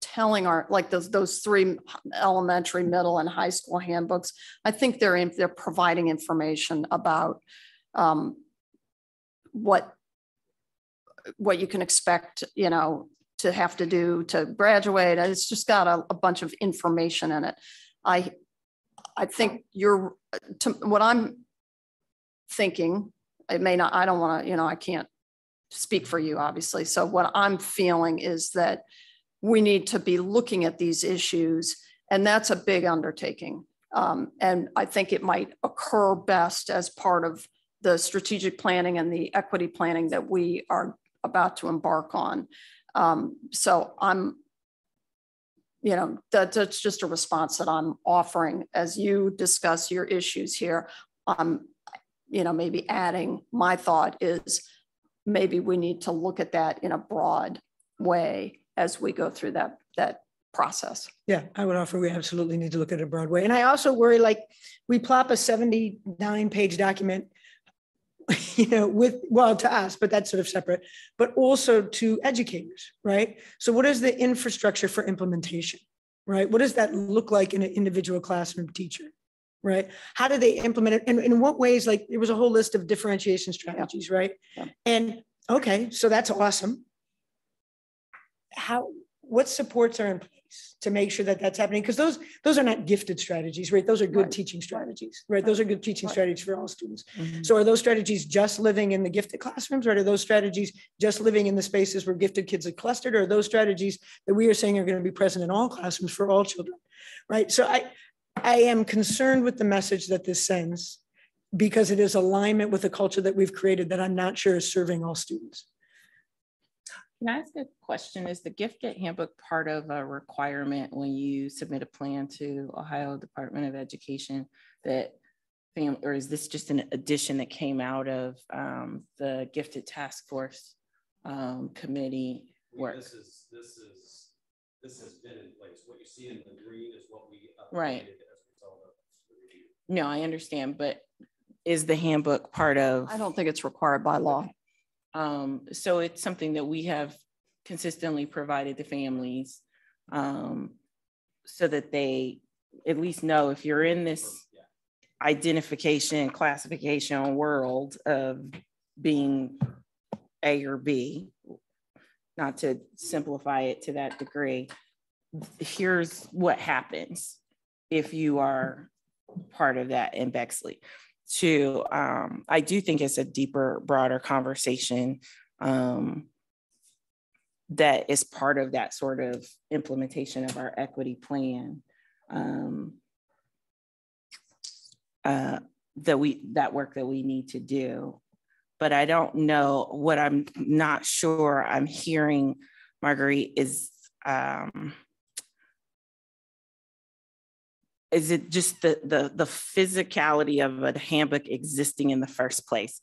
telling our, like those, those three elementary, middle and high school handbooks. I think they're, in- they're providing information about um, what, what you can expect, you know, to have to do to graduate. It's just got a, a bunch of information in it. I, I think you're, to, what I'm thinking, it may not, I don't want to, you know, I can't speak for you, obviously. So what I'm feeling is that we need to be looking at these issues, and that's a big undertaking. Um, and I think it might occur best as part of the strategic planning and the equity planning that we are about to embark on. Um, so I'm, you know, that, that's just a response that I'm offering as you discuss your issues here. Um, you know, maybe adding my thought is maybe we need to look at that in a broad way as we go through that that process. Yeah, I would offer we absolutely need to look at it broad way. And I also worry like we plop a 79 page document, you know, with, well, to us, but that's sort of separate, but also to educators, right? So what is the infrastructure for implementation, right? What does that look like in an individual classroom teacher? Right? How do they implement it? And in what ways? Like there was a whole list of differentiation strategies, right? Yeah. And okay, so that's awesome. How, what supports are in place to make sure that that's happening? Because those, those are not gifted strategies, right? Those are good Right. teaching strategies, right? Those are good teaching Right. strategies for all students. Mhm. So are those strategies just living in the gifted classrooms, or are those strategies just living in the spaces where gifted kids are clustered, or are those strategies that we are saying are going to be present in all classrooms for all children? Right? So I, I am concerned with the message that this sends because it is alignment with the culture that we've created that I'm not sure is serving all students. Can I ask a question? Is the gifted handbook part of a requirement when you submit a plan to Ohio Department of Education that fam, or is this just an addition that came out of um, the gifted task force um, committee work? This is, this is, this has been in place. What you see in the green is what we. Right. updated as a result of the review. No, I understand, but is the handbook part of? I don't think it's required by law. Um, so it's something that we have consistently provided to families um, so that they at least know if you're in this identification, classification world of being A or B, not to simplify it to that degree, here's what happens if you are part of that in Bexley to um, I do think it's a deeper, broader conversation um, that is part of that sort of implementation of our equity plan. Um, uh, that we that work that we need to do. But I don't know what I'm not sure I'm hearing, Marguerite, is um, is it just the the the physicality of a handbook existing in the first place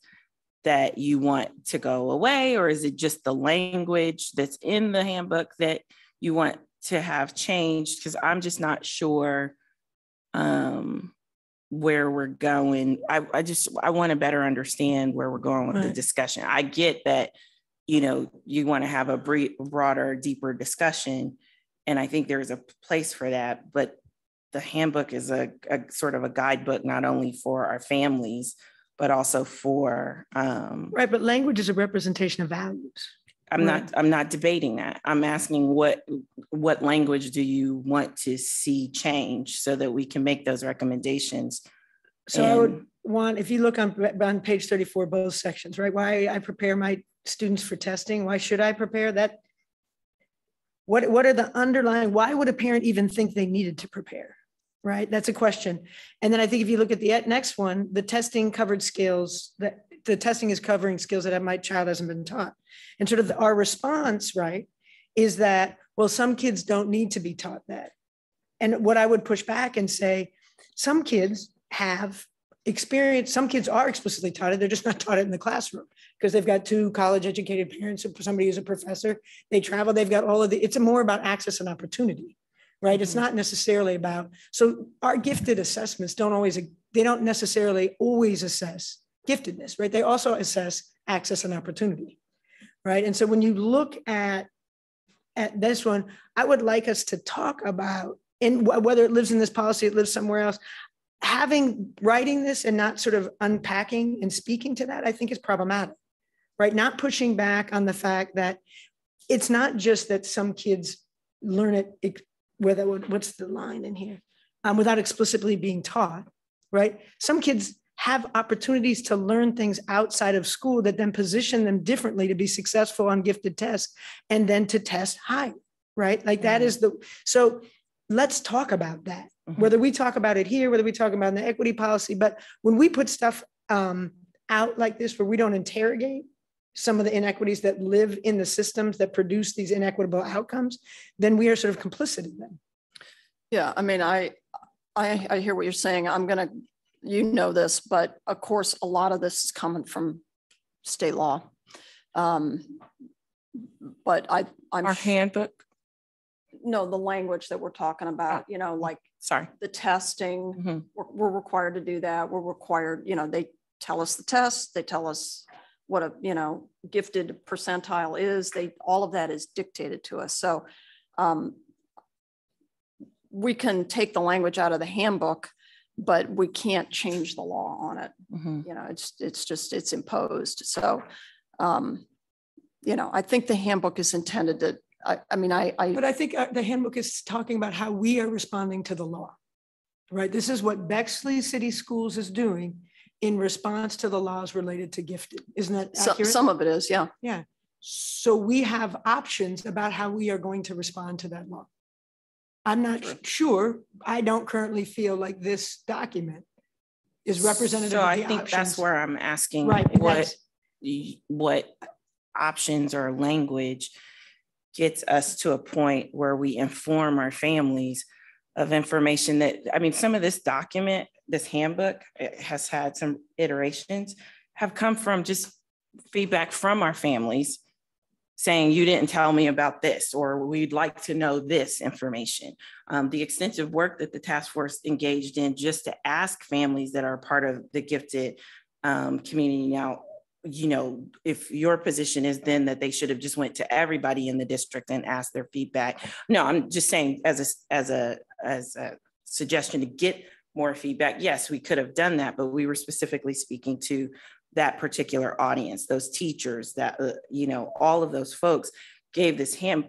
that you want to go away? Or is it just the language that's in the handbook that you want to have changed? Because i'm just not sure um where we're going. I, I just i want to better understand where we're going with the discussion. I get that you know you want to have a brief, broader deeper discussion and i think there's a place for that but the handbook is a, a sort of a guidebook not only for our families but also for um, Right, but language is a representation of values. i'm not i'm not debating that i'm asking what what language do you want to see change so that we can make those recommendations So I would want, if you look on, on page thirty-four, both sections, right? Why I prepare my students for testing, why should I prepare that? What, what are the underlying, why would a parent even think they needed to prepare? Right? That's a question. And then I think if you look at the next one, the testing covered skills that, the testing is covering skills that my child hasn't been taught. And sort of our response, right, is that, well, some kids don't need to be taught that. And what I would push back and say, some kids have experience, some kids are explicitly taught it, they're just not taught it in the classroom because they've got two college educated parents, somebody who's a professor, they travel, they've got all of the, it's more about access and opportunity, right? It's mm-hmm. not necessarily about, so our gifted assessments don't always, they don't necessarily always assess giftedness, right? They also assess access and opportunity, right? And so when you look at at this one, I would like us to talk about, and wh- whether it lives in this policy, it lives somewhere else, having writing this and not sort of unpacking and speaking to that, I think is problematic, right? Not pushing back on the fact that it's not just that some kids learn it, ex- whether what's the line in here, um, without explicitly being taught, right? Some kids have opportunities to learn things outside of school that then position them differently to be successful on gifted tests and then to test high, right? Like that is the, so let's talk about that. Mhm. Whether we talk about it here, whether we talk about in the equity policy, but when we put stuff um, out like this where we don't interrogate some of the inequities that live in the systems that produce these inequitable outcomes, then we are sort of complicit in them. Yeah, I mean, I, I, I hear what you're saying. I'm gonna, you know this, but of course, a lot of this is coming from state law. Um, But I, I'm. Our handbook, No, the language that we're talking about, you know, like sorry. the testing, Mhm. we're, we're required to do that. We're required, you know, they tell us the test, they tell us what a, you know, gifted percentile is. They, all of that is dictated to us. So um, we can take the language out of the handbook, but we can't change the law on it. Mhm. You know, it's, it's just, it's imposed. So, um, you know, I think the handbook is intended to, I, I mean, I, I. But I think uh, the handbook is talking about how we are responding to the law. Right? This is what Bexley City Schools is doing in response to the laws related to gifted. Isn't that So- accurate? Some of it is, yeah. Yeah. So we have options about how we are going to respond to that law. I'm not sure. I don't currently feel like this document is representative So of I the think that's where I'm asking Right, what, that's- what options or language gets us to a point where we inform our families of information that, I mean, some of this document, this handbook has had some iterations, have come from just feedback from our families saying, you didn't tell me about this, or we'd like to know this information. Um, the extensive work that the task force engaged in just to ask families that are part of the gifted um, community now, you know, if your position is then that they should have just went to everybody in the district and asked their feedback. No, I'm just saying as a, as a, as a suggestion to get more feedback. Yes, we could have done that, but we were specifically speaking to that particular audience, those teachers that, uh, you know, all of those folks gave this hand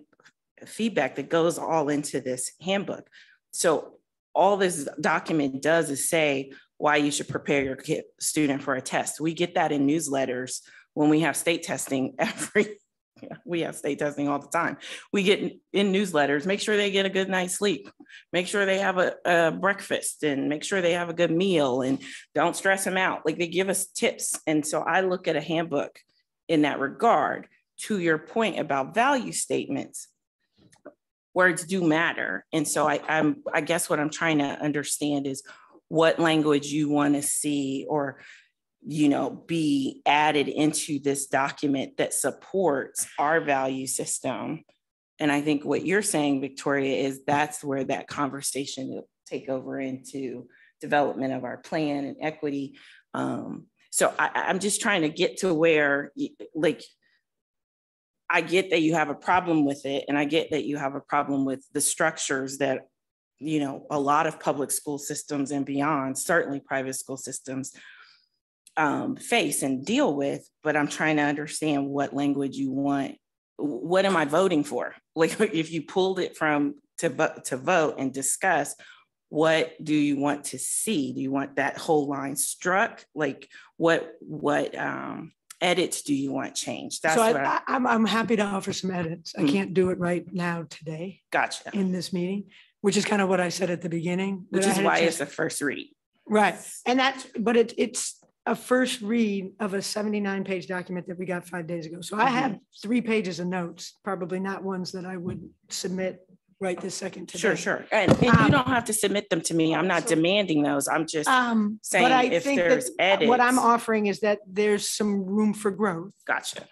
feedback that goes all into this handbook. So all this document does is say why you should prepare your student for a test. We get that in newsletters when we have state testing every, we have state testing all the time. We get in- newsletters, make sure they get a good night's sleep, make sure they have a, a breakfast and make sure they have a good meal and don't stress them out. Like they give us tips. And so I look at a handbook in that regard. To your point about value statements, words do matter. And so I, I'm, I guess what I'm trying to understand is what language you want to see or, you know, be added into this document that supports our value system. And I think what you're saying, Victoria, is that's where that conversation will take over into development of our plan and equity. Um, so I, I'm just trying to get to where, like, I get that you have a problem with it, and I get that you have a problem with the structures that, you know, a lot of public school systems and beyond, certainly private school systems, um, face and deal with. But I'm trying to understand what language you want. What am I voting for? Like, if you pulled it from to vote to vote and discuss, what do you want to see? Do you want that whole line struck? Like, what what um, edits do you want changed? That's So I, I- I'm, I'm happy to offer some edits. I Mm. can't do it right now today gotcha. in this meeting, which is kind of what I said at the beginning. Which is why it's the first read. Right, and that's, but it, it's a first read of a seventy-nine page document that we got five days ago. So I have Mm-hmm. three pages of notes, probably not ones that I would submit right this second today. Sure, sure. And, and you Um, don't have to submit them to me. I'm not so- demanding those. I'm just Um, saying but I if think there's that what I'm offering is that there's some room for growth gotcha.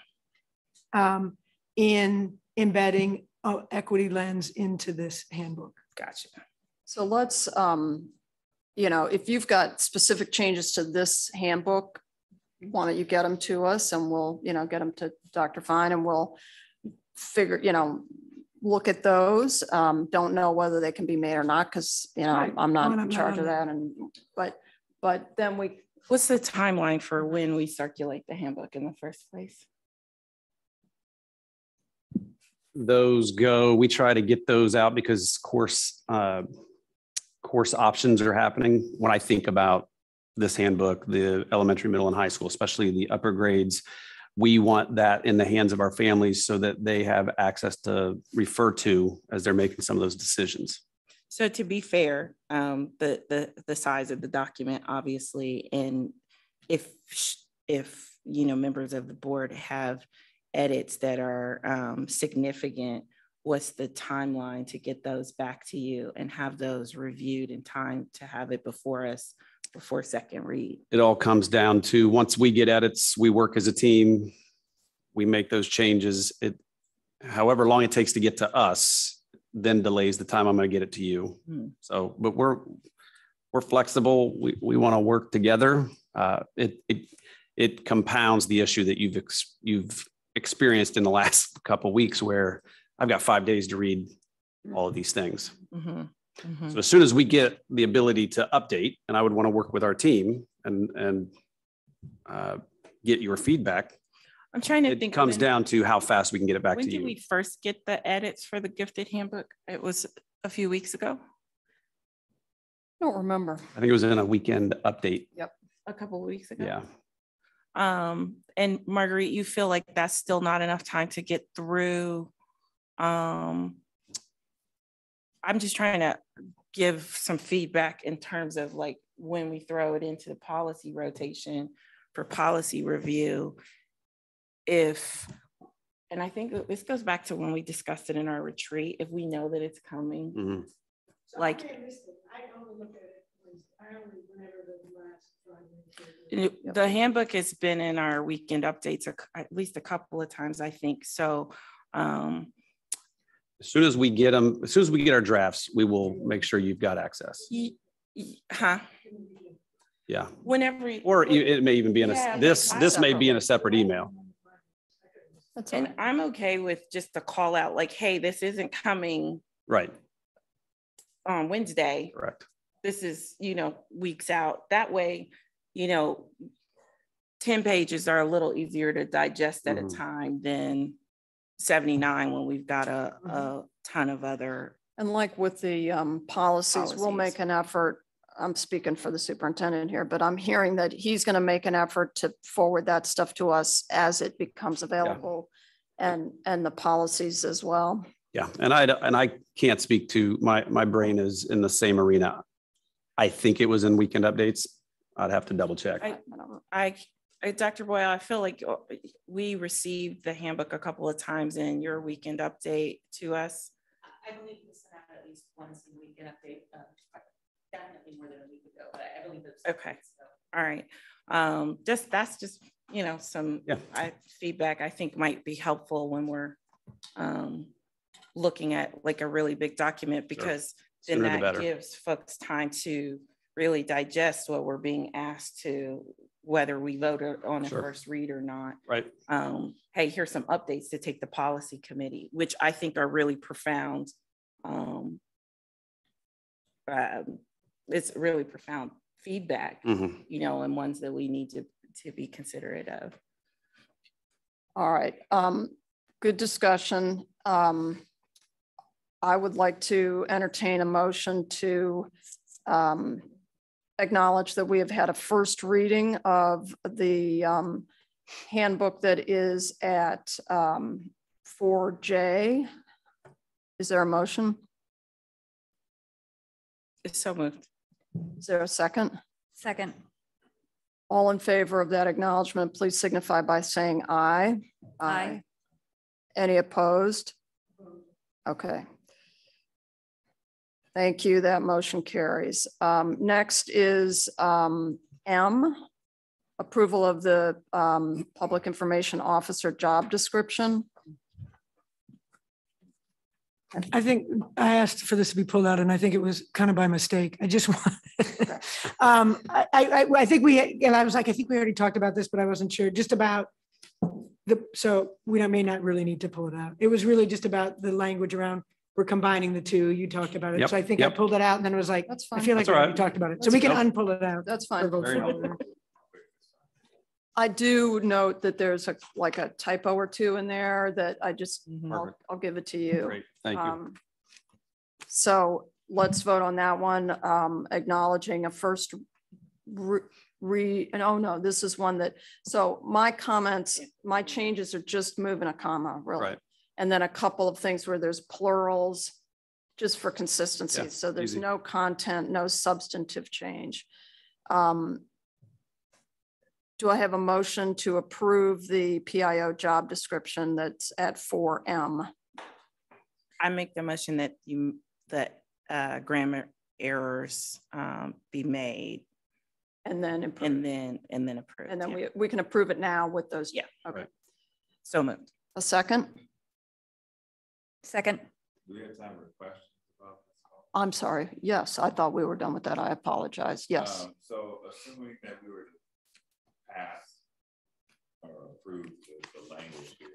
um, in embedding equity lens into this handbook. Gotcha. So let's, um, you know, if you've got specific changes to this handbook, why don't you get them to us and we'll, you know, get them to Dr. Fine and we'll figure, you know, look at those. Um, don't know whether they can be made or not, because, you know, Right. I'm not Well, in I'm not charge of it. that and, but, but then we, What's the timeline for when we circulate the handbook in the first place? those go, we try to get those out because course, uh, course options are happening. When I think about this handbook, the elementary, middle and high school, especially the upper grades, we want that in the hands of our families so that they have access to refer to as they're making some of those decisions. So to be fair, um, the, the, the size of the document, obviously, and if if, you know, members of the board have edits that are um, significant, what's the timeline to get those back to you and have those reviewed in time to have it before us before second read? It all comes down to, once we get edits, we work as a team. We make those changes. It, however long it takes to get to us, then delays the time I'm going to get it to you. Hmm. So, but we're, we're flexible. We, we want to work together. Uh, it, it, it compounds the issue that you've, ex- you've experienced in the last couple weeks where I've got five days to read all of these things. Mhm, mhm. So as soon as we get the ability to update, and I would want to work with our team and, and uh, get your feedback, I'm trying to it think. comes when- down to how fast we can get it back to you. When to did you. we first get the edits for the gifted handbook? It was a few weeks ago, Don't remember. I think it was in a weekend update. Yep. a couple of weeks ago. Yeah. Um, and Marguerite, you feel like that's still not enough time to get through? Um, I'm just trying to give some feedback in terms of like when we throw it into the policy rotation for policy review. If, and I think this goes back to when we discussed it in our retreat, if we know that it's coming, Mhm. Like- I missed it. I only look at it, when- I only, whenever the last Friday. it- the handbook has been in our weekend updates a at least a couple of times, I think. So, um, As soon as we get them, as soon as we get our drafts, we will make sure you've got access. Ye- ye- Huh? Yeah. Whenever. You, Or it may even be in Yeah, a, this, this may be in a separate email. And I'm okay with just a call out like, hey, this isn't coming Right, on Wednesday. correct. This is, you know, weeks out. That way, you know, ten pages are a little easier to digest at a Mhm. time than seventy-nine when we've got a, a ton of other. And like with the um, policies, we'll Policies. make an effort. I'm speaking for the superintendent here, but I'm hearing that he's going to make an effort to forward that stuff to us as it becomes available. And, and the policies as well. Yeah, and I, and I can't speak to, my, my brain is in the same arena. I think it was in weekend updates. I'd have to double check. I, I, I- Dr. Boyle, I feel like uh, we received the handbook a couple of times in your weekend update to us. I believe we sent out at least once a week an update, uh, definitely more than a week ago, but I believe it's. Okay, all right. Um, just, that's just, you know, some Yeah. I, feedback I think might be helpful when we're um, looking at like a really big document because then Sooner that better. gives folks time to really digest what we're being asked to, whether we vote on a Sure. first read or not. Right. Um, hey, here's some updates to take the policy committee, which I think are really profound. Um, um, it's really profound feedback, Mhm. you know, and ones that we need to, to be considerate of. All right, um, good discussion. Um, I would like to entertain a motion to, um, acknowledge that we have had a first reading of the, um, handbook that is at, um, four J. Is there a motion? It's so moved. Is there a second? Second. All in favor of that acknowledgement, please signify by saying aye. Aye. Any opposed? Okay. Thank you. That motion carries. Um, Next is um, M, approval of the um, Public Information Officer job description. I think I asked for this to be pulled out and I think it was kind of by mistake. I just want. Um, I, I, I think we, and I was like, I think we already talked about this, but I wasn't sure, just about the, so we may not really need to pull it out. It was really just about the language around, we're combining the two. You talked about it. Yep, So I think I yep. pulled it out and then it was like, That's I fine. feel like That's we all already right. talked about it. So That's we can fine. unpull it out. That's or fine. vote Very for. I do note that there's a, like a typo or two in there that I just, Mhm. I'll, Perfect. I'll give it to you. Great, thank you. Um, So let's vote on that one, um, acknowledging a first re- re, and oh no, this is one that, so my comments, my changes are just moving a comma, really. Right. And then a couple of things where there's plurals, just for consistency. Yeah, So there's easy. no content, no substantive change. Um, do I have a motion to approve the PIO job description that's at four M? I make the motion that you, that uh, grammar errors um, be made And then, and then, and then approved. and then yeah. we, we can approve it now with those. Yeah. Okay. So moved. A second? Second. Do we have time for questions about this? I'm sorry. Yes, I thought we were done with that. I apologize. Yes. Um, So assuming that we were to pass or approve the, the language here,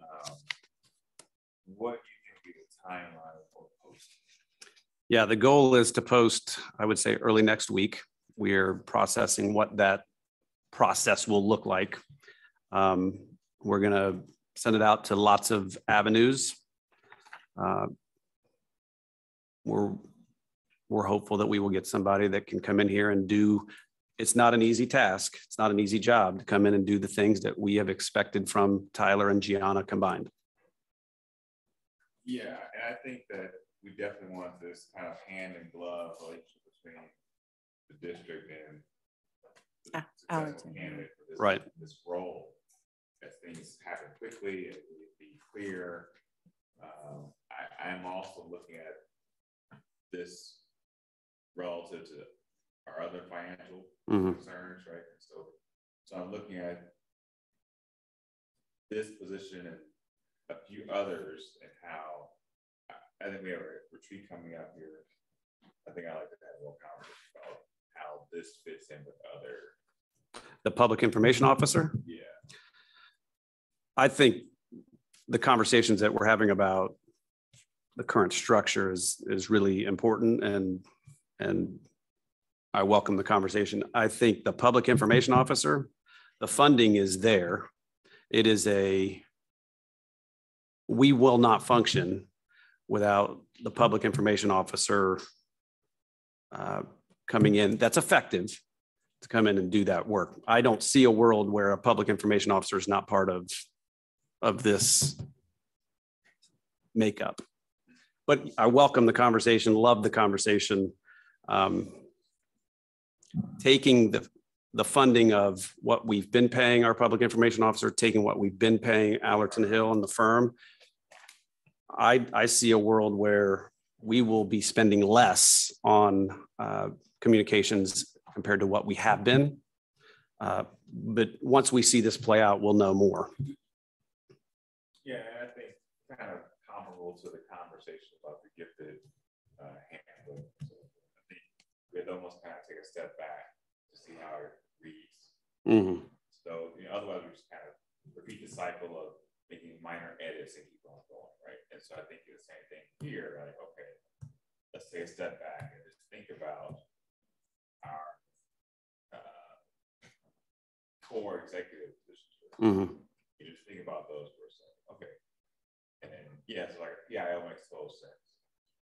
um, what do you think would be the timeline for posting? Yeah, the goal is to post, I would say, early next week. We're processing what that process will look like. Um, We're going to send it out to lots of avenues. Uh, We're, we're hopeful that we will get somebody that can come in here and do, it's not an easy task. It's not an easy job to come in and do the things that we have expected from Tyler and Gianna combined. Yeah, and I think that we definitely want this kind of hand in glove relationship between the district and the Ah, successful Allerton. candidate for this, Right. this role. As things happen quickly, would be clear. Um, I, I'm also looking at this relative to our other financial Mhm. concerns, right? And So, so I'm looking at this position and a few others and how, I, I think we have a retreat coming up here. I think I'd like to have a more conversation about how this fits in with other, The public information officer? yeah. I think the conversations that we're having about the current structure is, is really important and, and I welcome the conversation. I think the public information officer, the funding is there. It is a, we will not function without the public information officer uh, coming in, that's effective to come in and do that work. I don't see a world where a public information officer is not part of, of this makeup. But I welcome the conversation, love the conversation. Um, Taking the, the funding of what we've been paying our public information officer, taking what we've been paying Allerton Hill and the firm. I, I see a world where we will be spending less on uh, communications compared to what we have been. Uh, But once we see this play out, we'll know more. Yeah, and I think kind of comparable to the conversation about the gifted uh, handbook. So I think we'd almost kind of take a step back to see how it reads. Mhm. So, you know, otherwise we just kind of repeat the cycle of making minor edits and keep on going, right? And so I think the same thing here, like, okay, let's take a step back and just think about our uh, core executive positions. Mhm. You just think about those for a second, okay. And then, yes, like, PIO makes total sense.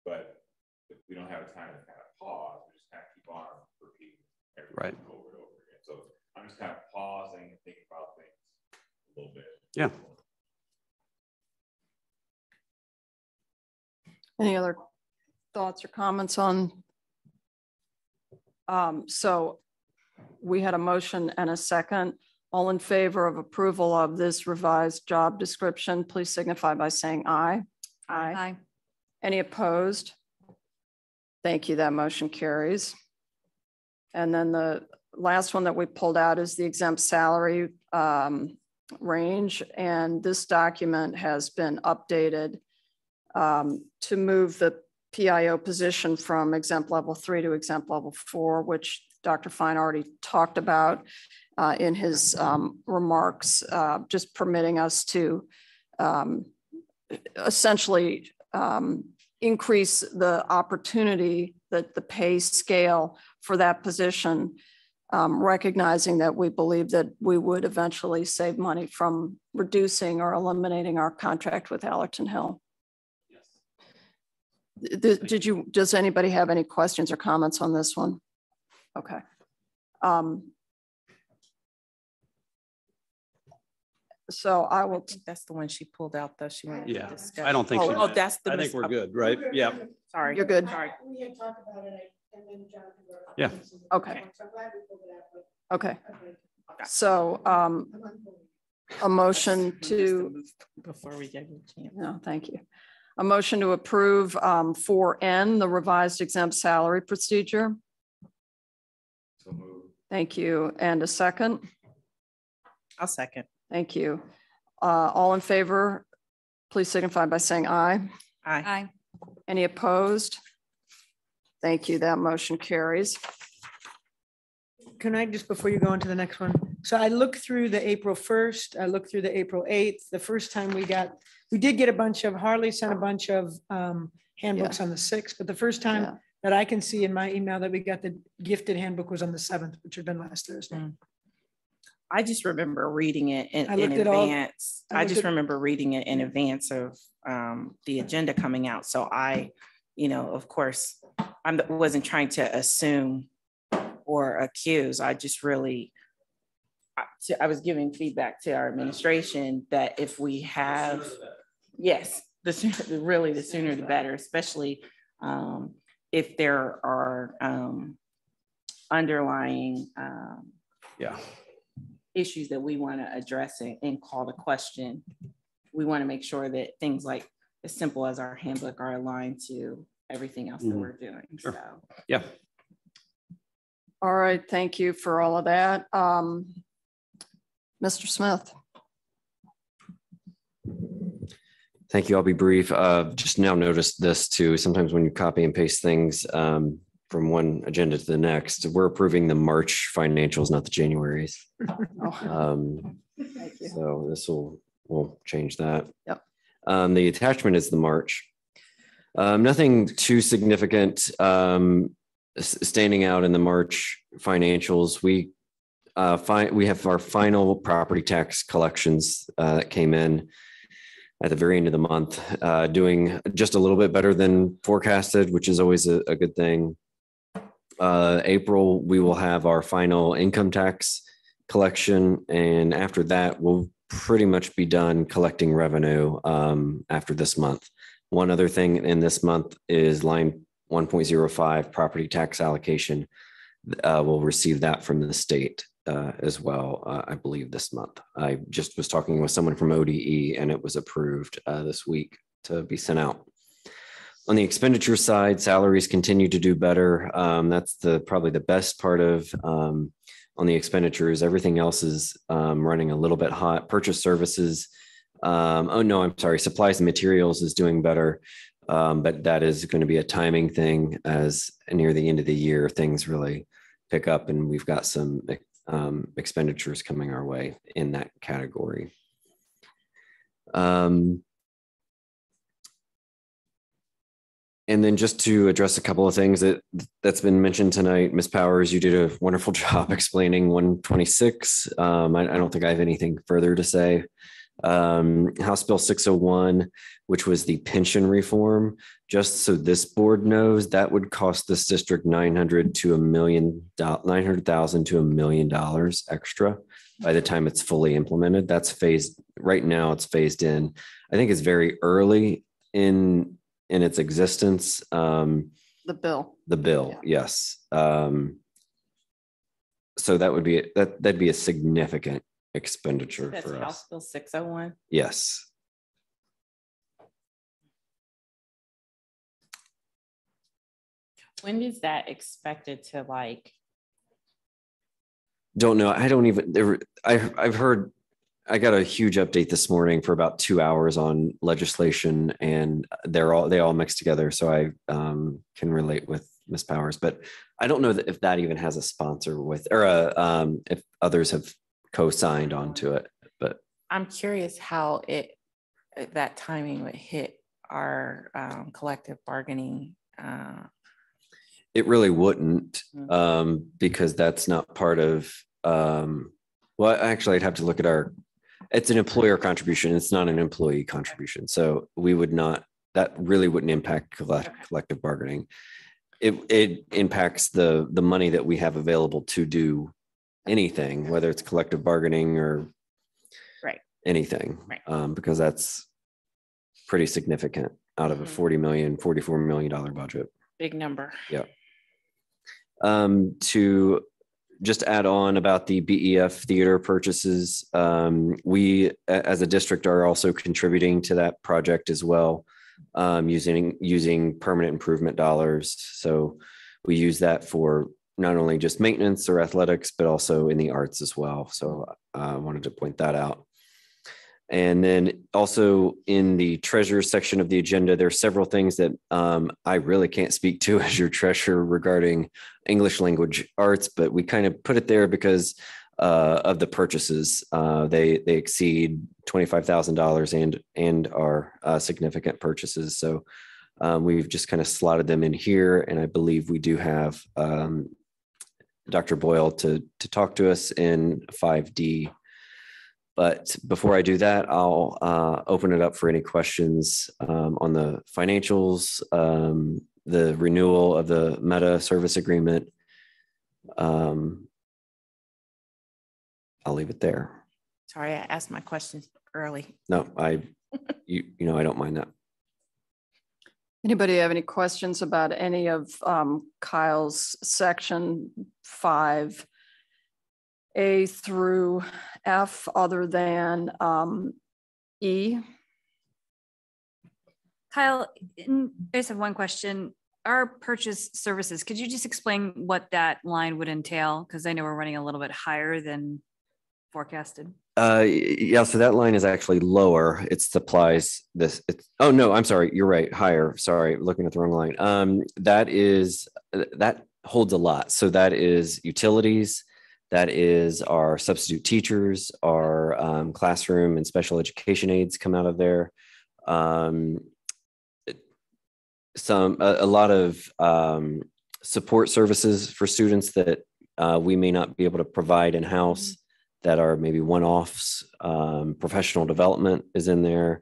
But if we don't have a time to kind of pause, we just kind of keep on repeating Right. over and over again. So I'm just kind of pausing and thinking about things a little bit. Yeah. Any other thoughts or comments on? Um, so we had a motion and a second. All in favor of approval of this revised job description, please signify by saying aye. Aye. Aye. Any opposed? Thank you. That motion carries. And then the last one that we pulled out is the exempt salary um, range. And this document has been updated um, to move the PIO position from exempt level three to exempt level four, which Dr. Fine already talked about uh, in his um, remarks, uh, just permitting us to um, essentially um, increase the opportunity that the pay scale for that position, um, recognizing that we believe that we would eventually save money from reducing or eliminating our contract with Allerton Hill. Th- Did you, does anybody have any questions or comments on this one? Okay. Um, So I will, That's the one she pulled out though. She wanted Yeah, to discuss. I don't think. Oh, she oh, did. that's the. I think we're okay. good, right? Yeah. Sorry. You're good. Sorry. We had talked about it and then Jonathan. wrote Yeah. Okay. So I'm glad we pulled it out, but Okay. So um, a motion to, Before we get a chance. no, thank you. A motion to approve um, 4N, the revised exempt salary procedure. So move. Thank you. And a second? I'll second. Thank you. Uh, All in favor, please signify by saying aye. Aye. Aye. Any opposed? Thank you. That motion carries. Can I just, before you go on to the next one? So I looked through the April first, I looked through the April eighth. The first time we got, we did get a bunch of, Harley sent a bunch of um, handbooks on the sixth, but the first Yeah. time that I can see in my email that we got the gifted handbook was on the seventh, which had been last Thursday. I just remember reading it in, I in looked at all- advance. I I just at- remember reading it in advance of um, the agenda coming out. So I, you know, of course, I wasn't trying to assume or accuse. I just really, I I was giving feedback to our administration that if we have, yes, the sooner, really the sooner the better, especially um, if there are um, underlying um, Yeah. Issues that we want to address and, and call to question. We want to make sure that things like as simple as our handbook are aligned to everything else that Mhm. we're doing. Sure. So Yeah. All right, thank you for all of that. Um, Mr. Smith? Thank you. I'll be brief. Uh, just now noticed this too. Sometimes when you copy and paste things um, from one agenda to the next, we're approving the March financials, not the January's. Um, Thank you. so this will, will change that. Yep. Um, the attachment is the March. Um, nothing too significant, um, s- standing out in the March financials. We, uh, find, we have our final property tax collections, uh, that came in at the very end of the month, uh, doing just a little bit better than forecasted, which is always a, a good thing. Uh, April, we will have our final income tax collection, and after that, we'll pretty much be done collecting revenue um, after this month. One other thing in this month is line 1.05 property tax allocation. Uh, we'll receive that from the state uh, as well, uh, I believe this month. I just was talking with someone from ODE and it was approved uh, this week to be sent out. On the expenditure side, salaries continue to do better. Um, that's the probably the best part of um, on the expenditures. Everything else is um, running a little bit hot. Purchase services. Um, oh no, I'm sorry. Supplies and materials is doing better, um, but that is going to be a timing thing. As near the end of the year, things really pick up, and we've got some um, expenditures coming our way in that category. Um, and then just to address a couple of things that that's been mentioned tonight, Ms. Powers, you did a wonderful job explaining 126. Um, I, I don't think I have anything further to say. Um, House Bill 601, which was the pension reform, just so this board knows, that would cost this district 900 to a million, 900,000 to a million dollars extra by the time it's fully implemented. That's phased, right now it's phased in. I think it's very early in in its existence. Um, The bill. the bill, yes. Um, so that would be that that'd be a significant expenditure that's for us. House Bill six oh one. Yes. When is that expected to like? Don't know. I don't even there. I I've heard. I got a huge update this morning for about two hours on legislation, and they're all they all mixed together. So I um, can relate with Miss Powers, but I don't know that if that even has a sponsor with or a, um, if others have co-signed onto it. But I'm curious how it, that timing would hit our um, collective bargaining. uh, It really wouldn't, Mhm. um, because that's not part of, um, well, actually, I'd have to look at our, it's an employer contribution. It's not an employee contribution. So we would not, that really wouldn't impact collective bargaining. It, it impacts the, the money that we have available to do anything, whether it's collective bargaining or Right. anything. Um, because that's pretty significant out of a 40 million, 44 million dollar budget. Big number. yeah Um, to just add on about the BEF theater purchases. Um, we, as a district, are also contributing to that project as well, um, using, using permanent improvement dollars. So we use that for not only just maintenance or athletics, but also in the arts as well. So uh, I wanted to point that out. And then also in the treasurer section of the agenda, there are several things that um, I really can't speak to as your treasurer regarding English language arts, but we kind of put it there because uh, of the purchases. Uh, they they exceed twenty five thousand dollars and and are uh, significant purchases. So um, we've just kind of slotted them in here, and I believe we do have um, Dr. Boyle to to talk to us in five D. But before I do that, I'll uh, open it up for any questions um, on the financials, um, the renewal of the Meta service agreement. Um, I'll leave it there. Sorry, I asked my questions early. No, I, you, you know, I don't mind that. Anybody have any questions about any of um, Kyle's section five A through F other than um, E? Kyle, in- I just have one question. Our purchase services, could you just explain what that line would entail? Because I know we're running a little bit higher than forecasted. Uh, yeah, so that line is actually lower. It supplies this, it's, oh, no, I'm sorry, you're right, higher, sorry, looking at the wrong line. Um, that is, that holds a lot. So that is utilities, that is our substitute teachers, our um, classroom and special education aides come out of there. Um, some, a, a lot of um, support services for students that uh, we may not be able to provide in-house that are maybe one-offs. Um, professional development is in there.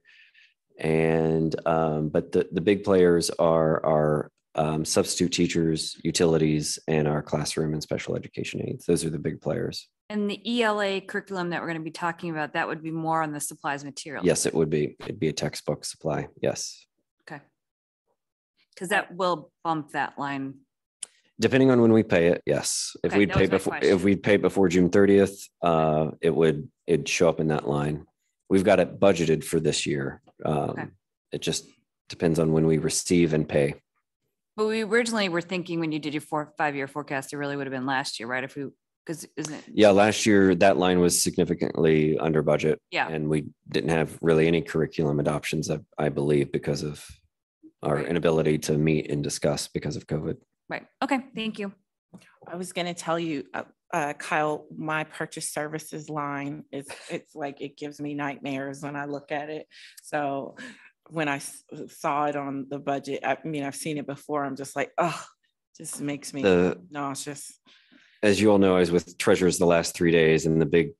And, um, but the, the big players are our um, substitute teachers, utilities, and our classroom and special education aides. Those are the big players. And the ELA curriculum that we're going to be talking about, that would be more on the supplies material. Yes, it would be. It'd be a textbook supply. Yes. Okay. Because that will bump that line. Depending on when we pay it, yes. If Okay, we'd pay before, if we'd pay before June thirtieth, uh, it would, it'd show up in that line. We've got it budgeted for this year. Um, it just depends on when we receive and pay. But we originally were thinking when you did your four, five-year forecast, it really would have been last year, right? If we, because isn't it? Yeah, last year, that line was significantly under budget. Yeah. And we didn't have really any curriculum adoptions, I, I believe, because of our inability to meet and discuss because of COVID. Right. Okay. Thank you. I was gonna tell you, uh, uh, Kyle, my purchase services line is, it's like, it gives me nightmares when I look at it. So when I saw it on the budget, I mean, I've seen it before, I'm just like, oh, just makes me The- nauseous. As you all know, I was with treasurers the last three days and the big,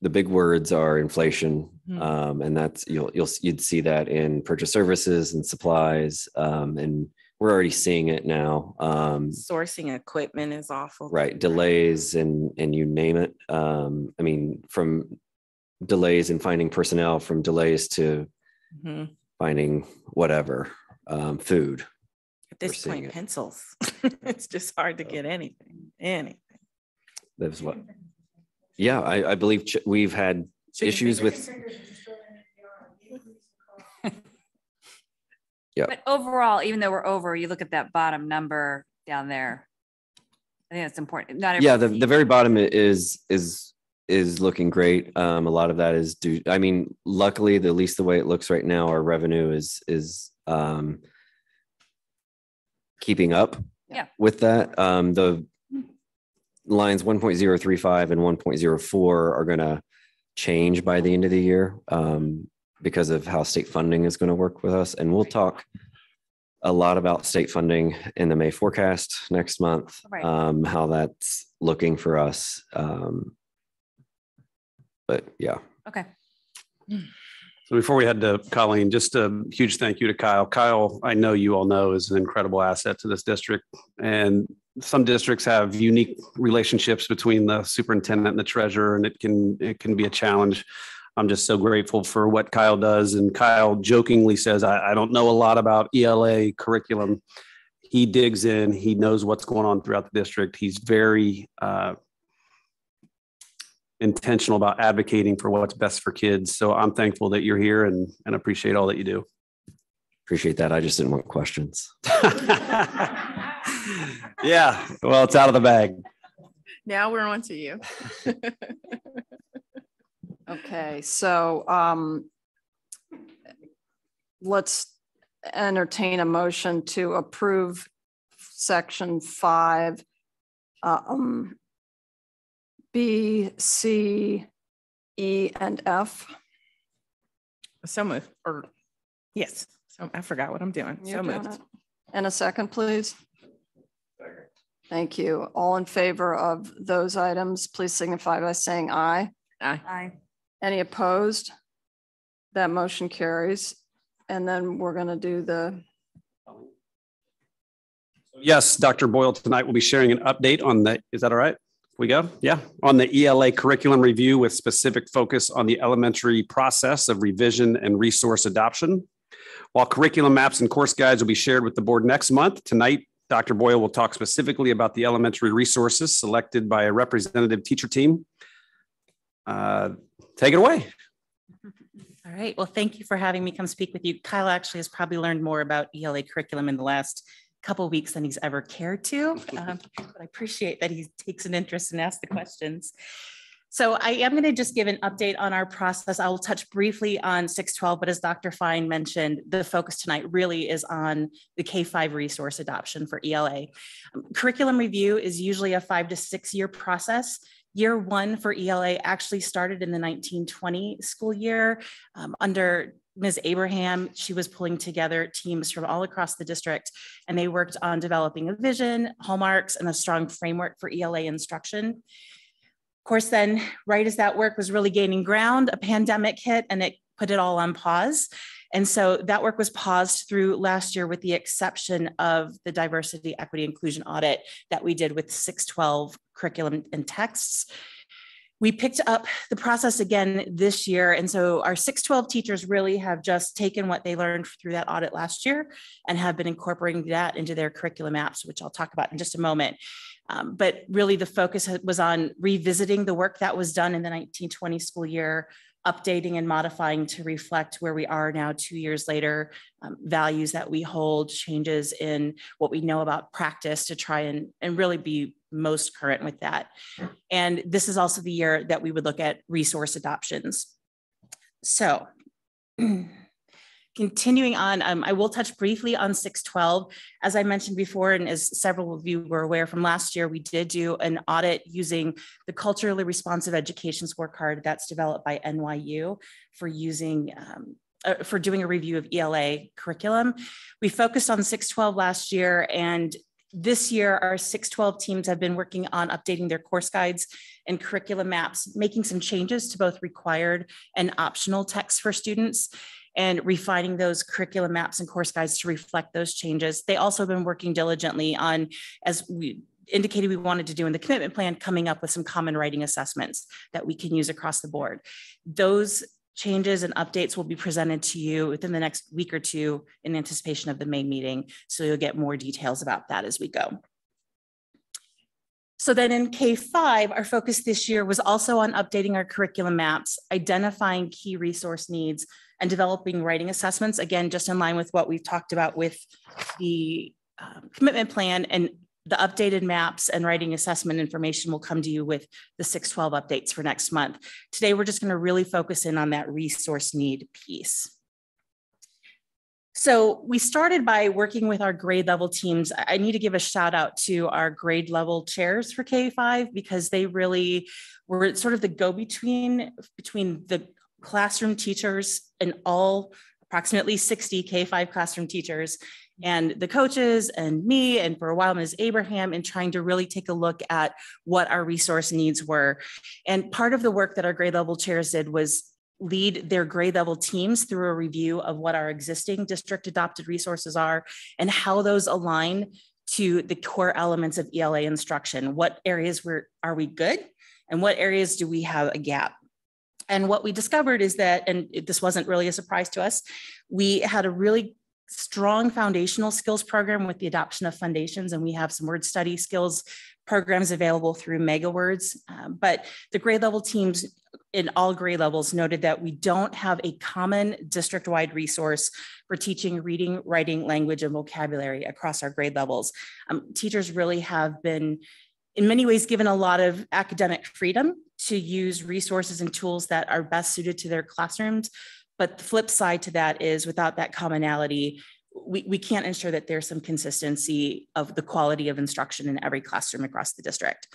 the big words are inflation. Mhm. Um, and that's, you'll, you'll, you'd see that in purchase services and supplies. Um, and we're already seeing it now. Um, Sourcing equipment is awful. right delays and and you name it um i mean from delays in finding personnel from delays to Mhm. Finding whatever um food At this point, it. pencils, it's just hard to get anything, anything. that's what yeah i i believe ch- we've had Chicken issues with yeah But overall, even though we're over, you look at that bottom number down there. I think that's important. Not yeah the, the very bottom is is is looking great um a lot of that is due i mean luckily the least the way it looks right now our revenue is is um keeping up Yeah. with that um the lines 1.035 and 1.04 are going to change by the end of the year um because of how state funding is going to work with us and we'll talk a lot about state funding in the May forecast next month, Right. um, how that's looking for us. Um, but yeah, Okay. So before we head to Colleen, just a huge thank you to Kyle. Kyle, I know you all know is an incredible asset to this district. And some districts have unique relationships between the superintendent and the treasurer, and it can, it can be a challenge. I'm just so grateful for what Kyle does. And Kyle jokingly says, I, I don't know a lot about ELA curriculum. He digs in, he knows what's going on throughout the district. He's very, uh, intentional about advocating for what's best for kids. So I'm thankful that you're here and, and appreciate all that you do. Appreciate that. I just didn't want questions. Yeah, well, it's out of the bag. Now we're on to you. Okay, so um, let's entertain a motion to approve section five, um, B, C, E, and F. So moved, or yes, so I forgot what I'm doing. You're So doing moved. it. And a second, please. Thank you. All in favor of those items, please signify by saying aye. Aye. Aye. Any opposed? That motion carries. And then we're going to do the, Yes, Dr. Boyle tonight will be sharing an update on the, is that all right? We go? Yeah, on the ELA curriculum review with specific focus on the elementary process of revision and resource adoption. While curriculum maps and course guides will be shared with the board next month, tonight, Dr. Boyle will talk specifically about the elementary resources selected by a representative teacher team. Uh, Take it away. All right. Well, thank you for having me come speak with you. Kyle actually has probably learned more about ELA curriculum in the last couple weeks than he's ever cared to. Um, but I appreciate that he takes an interest and asks the questions. So I am going to just give an update on our process. I will touch briefly on 612, but as Dr. Fine mentioned, the focus tonight really is on the K-5 resource adoption for ELA. Um, curriculum review is usually a five to six year process. Year one for ELA actually started in the 1920 school year um, under Ms. Abraham. She was pulling together teams from all across the district, and they worked on developing a vision, hallmarks, and a strong framework for ELA instruction. Of course, then, right as that work was really gaining ground, a pandemic hit and it put it all on pause. And so that work was paused through last year with the exception of the diversity, equity, inclusion audit that we did with 612 curriculum and texts. We picked up the process again this year. And so our 612 teachers really have just taken what they learned through that audit last year and have been incorporating that into their curriculum apps, which I'll talk about in just a moment. Um, but really the focus was on revisiting the work that was done in the 1920 school year, updating and modifying to reflect where we are now two years later, um, values that we hold, changes in what we know about practice to try and, and really be most current with that. And this is also the year that we would look at resource adoptions. So continuing on, um, I will touch briefly on 612. As I mentioned before, and as several of you were aware from last year, we did do an audit using the culturally responsive education scorecard that's developed by NYU for using um, uh, for doing a review of ELA curriculum. We focused on 612 last year and this year, our 612 teams have been working on updating their course guides and curriculum maps, making some changes to both required and optional texts for students and refining those curriculum maps and course guides to reflect those changes. They also have been working diligently on, as we indicated we wanted to do in the commitment plan, coming up with some common writing assessments that we can use across the board. Those changes and updates will be presented to you within the next week or two in anticipation of the May meeting. So you'll get more details about that as we go. So then in K5, our focus this year was also on updating our curriculum maps, identifying key resource needs, and developing writing assessments. Again, just in line with what we've talked about with the um, commitment plan and the updated maps and writing assessment information will come to you with the 612 updates for next month. Today, we're just going to really focus in on that resource need piece. So we started by working with our grade level teams. I need to give a shout out to our grade level chairs for K5 because they really were sort of the go-between between the classroom teachers and all approximately 60 K5 classroom teachers and the coaches and me and for a while Ms. Abraham in trying to really take a look at what our resource needs were. And part of the work that our grade level chairs did was lead their grade level teams through a review of what our existing district adopted resources are and how those align to the core elements of ELA instruction. What areas were, are we good and what areas do we have a gap? And what we discovered is that, and this wasn't really a surprise to us, we had a really strong foundational skills program with the adoption of Fundations, and we have some word study skills programs available through MegaWords. Um, but the grade level teams in all grade levels noted that we don't have a common district-wide resource for teaching reading, writing, language, and vocabulary across our grade levels. Um, teachers really have been in many ways given a lot of academic freedom to use resources and tools that are best suited to their classrooms. But the flip side to that is without that commonality, we, we can't ensure that there's some consistency of the quality of instruction in every classroom across the district.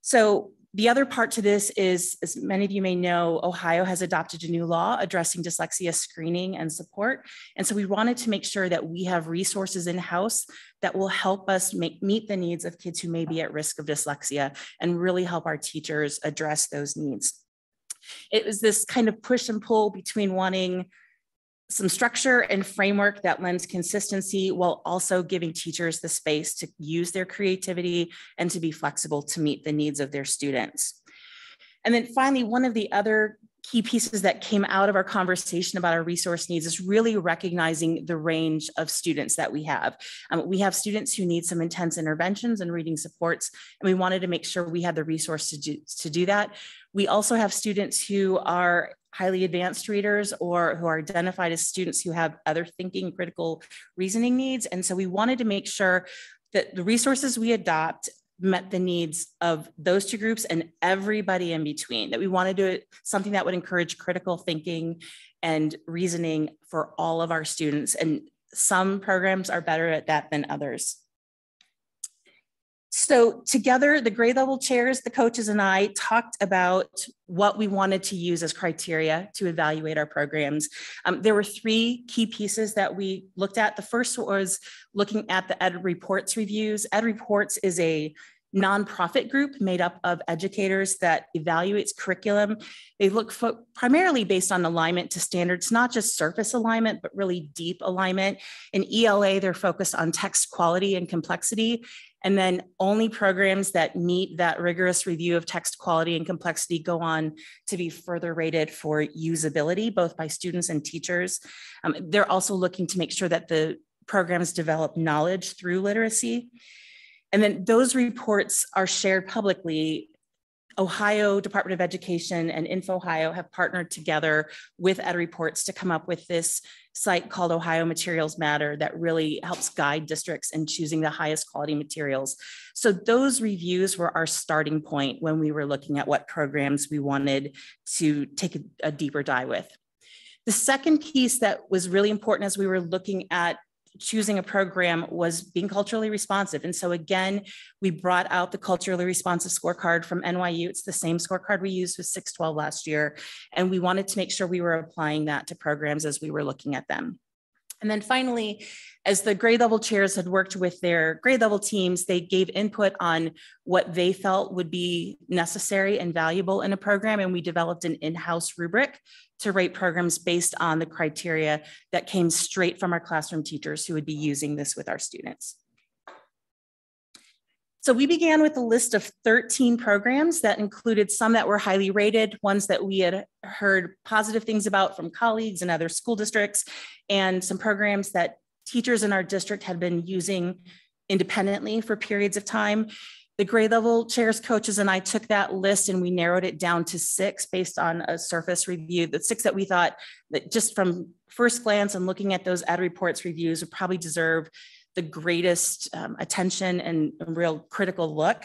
So the other part to this is, as many of you may know, Ohio has adopted a new law addressing dyslexia screening and support. And so we wanted to make sure that we have resources in-house that will help us make, meet the needs of kids who may be at risk of dyslexia and really help our teachers address those needs. It was this kind of push and pull between wanting some structure and framework that lends consistency while also giving teachers the space to use their creativity and to be flexible to meet the needs of their students. And then finally, one of the other key pieces that came out of our conversation about our resource needs is really recognizing the range of students that we have. Um, we have students who need some intense interventions and reading supports, and we wanted to make sure we had the resource to do, to do that. We also have students who are highly advanced readers or who are identified as students who have other thinking, critical reasoning needs. And so we wanted to make sure that the resources we adopt met the needs of those two groups and everybody in between, that we wanted to do something that would encourage critical thinking and reasoning for all of our students. And some programs are better at that than others. So together, the grade level chairs, the coaches and I talked about what we wanted to use as criteria to evaluate our programs. Um, there were three key pieces that we looked at. The first was looking at the Ed Reports reviews. Ed Reports is a nonprofit group made up of educators that evaluates curriculum. They look for, primarily based on alignment to standards, not just surface alignment, but really deep alignment. In ELA, they're focused on text quality and complexity. And then only programs that meet that rigorous review of text quality and complexity go on to be further rated for usability, both by students and teachers. Um, they're also looking to make sure that the programs develop knowledge through literacy. And then those reports are shared publicly. Ohio Department of Education and INFOhio have partnered together with Ed Reports to come up with this site called Ohio Materials Matter that really helps guide districts in choosing the highest quality materials. So those reviews were our starting point when we were looking at what programs we wanted to take a, a deeper dive with. The second piece that was really important as we were looking at choosing a program was being culturally responsive. And so again, we brought out the culturally responsive scorecard from NYU. It's the same scorecard we used with 612 last year. And we wanted to make sure we were applying that to programs as we were looking at them. And then finally, as the grade level chairs had worked with their grade level teams, they gave input on what they felt would be necessary and valuable in a program. And we developed an in-house rubric to rate programs based on the criteria that came straight from our classroom teachers who would be using this with our students. So we began with a list of 13 programs that included some that were highly rated, ones that we had heard positive things about from colleagues and other school districts, and some programs that teachers in our district had been using independently for periods of time. The grade level chairs, coaches, and I took that list and we narrowed it down to six based on a surface review. The six that we thought that just from first glance and looking at those Ed Reports reviews would probably deserve the greatest um, attention and real critical look.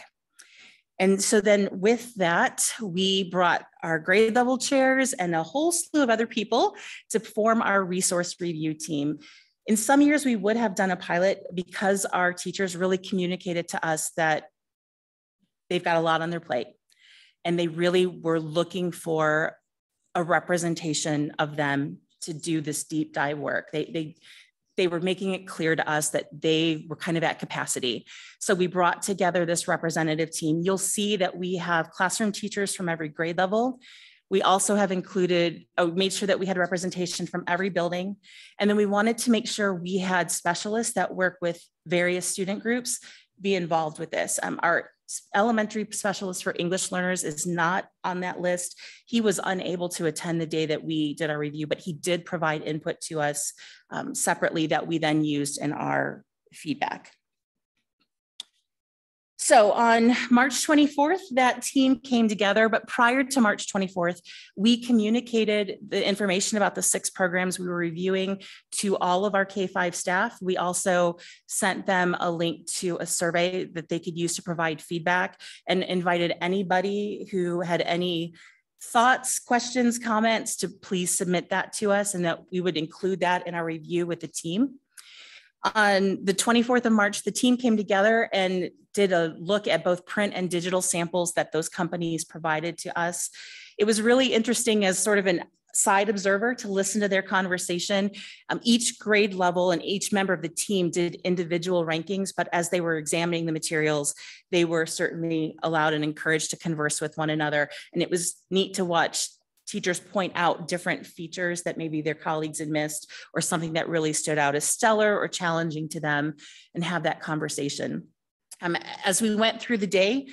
And so then with that, we brought our grade level chairs and a whole slew of other people to form our resource review team. In some years, we would have done a pilot because our teachers really communicated to us that they've got a lot on their plate and they really were looking for a representation of them to do this deep dive work. They, they, they were making it clear to us that they were kind of at capacity. So we brought together this representative team. You'll see that we have classroom teachers from every grade level. We also have included, oh, made sure that we had representation from every building. And then we wanted to make sure we had specialists that work with various student groups be involved with this. Um, our elementary specialist for English learners is not on that list. He was unable to attend the day that we did our review, but he did provide input to us um, separately that we then used in our feedback. So on March 24th, that team came together, but prior to March 24th, we communicated the information about the six programs we were reviewing to all of our K-5 staff. We also sent them a link to a survey that they could use to provide feedback and invited anybody who had any thoughts, questions, comments to please submit that to us and that we would include that in our review with the team. On the 24th of March, the team came together and did a look at both print and digital samples that those companies provided to us. It was really interesting as sort of an side observer to listen to their conversation. Um, each grade level and each member of the team did individual rankings, but as they were examining the materials, they were certainly allowed and encouraged to converse with one another. And it was neat to watch teachers point out different features that maybe their colleagues had missed or something that really stood out as stellar or challenging to them and have that conversation. Um, as we went through the day,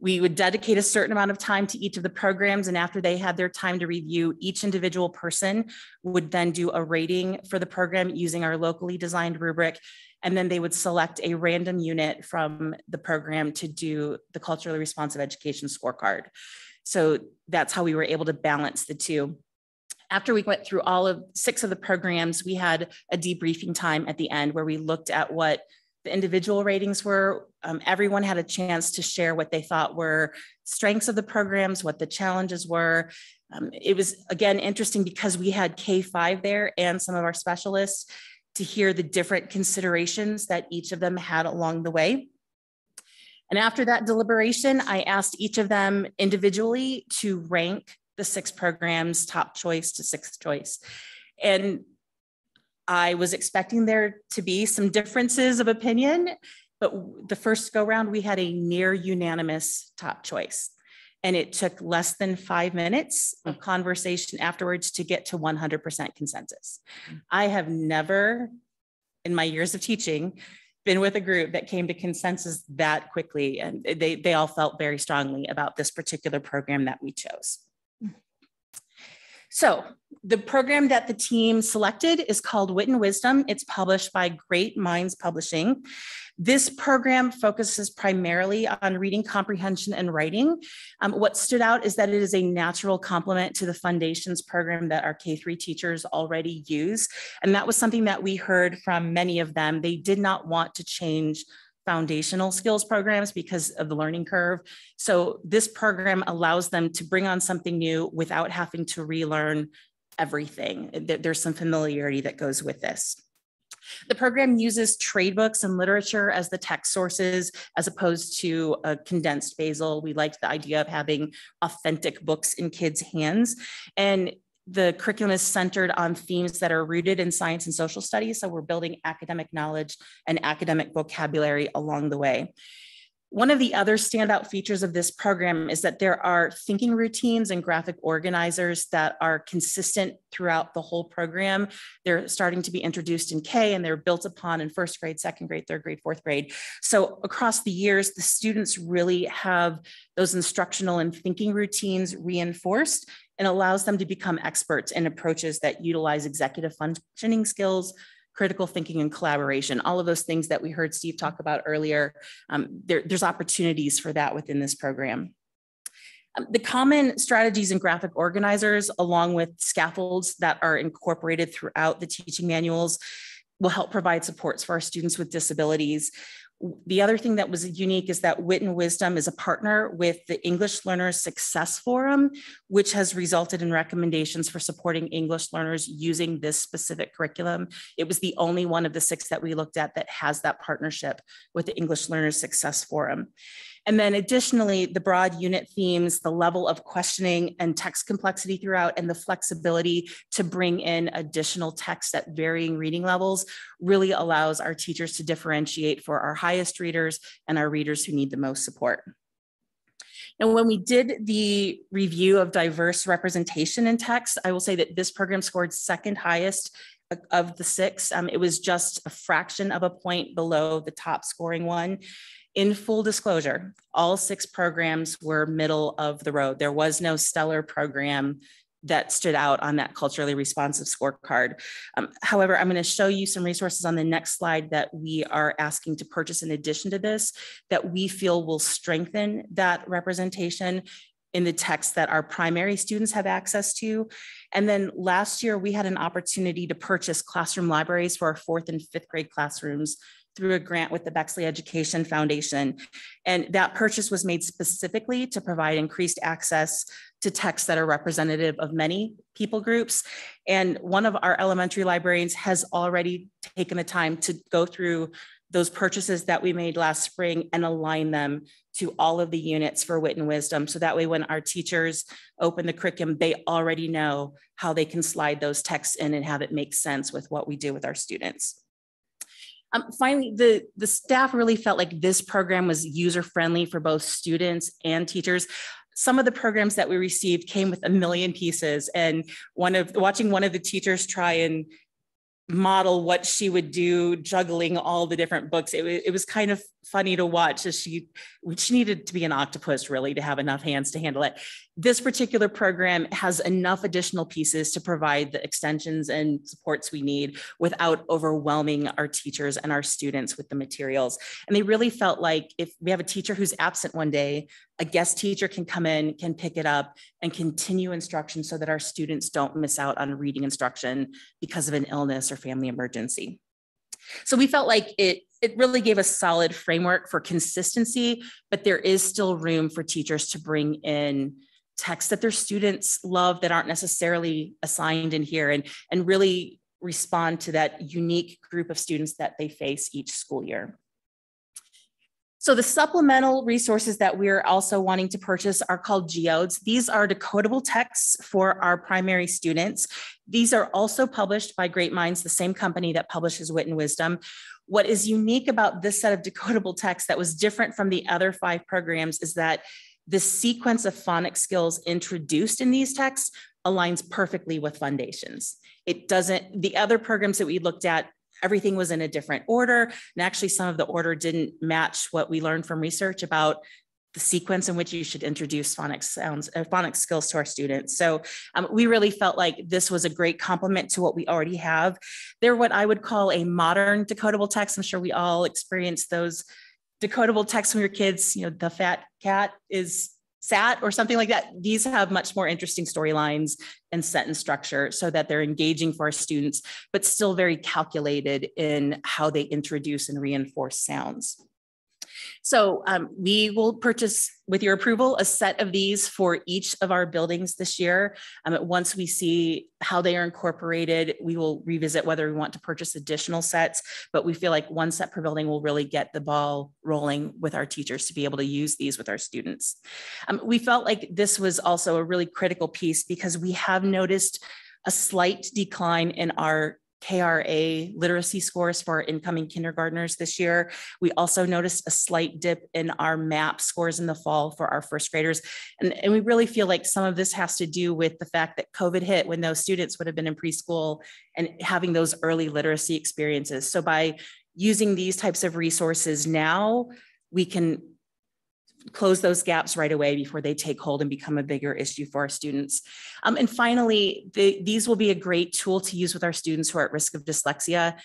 we would dedicate a certain amount of time to each of the programs. And after they had their time to review, each individual person would then do a rating for the program using our locally designed rubric. And then they would select a random unit from the program to do the culturally responsive education scorecard. So that's how we were able to balance the two. After we went through all of six of the programs, we had a debriefing time at the end where we looked at what the individual ratings were. Um, everyone had a chance to share what they thought were strengths of the programs, what the challenges were. Um, it was, again, interesting because we had K5 there and some of our specialists to hear the different considerations that each of them had along the way. And after that deliberation, I asked each of them individually to rank the six programs top choice to sixth choice. And I was expecting there to be some differences of opinion, but the first go round, we had a near unanimous top choice. And it took less than five minutes of conversation afterwards to get to 100% consensus. Mm. I have never, in my years of teaching, been with a group that came to consensus that quickly and they, they all felt very strongly about this particular program that we chose. So the program that the team selected is called Wit and Wisdom. It's published by Great Minds Publishing. This program focuses primarily on reading comprehension and writing. Um, what stood out is that it is a natural complement to the Fundations program that our K-3 teachers already use. And that was something that we heard from many of them. They did not want to change foundational skills programs because of the learning curve. So this program allows them to bring on something new without having to relearn everything. There's some familiarity that goes with this. The program uses trade books and literature as the text sources, as opposed to a condensed basal. We liked the idea of having authentic books in kids' hands. And the curriculum is centered on themes that are rooted in science and social studies. So we're building academic knowledge and academic vocabulary along the way. One of the other standout features of this program is that there are thinking routines and graphic organizers that are consistent throughout the whole program. They're starting to be introduced in K and they're built upon in first grade, second grade, third grade, fourth grade. So across the years, the students really have those instructional and thinking routines reinforced and allows them to become experts in approaches that utilize executive functioning skills, critical thinking and collaboration, all of those things that we heard Steve talk about earlier. Um, there, there's opportunities for that within this program. Um, the common strategies and graphic organizers, along with scaffolds that are incorporated throughout the teaching manuals, will help provide supports for our students with disabilities. The other thing that was unique is that Wit and Wisdom is a partner with the English Learners Success Forum, which has resulted in recommendations for supporting English learners using this specific curriculum. It was the only one of the six that we looked at that has that partnership with the English Learners Success Forum. And then additionally, the broad unit themes, the level of questioning and text complexity throughout, and the flexibility to bring in additional text at varying reading levels really allows our teachers to differentiate for our highest readers and our readers who need the most support. And when we did the review of diverse representation in text, I will say that this program scored second highest of the six. Um, it was just a fraction of a point below the top scoring one. In full disclosure, all six programs were middle of the road. There was no stellar program that stood out on that culturally responsive scorecard. Um, however, I'm going to show you some resources on the next slide that we are asking to purchase in addition to this that we feel will strengthen that representation in the text that our primary students have access to. And then last year, we had an opportunity to purchase classroom libraries for our fourth and fifth grade classrooms through a grant with the Bexley Education Foundation. And that purchase was made specifically to provide increased access to texts that are representative of many people groups. And one of our elementary librarians has already taken the time to go through those purchases that we made last spring and align them to all of the units for wit and wisdom. So that way, when our teachers open the curriculum, they already know how they can slide those texts in and have it make sense with what we do with our students. Um, finally, the, the staff really felt like this program was user friendly for both students and teachers. Some of the programs that we received came with a million pieces and one of watching one of the teachers try and model what she would do juggling all the different books it, it was kind of funny to watch as she she needed to be an octopus really to have enough hands to handle it. This particular program has enough additional pieces to provide the extensions and supports we need without overwhelming our teachers and our students with the materials. And they really felt like if we have a teacher who's absent one day a guest teacher can come in can pick it up and continue instruction so that our students don't miss out on reading instruction because of an illness or family emergency so we felt like it it really gave a solid framework for consistency, but there is still room for teachers to bring in texts that their students love that aren't necessarily assigned in here and, and really respond to that unique group of students that they face each school year. So the supplemental resources that we're also wanting to purchase are called geodes. These are decodable texts for our primary students. These are also published by Great Minds, the same company that publishes Wit and Wisdom. What is unique about this set of decodable texts that was different from the other five programs is that the sequence of phonics skills introduced in these texts aligns perfectly with Fundations. It doesn't, the other programs that we looked at everything was in a different order. And actually, some of the order didn't match what we learned from research about the sequence in which you should introduce phonics sounds, uh, phonics skills to our students. So um, we really felt like this was a great complement to what we already have. They're what I would call a modern decodable text. I'm sure we all experienced those decodable texts when we were kids. You know, the fat cat is sat or something like that. These have much more interesting storylines and sentence structure so that they're engaging for our students, but still very calculated in how they introduce and reinforce sounds. So um, we will purchase, with your approval, a set of these for each of our buildings this year. Um, once we see how they are incorporated, we will revisit whether we want to purchase additional sets, but we feel like one set per building will really get the ball rolling with our teachers to be able to use these with our students. Um, we felt like this was also a really critical piece because we have noticed a slight decline in our KRA literacy scores for incoming kindergartners this year. We also noticed a slight dip in our MAP scores in the fall for our first graders. And, and we really feel like some of this has to do with the fact that COVID hit when those students would have been in preschool and having those early literacy experiences. So by using these types of resources now, we can close those gaps right away before they take hold and become a bigger issue for our students. Um, and finally, the, these will be a great tool to use with our students who are at risk of dyslexia.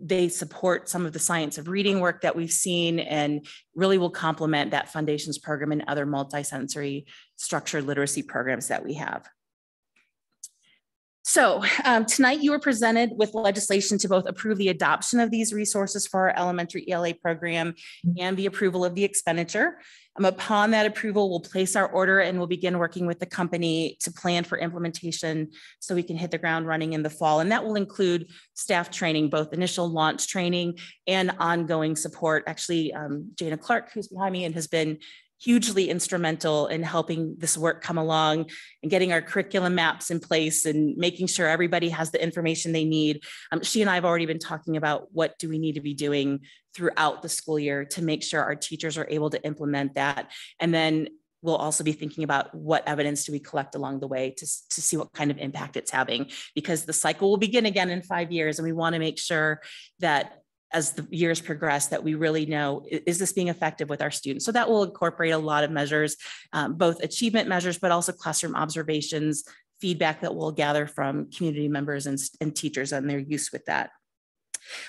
They support some of the science of reading work that we've seen and really will complement that Fundations program and other multisensory structured literacy programs that we have. So um, tonight you were presented with legislation to both approve the adoption of these resources for our elementary ELA program and the approval of the expenditure. Um, upon that approval, we'll place our order and we'll begin working with the company to plan for implementation so we can hit the ground running in the fall. And that will include staff training, both initial launch training and ongoing support. Actually, um, Jana Clark, who's behind me and has been hugely instrumental in helping this work come along and getting our curriculum maps in place and making sure everybody has the information they need. Um, she and I have already been talking about what do we need to be doing throughout the school year to make sure our teachers are able to implement that. And then we'll also be thinking about what evidence do we collect along the way to, to see what kind of impact it's having because the cycle will begin again in five years and we want to make sure that as the years progress that we really know, is this being effective with our students? So that will incorporate a lot of measures, um, both achievement measures, but also classroom observations, feedback that we'll gather from community members and, and teachers on their use with that.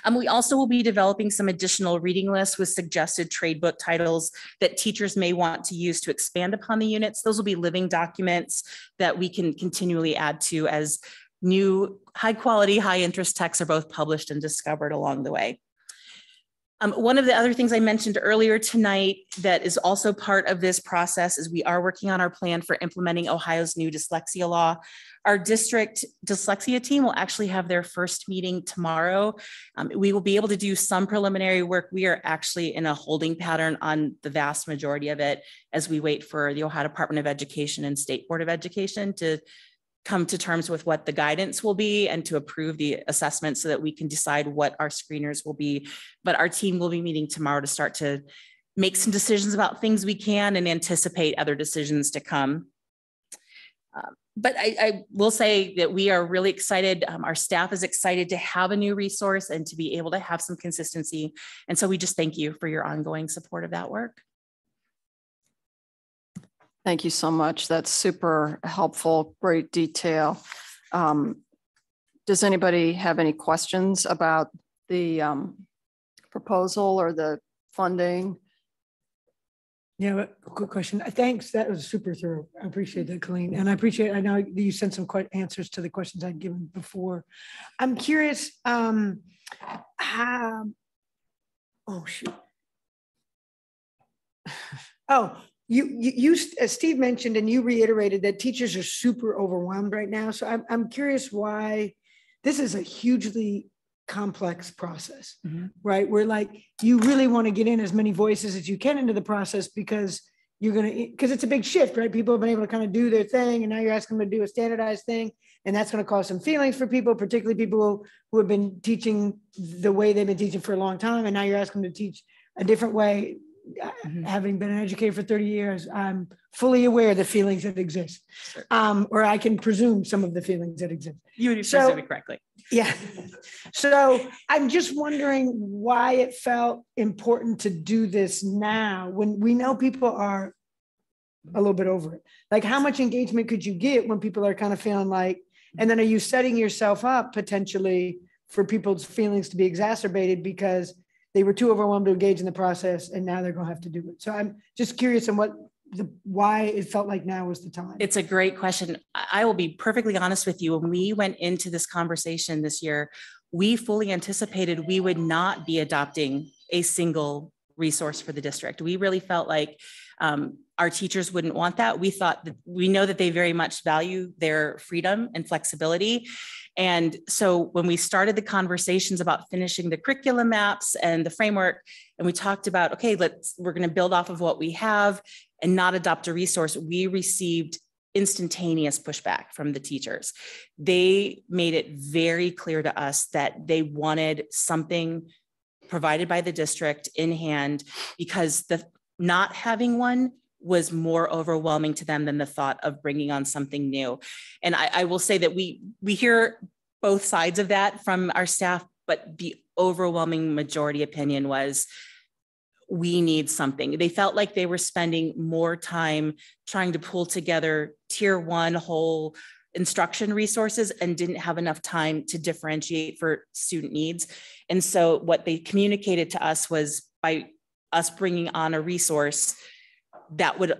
Um, we also will be developing some additional reading lists with suggested trade book titles that teachers may want to use to expand upon the units. Those will be living documents that we can continually add to as new high quality, high interest texts are both published and discovered along the way. Um, one of the other things I mentioned earlier tonight that is also part of this process is we are working on our plan for implementing Ohio's new dyslexia law. Our district dyslexia team will actually have their first meeting tomorrow. Um, we will be able to do some preliminary work. We are actually in a holding pattern on the vast majority of it as we wait for the Ohio Department of Education and State Board of Education to come to terms with what the guidance will be and to approve the assessment so that we can decide what our screeners will be. But our team will be meeting tomorrow to start to make some decisions about things we can and anticipate other decisions to come. Um, but I, I, will say that we are really excited. Um, our staff is excited to have a new resource and to be able to have some consistency. And so we just thank you for your ongoing support of that work. Thank you so much. That's super helpful, great detail. Um, Does anybody have any questions about the um, proposal or the funding? Yeah, quick question. Uh, Thanks. That was super thorough. I appreciate that, Colleen. And I appreciate, I know you sent some answers to the questions I'd given before. I'm curious, um, how, oh, shoot. Oh, you, you, you, as Steve mentioned, and you reiterated that teachers are super overwhelmed right now. So I'm, I'm curious why this is a hugely complex process, mm-hmm. right? Where like you really want to get in as many voices as you can into the process because you're going to, because it's a big shift, right? People have been able to kind of do their thing and now you're asking them to do a standardized thing. And that's going to cause some feelings for people, particularly people who, who have been teaching the way they've been teaching for a long time. And now you're asking them to teach a different way. Uh, Having been an educator for 30 years, I'm fully aware of the feelings that exist. Um, or I can presume some of the feelings that exist. You would So- presume it correctly. Yeah. So I'm just wondering why it felt important to do this now when we know people are a little bit over it. Like how much engagement could you get when people are kind of feeling like, and then are you setting yourself up potentially for people's feelings to be exacerbated because they were too overwhelmed to engage in the process and now they're going to have to do it. So I'm just curious on what the, why it felt like now was the time. It's a great question. I will be perfectly honest with you. When we went into this conversation this year, we fully anticipated we would not be adopting a single resource for the district. We really felt like um, our teachers wouldn't want that. We thought that we know that they very much value their freedom and flexibility. And so when we started the conversations about finishing the curriculum maps and the framework, and we talked about, okay, let's, we're going to build off of what we have and not adopt a resource, we received instantaneous pushback from the teachers. They made it very clear to us that they wanted something provided by the district in hand because the not having one was more overwhelming to them than the thought of bringing on something new. And I, I will say that we we hear both sides of that from our staff, but the overwhelming majority opinion was we need something. They felt like they were spending more time trying to pull together tier one whole instruction resources and didn't have enough time to differentiate for student needs. And so what they communicated to us was by us bringing on a resource that would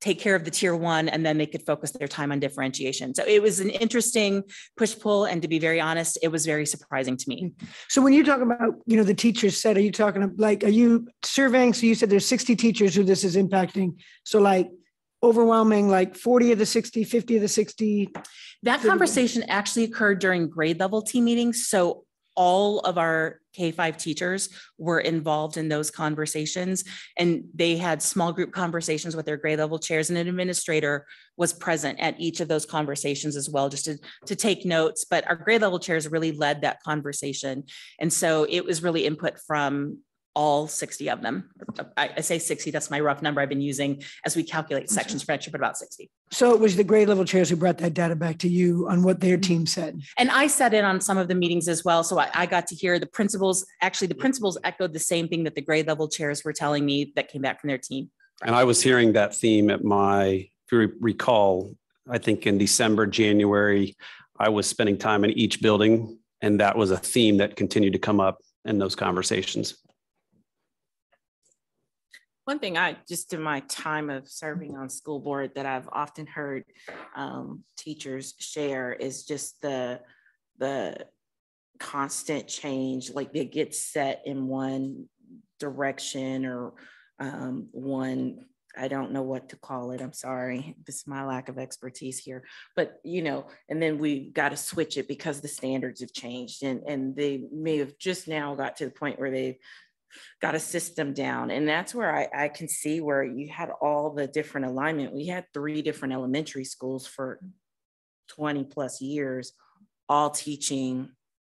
take care of the tier one and then they could focus their time on differentiation. So it was an interesting push pull. And to be very honest, it was very surprising to me. Mm-hmm. So when you talk about, you know, the teachers said, are you talking about, like, are you surveying? So you said there's 60 teachers who this is impacting. So like overwhelming, like 40 of the 60, 50 of the 60. That conversation actually occurred during grade level team meetings. So all of our K-5 teachers were involved in those conversations and they had small group conversations with their grade level chairs and an administrator was present at each of those conversations as well, just to, to take notes. But our grade level chairs really led that conversation. And so it was really input from all 60 of them. I, I say 60, that's my rough number I've been using as we calculate sections for next year, but about 60. So it was the grade level chairs who brought that data back to you on what their team mm-hmm. said. And I sat in on some of the meetings as well. So I, I got to hear the principals, actually the principals echoed the same thing that the grade level chairs were telling me that came back from their team. And I was hearing that theme at my, if you recall, I think in December, January, I was spending time in each building. And that was a theme that continued to come up in those conversations. One thing I just in my time of serving on school board that I've often heard um, teachers share is just the the constant change, like they get set in one direction or um, one I don't know what to call it. I'm sorry. This is my lack of expertise here. But you know, and then we've got to switch it because the standards have changed and, and they may have just now got to the point where they've got a system down. And that's where I, I can see where you had all the different alignment. We had three different elementary schools for 20 plus years, all teaching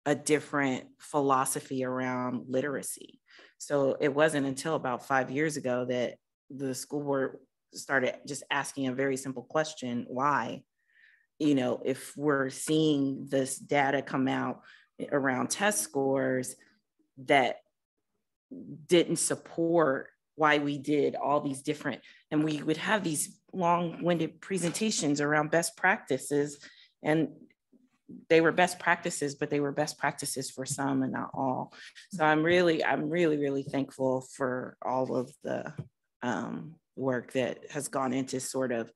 a different philosophy around literacy. So it wasn't until about five years ago that the school board started just asking a very simple question why? You know, if we're seeing this data come out around test scores that didn't support why we did all these different and we would have these long-winded presentations around best practices and they were best practices but they were best practices for some and not all. So i'm really i'm really really thankful for all of the um, work that has gone into sort of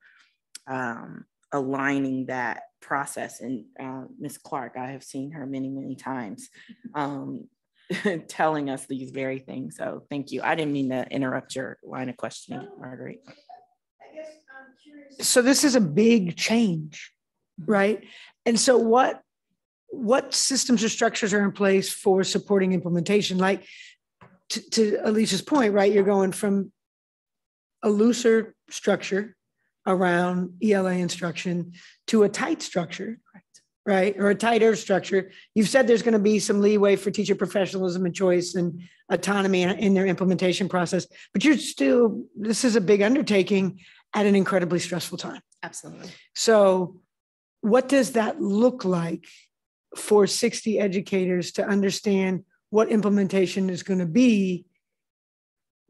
um, aligning that process. And uh, miss clark i have seen her many many times. Um, telling us these very things. So thank you. I didn't mean to interrupt your line of questioning, Marguerite. So this is a big change, right? And so what what systems or structures are in place for supporting implementation? Like to, to Alicia's point, right? You're going from a looser structure around ELA instruction to a tight structure right? Or a tighter structure. You've said there's going to be some leeway for teacher professionalism and choice and autonomy in their implementation process, but you're still, this is a big undertaking at an incredibly stressful time. Absolutely. So, what does that look like for 60 educators to understand what implementation is going to be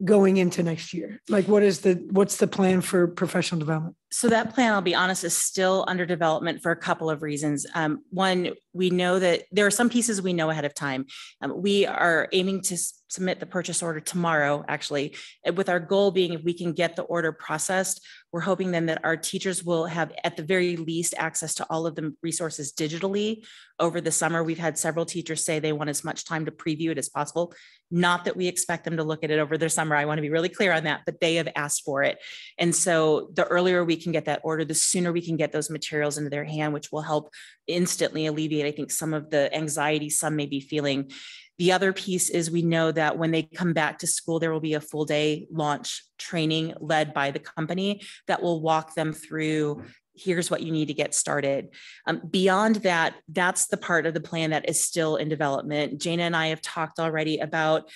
going into next year? Like what is the what's the plan for professional development? So that plan, I'll be honest, is still under development for a couple of reasons. Um, one, we know that there are some pieces we know ahead of time. Um, we are aiming to submit the purchase order tomorrow, actually, with our goal being if we can get the order processed, we're hoping then that our teachers will have at the very least access to all of the resources digitally over the summer. We've had several teachers say they want as much time to preview it as possible. Not that we expect them to look at it over the summer. I want to be really clear on that, but they have asked for it. And so the earlier we can get that order, the sooner we can get those materials into their hand, which will help instantly alleviate, I think, some of the anxiety some may be feeling. The other piece is we know that when they come back to school, there will be a full day launch training led by the company that will walk them through here's what you need to get started. Um, beyond that, that's the part of the plan that is still in development. Jana and I have talked already about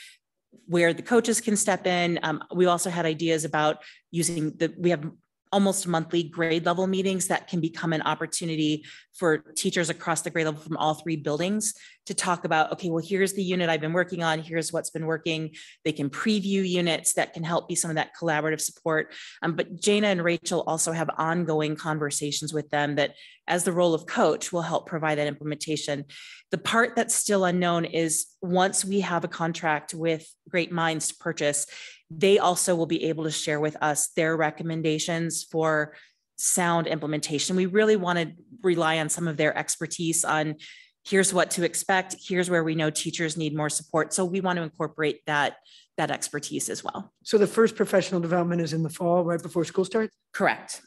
where the coaches can step in. Um, we also had ideas about using the, we have almost monthly grade level meetings that can become an opportunity for teachers across the grade level from all three buildings to talk about, okay, well, here's the unit I've been working on, here's what's been working. They can preview units that can help be some of that collaborative support. Um, but Jana and Rachel also have ongoing conversations with them that as the role of coach will help provide that implementation. The part that's still unknown is once we have a contract with Great Minds to purchase, they also will be able to share with us their recommendations for sound implementation. We really want to rely on some of their expertise on here's what to expect, here's where we know teachers need more support. So we want to incorporate that that expertise as well. So the first professional development is in the fall, right before school starts? Correct.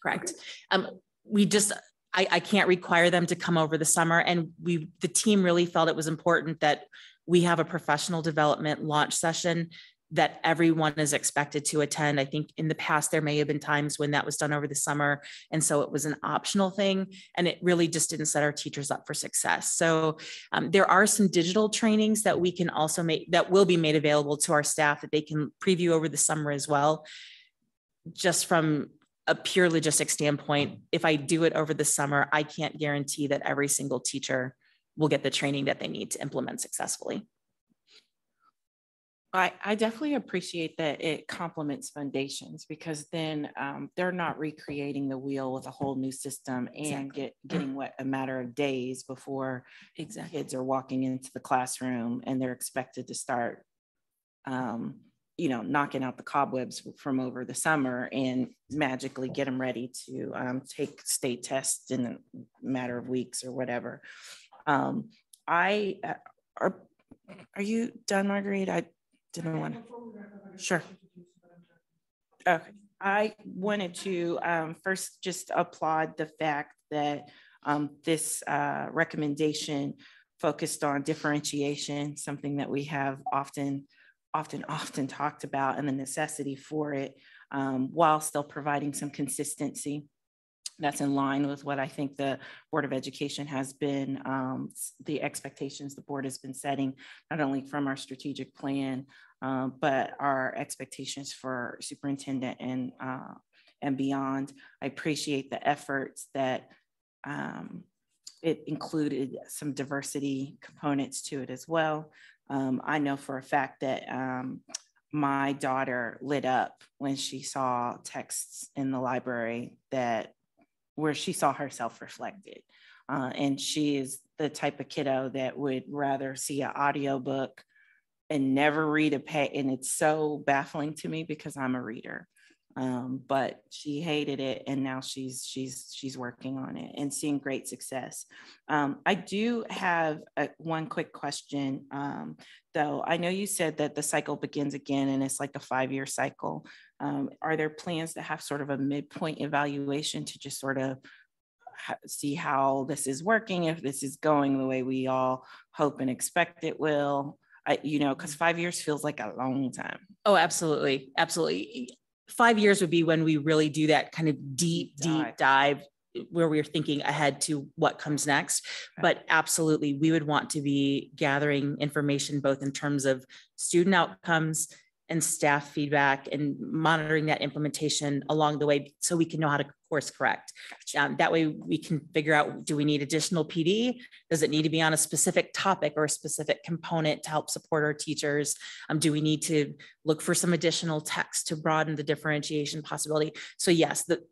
Correct. Um, we just I, I can't require them to come over the summer. And we the team really felt it was important that we have a professional development launch session that everyone is expected to attend. I think in the past, there may have been times when that was done over the summer. And so it was an optional thing. And it really just didn't set our teachers up for success. So um, there are some digital trainings that we can also make that will be made available to our staff that they can preview over the summer as well. Just from a pure logistic standpoint, if I do it over the summer, I can't guarantee that every single teacher will get the training that they need to implement successfully. I, I definitely appreciate that it complements Fundations because then um, they're not recreating the wheel with a whole new system and Exactly. get getting what a matter of days before Exactly. kids are walking into the classroom and they're expected to start um, you know knocking out the cobwebs from over the summer and magically get them ready to um, take state tests in a matter of weeks or whatever um, i uh, are are you done marguerite i didn't want to sure Okay, I wanted to um, first just applaud the fact that um, this uh, recommendation focused on differentiation, something that we have often, often, often talked about and the necessity for it, um, while still providing some consistency. That's in line with what I think the Board of Education has been, um, the expectations the board has been setting, not only from our strategic plan, um, but our expectations for superintendent and uh, and beyond. I appreciate the efforts that um, it included some diversity components to it as well. Um, I know for a fact that um, my daughter lit up when she saw texts in the library that where she saw herself reflected. Uh, and she is the type of kiddo that would rather see an audiobook and never read a page. And it's so baffling to me because I'm a reader. Um, but she hated it, and now she's she's she's working on it and seeing great success. Um, I do have a, one quick question, um, though. I know you said that the cycle begins again, and it's like a five-year cycle. Um, are there plans to have sort of a midpoint evaluation to just sort of see how this is working, if this is going the way we all hope and expect it will? I, you know, because five years feels like a long time. Oh, absolutely. Absolutely. Five years would be when we really do that kind of deep, deep dive where we're thinking ahead to what comes next. But absolutely, we would want to be gathering information both in terms of student outcomes and staff feedback and monitoring that implementation along the way so we can know how to course correct. Um, that way we can figure out, do we need additional PD? Does it need to be on a specific topic or a specific component to help support our teachers? Um, do we need to look for some additional text to broaden the differentiation possibility? So yes, the,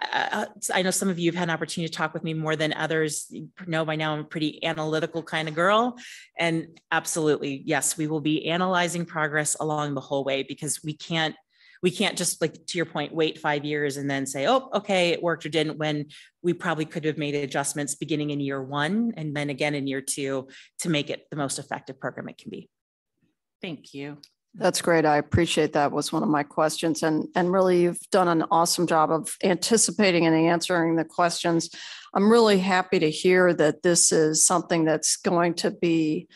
I, I I know some of you have had an opportunity to talk with me more than others. You know by now I'm a pretty analytical kind of girl. And absolutely, yes, we will be analyzing progress along the whole way because we can't we can't just like to your point wait five years and then say oh okay it worked or didn't when we probably could have made adjustments beginning in year one and then again in year two to make it the most effective program it can be Thank you. That's great. I appreciate that was one of my questions and, and really you've done an awesome job of anticipating and answering the questions. I'm really happy to hear that this is something that's going to be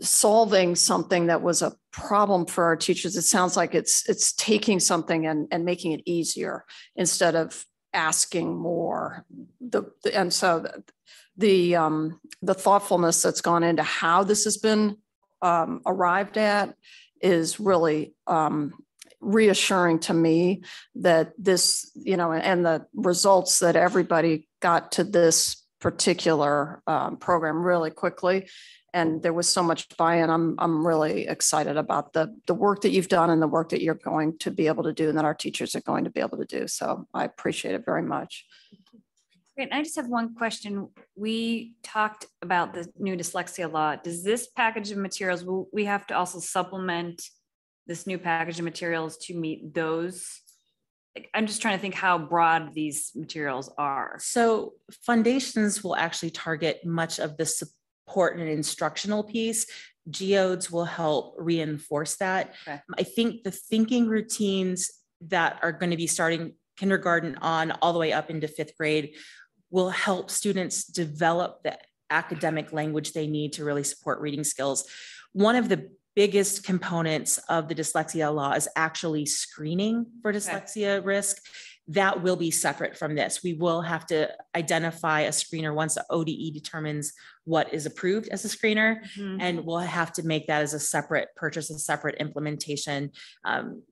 solving something that was a problem for our teachers. It sounds like it's, it's taking something and, and making it easier instead of asking more. The, the- and so the- the, um, the thoughtfulness that's gone into how this has been um, arrived at is really um, reassuring to me that this, you know, and the results that everybody got to this particular um, program really quickly. And there was so much buy-in. I'm, I'm really excited about the, the work that you've done and the work that you're going to be able to do and that our teachers are going to be able to do. So I appreciate it very much. Great. And I just have one question. We talked about the new dyslexia law. Does this package of materials, will we have to also supplement this new package of materials to meet those? Like, I'm just trying to think how broad these materials are. So Fundations will actually target much of the support and instructional piece. Geodes will help reinforce that. Okay. I think the thinking routines that are going to be starting kindergarten on all the way up into fifth grade will help students develop the academic language they need to really support reading skills. One of the biggest components of the dyslexia law is actually screening for dyslexia risk. That will be separate from this. We will have to identify a screener once the ODE determines what is approved as a screener. Mhm. And we'll have to make that as a separate purchase, a separate implementation. Um,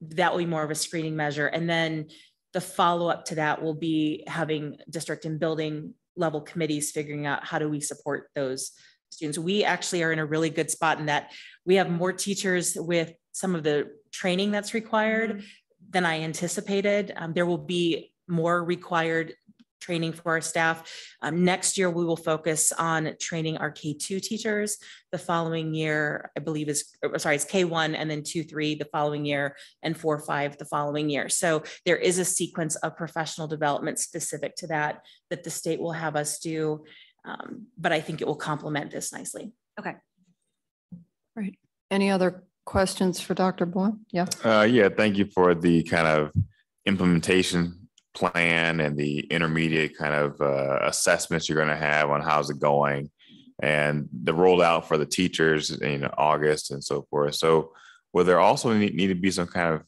that will be more of a screening measure. And then the follow-up to that will be having district and building level committees figuring out how do we support those students. We actually are in a really good spot in that we have more teachers with some of the training that's required than I anticipated. Um, there will be more required training for our staff. Um, next year, we will focus on training our K2 teachers. The following year, I believe is, sorry, it's K1 and then two, three the following year and four, five the following year. So there is a sequence of professional development specific to that that the state will have us do. Um, but I think it will complement this nicely. Okay. Great. Any other questions for Dr. Boyle? Yeah. Uh, yeah, thank you for the kind of implementation plan and the intermediate kind of uh, assessments you're going to have on how's it going and the rollout for the teachers in August and so forth. So will there also need, need to be some kind of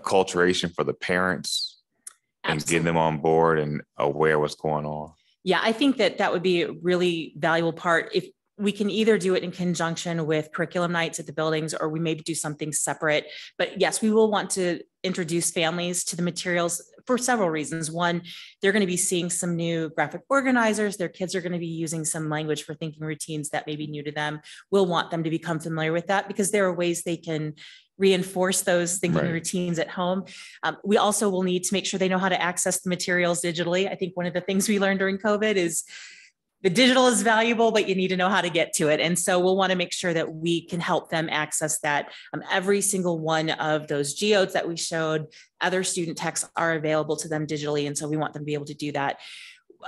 acculturation for the parents and getting them on board and aware what's going on? Yeah, I think that that would be a really valuable part. If we can either do it in conjunction with curriculum nights at the buildings, or we maybe do something separate. But yes, we will want to introduce families to the materials for several reasons. One, they're going to be seeing some new graphic organizers. Their kids are going to be using some language for thinking routines that may be new to them. We'll want them to become familiar with that because there are ways they can reinforce those thinking Right. routines at home. Um, we also will need to make sure they know how to access the materials digitally. I think one of the things we learned during COVID is the digital is valuable, but you need to know how to get to it. And so we'll want to make sure that we can help them access that. Um, every single one of those geodes that we showed, other student texts are available to them digitally. And so we want them to be able to do that.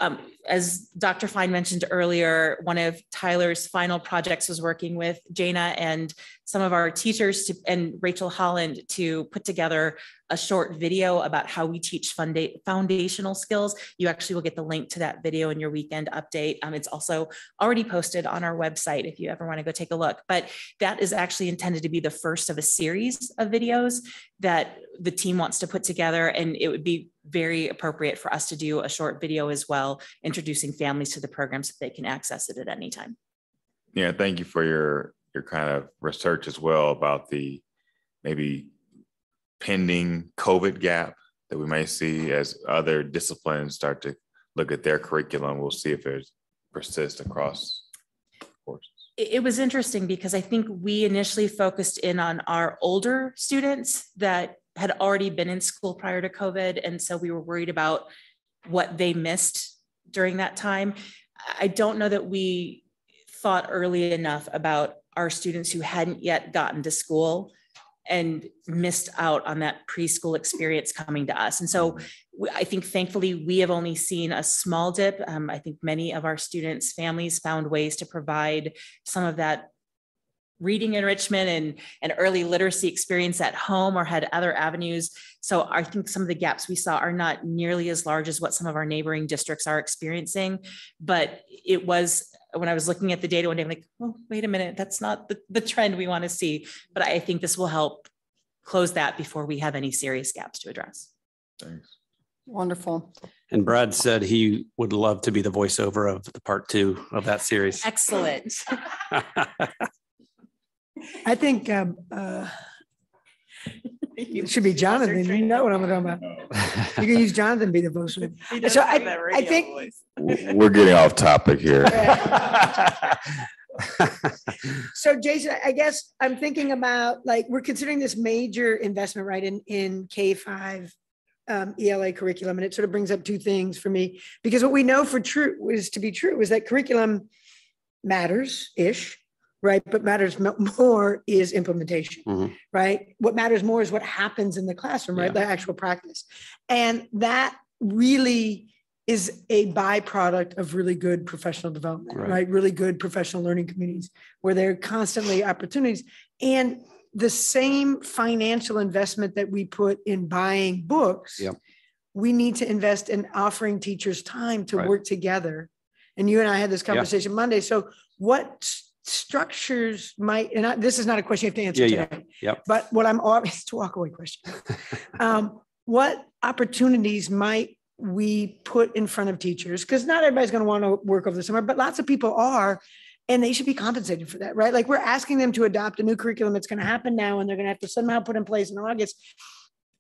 Um, as Dr. Fine mentioned earlier, one of Tyler's final projects was working with Jana and some of our teachers to, and Rachel Holland to put together a short video about how we teach funda- foundational skills. You actually will get the link to that video in your weekend update. Um, it's also already posted on our website if you ever want to go take a look. But that is actually intended to be the first of a series of videos that the team wants to put together. And it would be very appropriate for us to do a short video as well, introducing families to the program so they can access it at any time. Yeah, thank you for your your kind of research as well about the maybe pending COVID gap that we may see as other disciplines start to look at their curriculum. We'll see if it persists across courses. it it was interesting because I think we initially focused in on our older students that had already been in school prior to COVID. And so we were worried about what they missed during that time. I don't know that we thought early enough about our students who hadn't yet gotten to school and missed out on that preschool experience coming to us. And so I think thankfully we have only seen a small dip. Um, I think many of our students' families found ways to provide some of that reading enrichment and, and early literacy experience at home or had other avenues. So I think some of the gaps we saw are not nearly as large as what some of our neighboring districts are experiencing. But it was when I was looking at the data one day, I'm like, oh, wait a minute, that's not the, the trend we want to see. But I think this will help close that before we have any serious gaps to address. Thanks. Wonderful. And Brad said he would love to be the voiceover of the part two of that series. Excellent. I think um, uh, it should be Jonathan. You know what I'm talking about. You can use Jonathan to be the voice. of. So I, I think We're getting off topic here. so. Jason, I guess I'm thinking about like we're considering this major investment, right, in in K five um, ELA curriculum, and it sort of brings up two things for me because what we know for true is to be true is that curriculum matters ish, right? But matters more is implementation, Mhm. right? What matters more is what happens in the classroom, right? The actual practice, and that really is a byproduct of really good professional development, Right. right? Really good professional learning communities where there are constantly opportunities and the same financial investment that we put in buying books Yep. we need to invest in offering teachers time to Right. work together and you and i had this Yeah. conversation monday so what structures might, and I, this is not a question you have to answer Yeah, yeah. Yep. but what I'm, always, it's a walk away question. Um, what opportunities might we put in front of teachers? Because not everybody's going to want to work over the summer, but lots of people are. And they should be compensated for that, right? Like we're asking them to adopt a new curriculum that's going to happen now, and they're going to have to somehow put in place in August.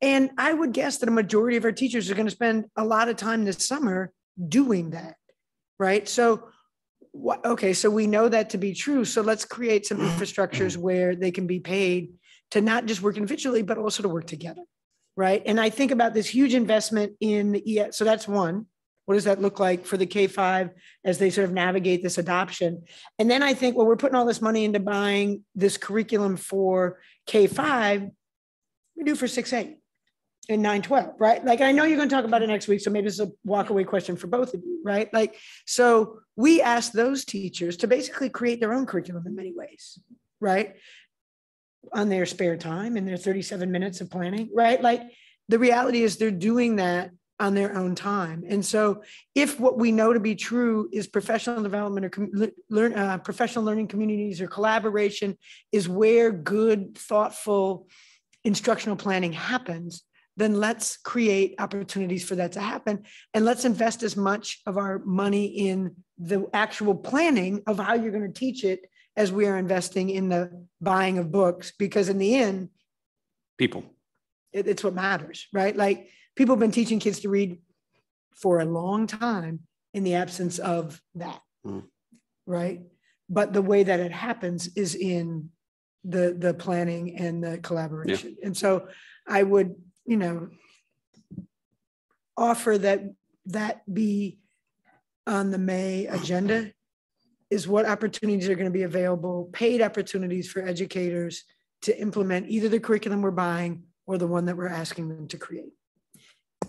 And I would guess that a majority of our teachers are going to spend a lot of time this summer doing that, right? So, what, okay, so we know that to be true. So let's create some infrastructures where they can be paid to not just work individually, but also to work together, right? And I think about this huge investment in the ES. So that's one. What does that look like for the K 5 as they sort of navigate this adoption? And then I think, well, we're putting all this money into buying this curriculum for K 5, we do for 6 8 and 9 12, right? Like, I know you're going to talk about it next week. So maybe it's a walk away question for both of you, right? Like, so we ask those teachers to basically create their own curriculum in many ways, right? On their spare time in their 37 minutes of planning, right? Like, the reality is they're doing that on their own time. And so if what we know to be true is professional development or com- learn uh, professional learning communities or collaboration is where good thoughtful instructional planning happens, then let's create opportunities for that to happen and let's invest as much of our money in the actual planning of how you're going to teach it as we are investing in the buying of books because in the end People. it, it's what matters, right? Like people have been teaching kids to read for a long time in the absence of that, Mm. right? But the way that it happens is in the the planning and the collaboration. And so I would, you know, offer that that be on the May agenda is what opportunities are going to be available, paid opportunities for educators to implement either the curriculum we're buying or the one that we're asking them to create.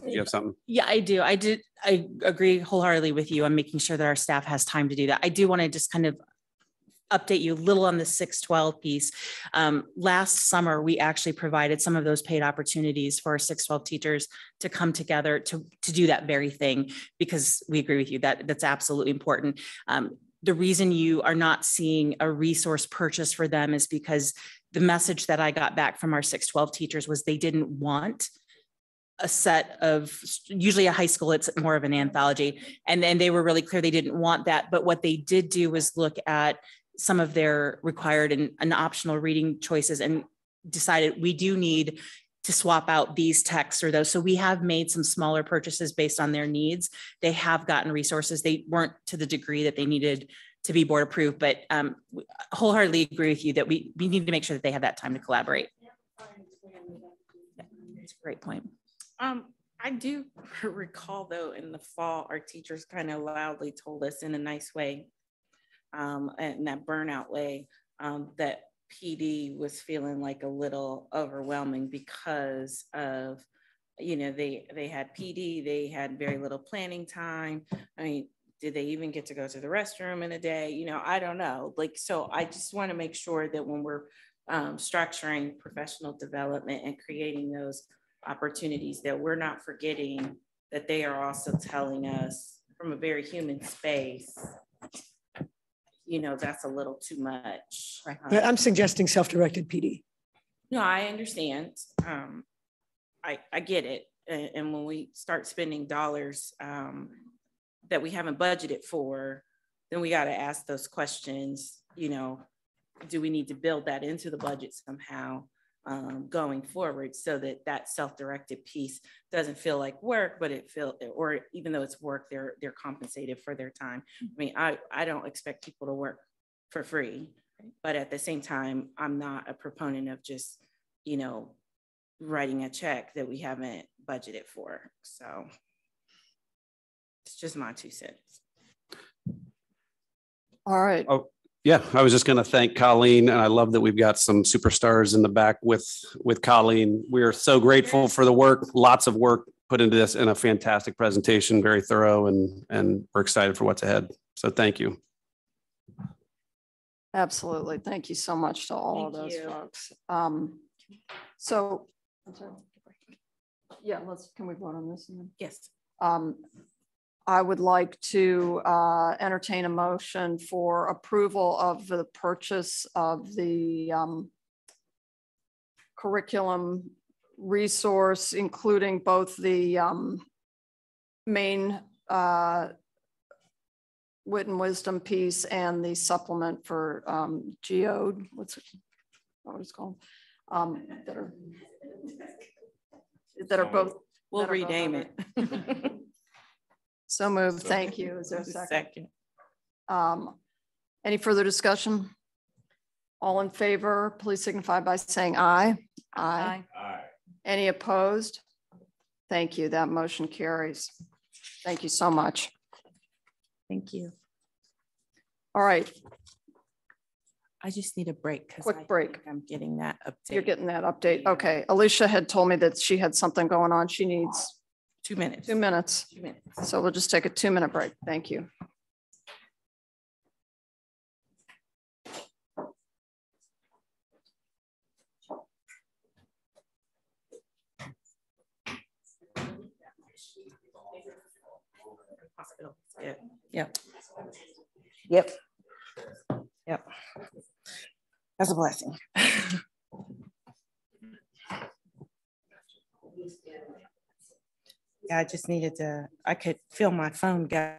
Do you have something? Yeah, I do. I did. I agree wholeheartedly with you on making sure that our staff has time to do that. I do want to just kind of update you a little on the 612 piece. Um, last summer, we actually provided some of those paid opportunities for our 612 teachers to come together to, to do that very thing because we agree with you that that's absolutely important. Um, the reason you are not seeing a resource purchase for them is because the message that I got back from our 612 teachers was they didn't want a set of usually a high school it's more of an anthology and then they were really clear they didn't want that but what they did do was look at some of their required and, and optional reading choices and decided we do need to swap out these texts or those. So we have made some smaller purchases based on their needs. They have gotten resources. They weren't to the degree that they needed to be board approved but um, wholeheartedly agree with you that we, we need to make sure that they have that time to collaborate. That's a great point. Um, I do recall though, in the fall, our teachers kind of loudly told us in a nice way, um, in that burnout way, um, that PD was feeling like a little overwhelming because of, you know, they, they had PD, they had very little planning time. I mean, did they even get to go to the restroom in a day? You know, I don't know. Like, so I just want to make sure that when we're um, structuring professional development and creating those opportunities that we're not forgetting that they are also telling us from a very human space you know that's a little too much But I'm suggesting self-directed PD. no i understand um i i get it and, and when we start spending dollars um that we haven't budgeted for then we got to ask those questions you know do we need to build that into the budget somehow um, going forward so that that self-directed piece doesn't feel like work but it feel or even though it's work they're they're compensated for their time. I mean i i don't expect people to work for free but at the same time i'm not a proponent of just you know writing a check that we haven't budgeted for. So it's just my two cents. All right. Oh, yeah, I was just going to thank Colleen and I love that we've got some superstars in the back with, with Colleen. We are so grateful for the work, lots of work put into this and a fantastic presentation, very thorough and, and we're excited for what's ahead. So thank you. Absolutely. Thank you so much to all of those you. folks. Um, so, I'm sorry. yeah, let's, can we vote on this? and then- yes Um, I would like to uh, entertain a motion for approval of the purchase of the um, curriculum resource, including both the um, main uh, wit and wisdom piece and the supplement for um, geode, what's it, what it's called? Um, that are that are both. We'll that are both rename under- it. So moved. Thank you. Is there a second? second? Um, Any further discussion? All in favor, please signify by saying aye. Aye. Aye. Any opposed? Thank you. That motion carries. Thank you so much. Thank you. All right, I just need a break because Quick break. I'm getting that update. you're getting that update. Okay. Alicia had told me that she had something going on. She needs Two minutes. two minutes. Two minutes. So we'll just take a two minute break. Thank you. Hospital. Yeah. Yep. Yep. Yep. That's a blessing. I just needed to, I could feel my phone go.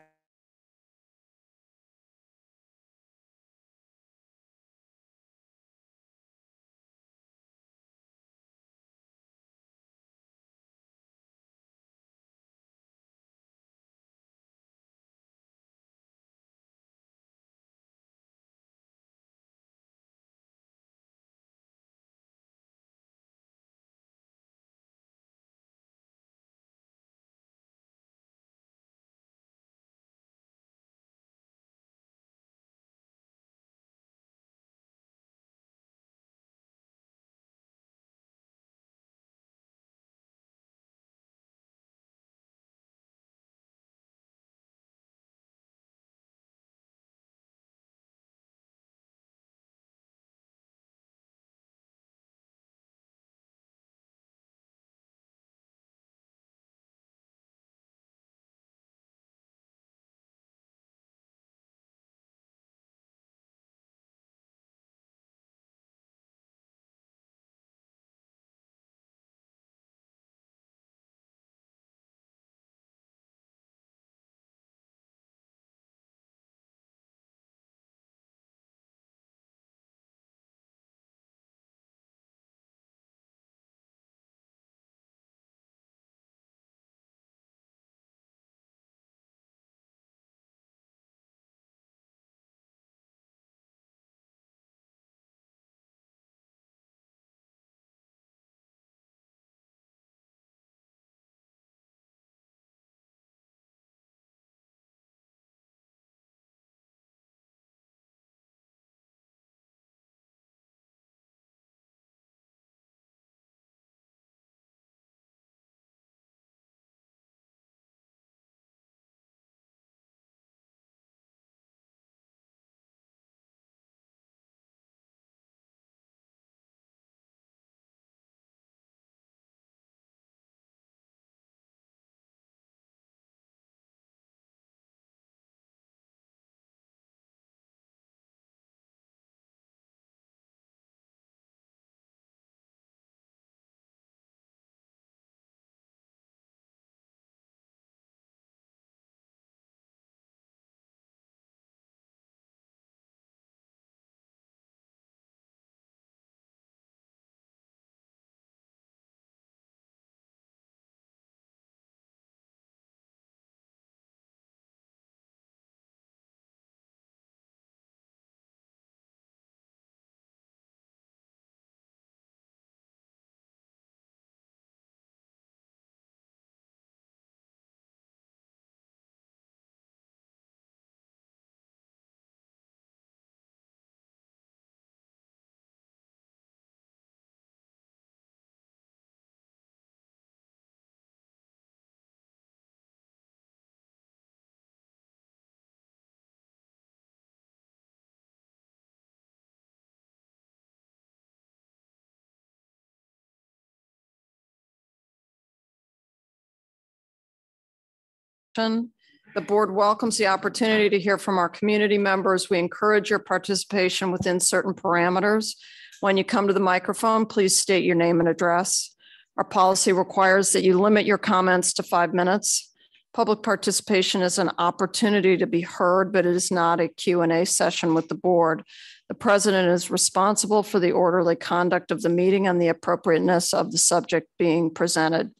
The board welcomes the opportunity to hear from our community members. We encourage your participation within certain parameters. When you come to the microphone, please state your name and address. Our policy requires that you limit your comments to five minutes. Public participation is an opportunity to be heard, but it is not a Q&A session with the board. The president is responsible for the orderly conduct of the meeting and the appropriateness of the subject being presented.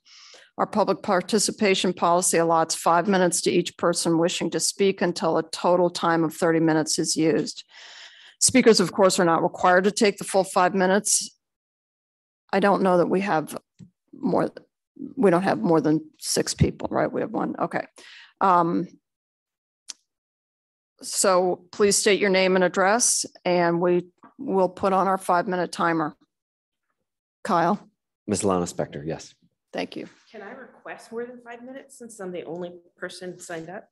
Our public participation policy allots five minutes to each person wishing to speak until a total time of 30 minutes is used. Speakers, of course, are not required to take the full five minutes. I don't know that we have more, we don't have more than six people, right? We have one, okay. Um, So please state your name and address, and we will put on our five-minute timer. Kyle, Ms. Lana Spector, yes. thank you. Can I request more than five minutes since I'm the only person signed up?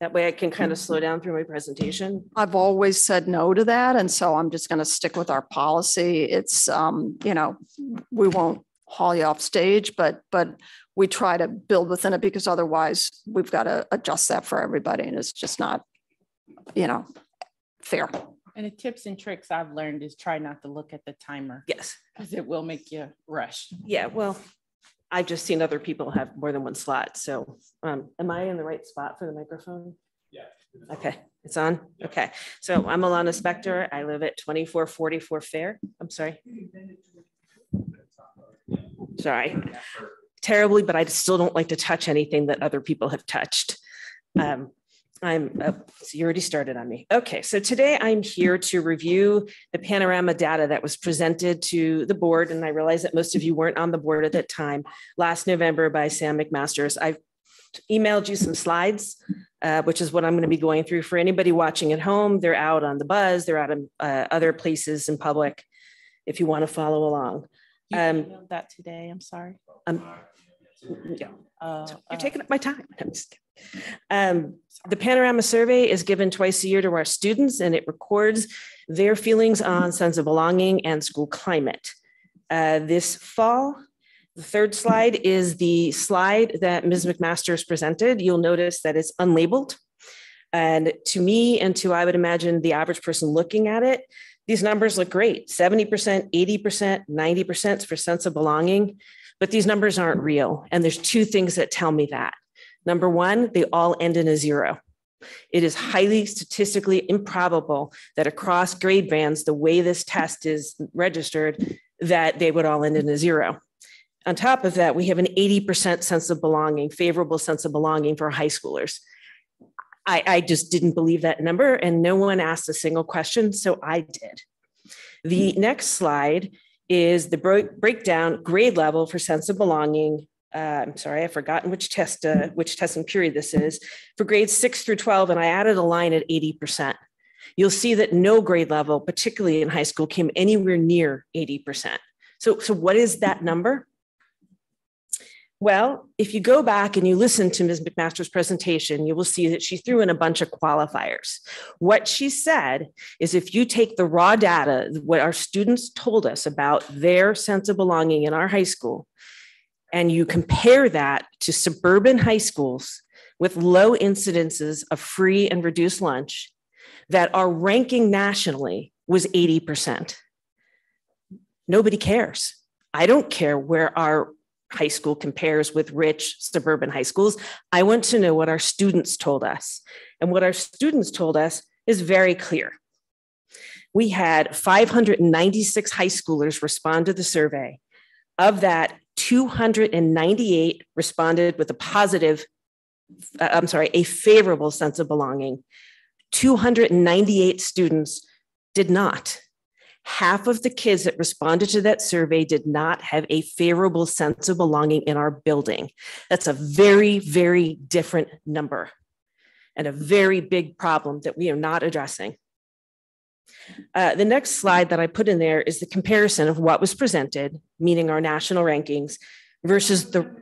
That way I can kind of slow down through my presentation. I've always said no to that, and so I'm just going to stick with our policy. It's, um, you know, we won't haul you off stage, but, but we try to build within it because otherwise we've got to adjust that for everybody and it's just not, you know, fair. And the tips and tricks I've learned is try not to look at the timer. Yes. Because it will make you rush. Yeah, well, I've just seen other people have more than one slot. So um, am I in the right spot for the microphone? Yeah. Okay, it's on? Okay. So I'm Alana Spector. I live at 2444 Fair. I'm sorry. Sorry. Terribly, but I still don't like to touch anything that other people have touched. Um, I'm, uh, so you already started on me. Okay, so today I'm here to review the panorama data that was presented to the board. And I realize that most of you weren't on the board at that time, last November by Sam McMasters. I've emailed you some slides, uh, which is what I'm going to be going through for anybody watching at home. They're out on the buzz, they're out in uh, other places in public if you want to follow along. You Um, emailed that today, I'm sorry. um, yeah. Uh, You're taking up my time. Um, the panorama survey is given twice a year to our students and it records their feelings on sense of belonging and school climate. Uh, this fall, the third slide is the slide that Ms. McMaster's presented. You'll notice that it's unlabeled. And to me, and to I would imagine the average person looking at it, these numbers look great 70%, 80%, 90% for sense of belonging. But these numbers aren't real. And there's two things that tell me that. Number one, they all end in a zero. It is highly statistically improbable that across grade bands, the way this test is registered, that they would all end in a zero. On top of that, we have an 80% sense of belonging, favorable sense of belonging for high schoolers. I, I just didn't believe that number, and no one asked a single question, so I did. The next slide is the break, breakdown grade level for sense of belonging. Uh, I'm sorry, I've forgotten which test, uh, which testing period this is for grades six through 12, and I added a line at 80%. You'll see that no grade level, particularly in high school, came anywhere near 80%. So, so what is that number? Well, if you go back and you listen to Ms. McMaster's presentation, you will see that she threw in a bunch of qualifiers. What she said is if you take the raw data, what our students told us about their sense of belonging in our high school, and you compare that to suburban high schools with low incidences of free and reduced lunch, that are ranking nationally was 80%. Nobody cares. I don't care where our high school compares with rich suburban high schools. I want to know what our students told us. And what our students told us is very clear. We had 596 high schoolers respond to the survey. Of that, 298 responded with a positive, uh, I'm sorry, a favorable sense of belonging. 298 students did not half of the kids that responded to that survey did not have a favorable sense of belonging in our building. That's a very, very different number and a very big problem that we are not addressing. Uh, the next slide that I put in there is the comparison of what was presented, meaning our national rankings, versus the.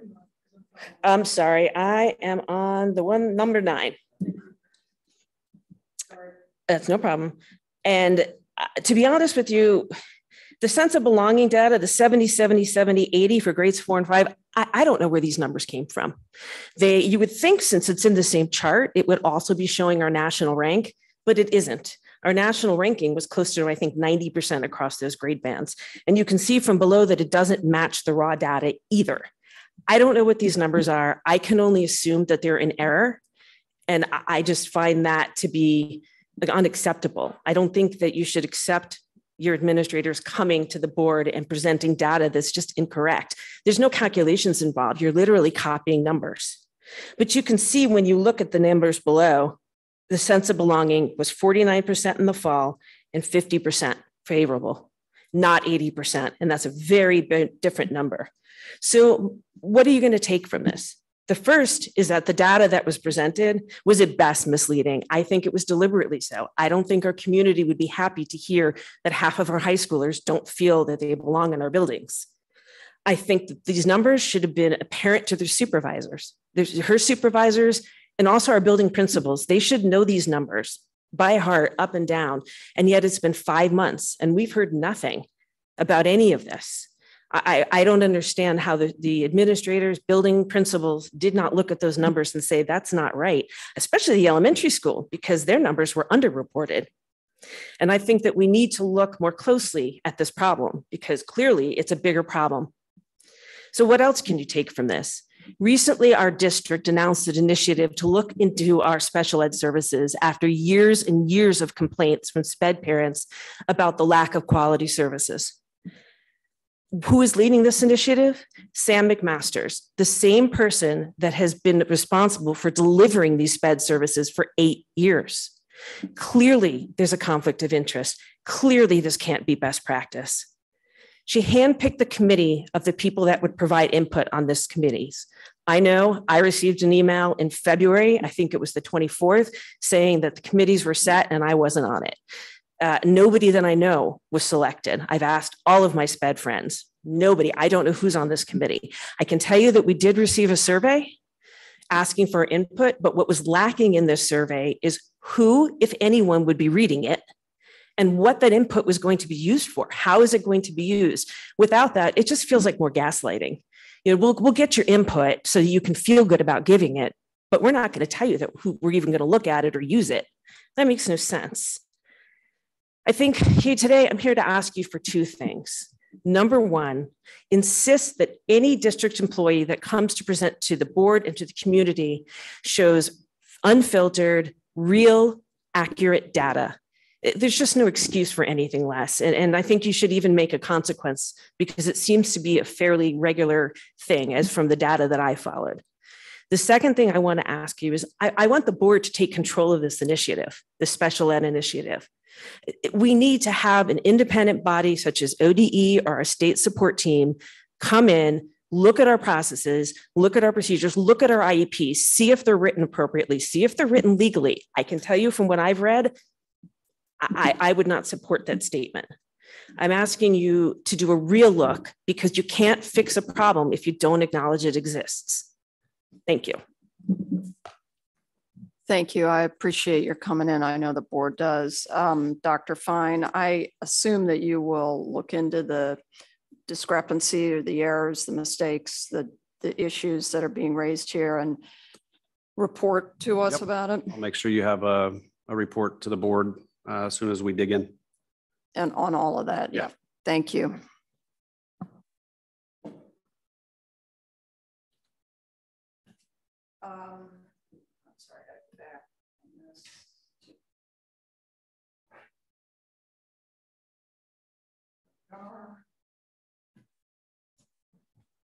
I'm sorry, I am on the one number nine. That's no problem. And uh, to be honest with you, the sense of belonging data, the 70, 70, 70, 80 for grades four and five, I, I don't know where these numbers came from. They, you would think since it's in the same chart, it would also be showing our national rank, but it isn't. Our national ranking was close to, I think, 90% across those grade bands. And you can see from below that it doesn't match the raw data either. I don't know what these numbers are. I can only assume that they're in error. And I- just find that to be unacceptable. I don't think that you should accept your administrators coming to the board and presenting data that's just incorrect. There's no calculations involved. You're literally copying numbers. But you can see when you look at the numbers below, the sense of belonging was 49% in the fall and 50% favorable, not 80%. And that's a very different number. So, what are you going to take from this? The first is that the data that was presented was at best misleading. I think it was deliberately so. I don't think our community would be happy to hear that half of our high schoolers don't feel that they belong in our buildings. I think that these numbers should have been apparent to their supervisors, her supervisors, and also our building principals. They should know these numbers by heart, up and down. And yet it's been five months and we've heard nothing about any of this. I, I don't understand how the, the administrators, building principals did not look at those numbers and say that's not right, especially the elementary school, because their numbers were underreported. And I think that we need to look more closely at this problem because clearly it's a bigger problem. So, what else can you take from this? Recently, our district announced an initiative to look into our special ed services after years and years of complaints from SPED parents about the lack of quality services. Who is leading this initiative? Sam McMasters, the same person that has been responsible for delivering these SPED services for eight years. Clearly, there's a conflict of interest. Clearly, this can't be best practice. She handpicked the committee of the people that would provide input on this committees. I know I received an email in February, I think it was the 24th, saying that the committees were set and I wasn't on it. Uh, nobody that I know was selected. I've asked all of my SPED friends. Nobody. I don't know who's on this committee. I can tell you that we did receive a survey asking for input, but what was lacking in this survey is who, if anyone, would be reading it and what that input was going to be used for. How is it going to be used? Without that, it just feels like more gaslighting. You know, we'll, we'll get your input so you can feel good about giving it, but we're not going to tell you that we're even going to look at it or use it. That makes no sense. I think here today, I'm here to ask you for two things. Number one, insist that any district employee that comes to present to the board and to the community shows unfiltered, real, accurate data. There's just no excuse for anything less. And, and I think you should even make a consequence because it seems to be a fairly regular thing, as from the data that I followed. The second thing I want to ask you is I, I want the board to take control of this initiative, the special ed initiative we need to have an independent body such as ODE or our state support team come in, look at our processes, look at our procedures, look at our IEPs, see if they're written appropriately, see if they're written legally. I can tell you from what I've read, I, I would not support that statement. I'm asking you to do a real look because you can't fix a problem if you don't acknowledge it exists. Thank you. Thank you. I appreciate your coming in. I know the board does. Um, Dr. Fine, I assume that you will look into the discrepancy or the errors, the mistakes, the, the issues that are being raised here and report to us Yep. about it I'll make sure you have a, a report to the board uh, as soon as we dig in. and on all of that. Yeah. Thank you. Um, I'm sorry, I have back on this.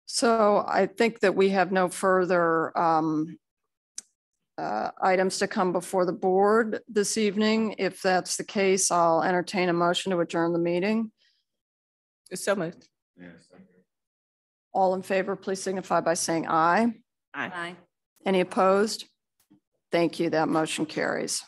So I think that we have no further um, uh, items to come before the board this evening. If that's the case, I'll entertain a motion to adjourn the meeting. So moved. Yes, All in favor, please signify by saying aye. Aye. aye. Any opposed? Thank you. That motion carries.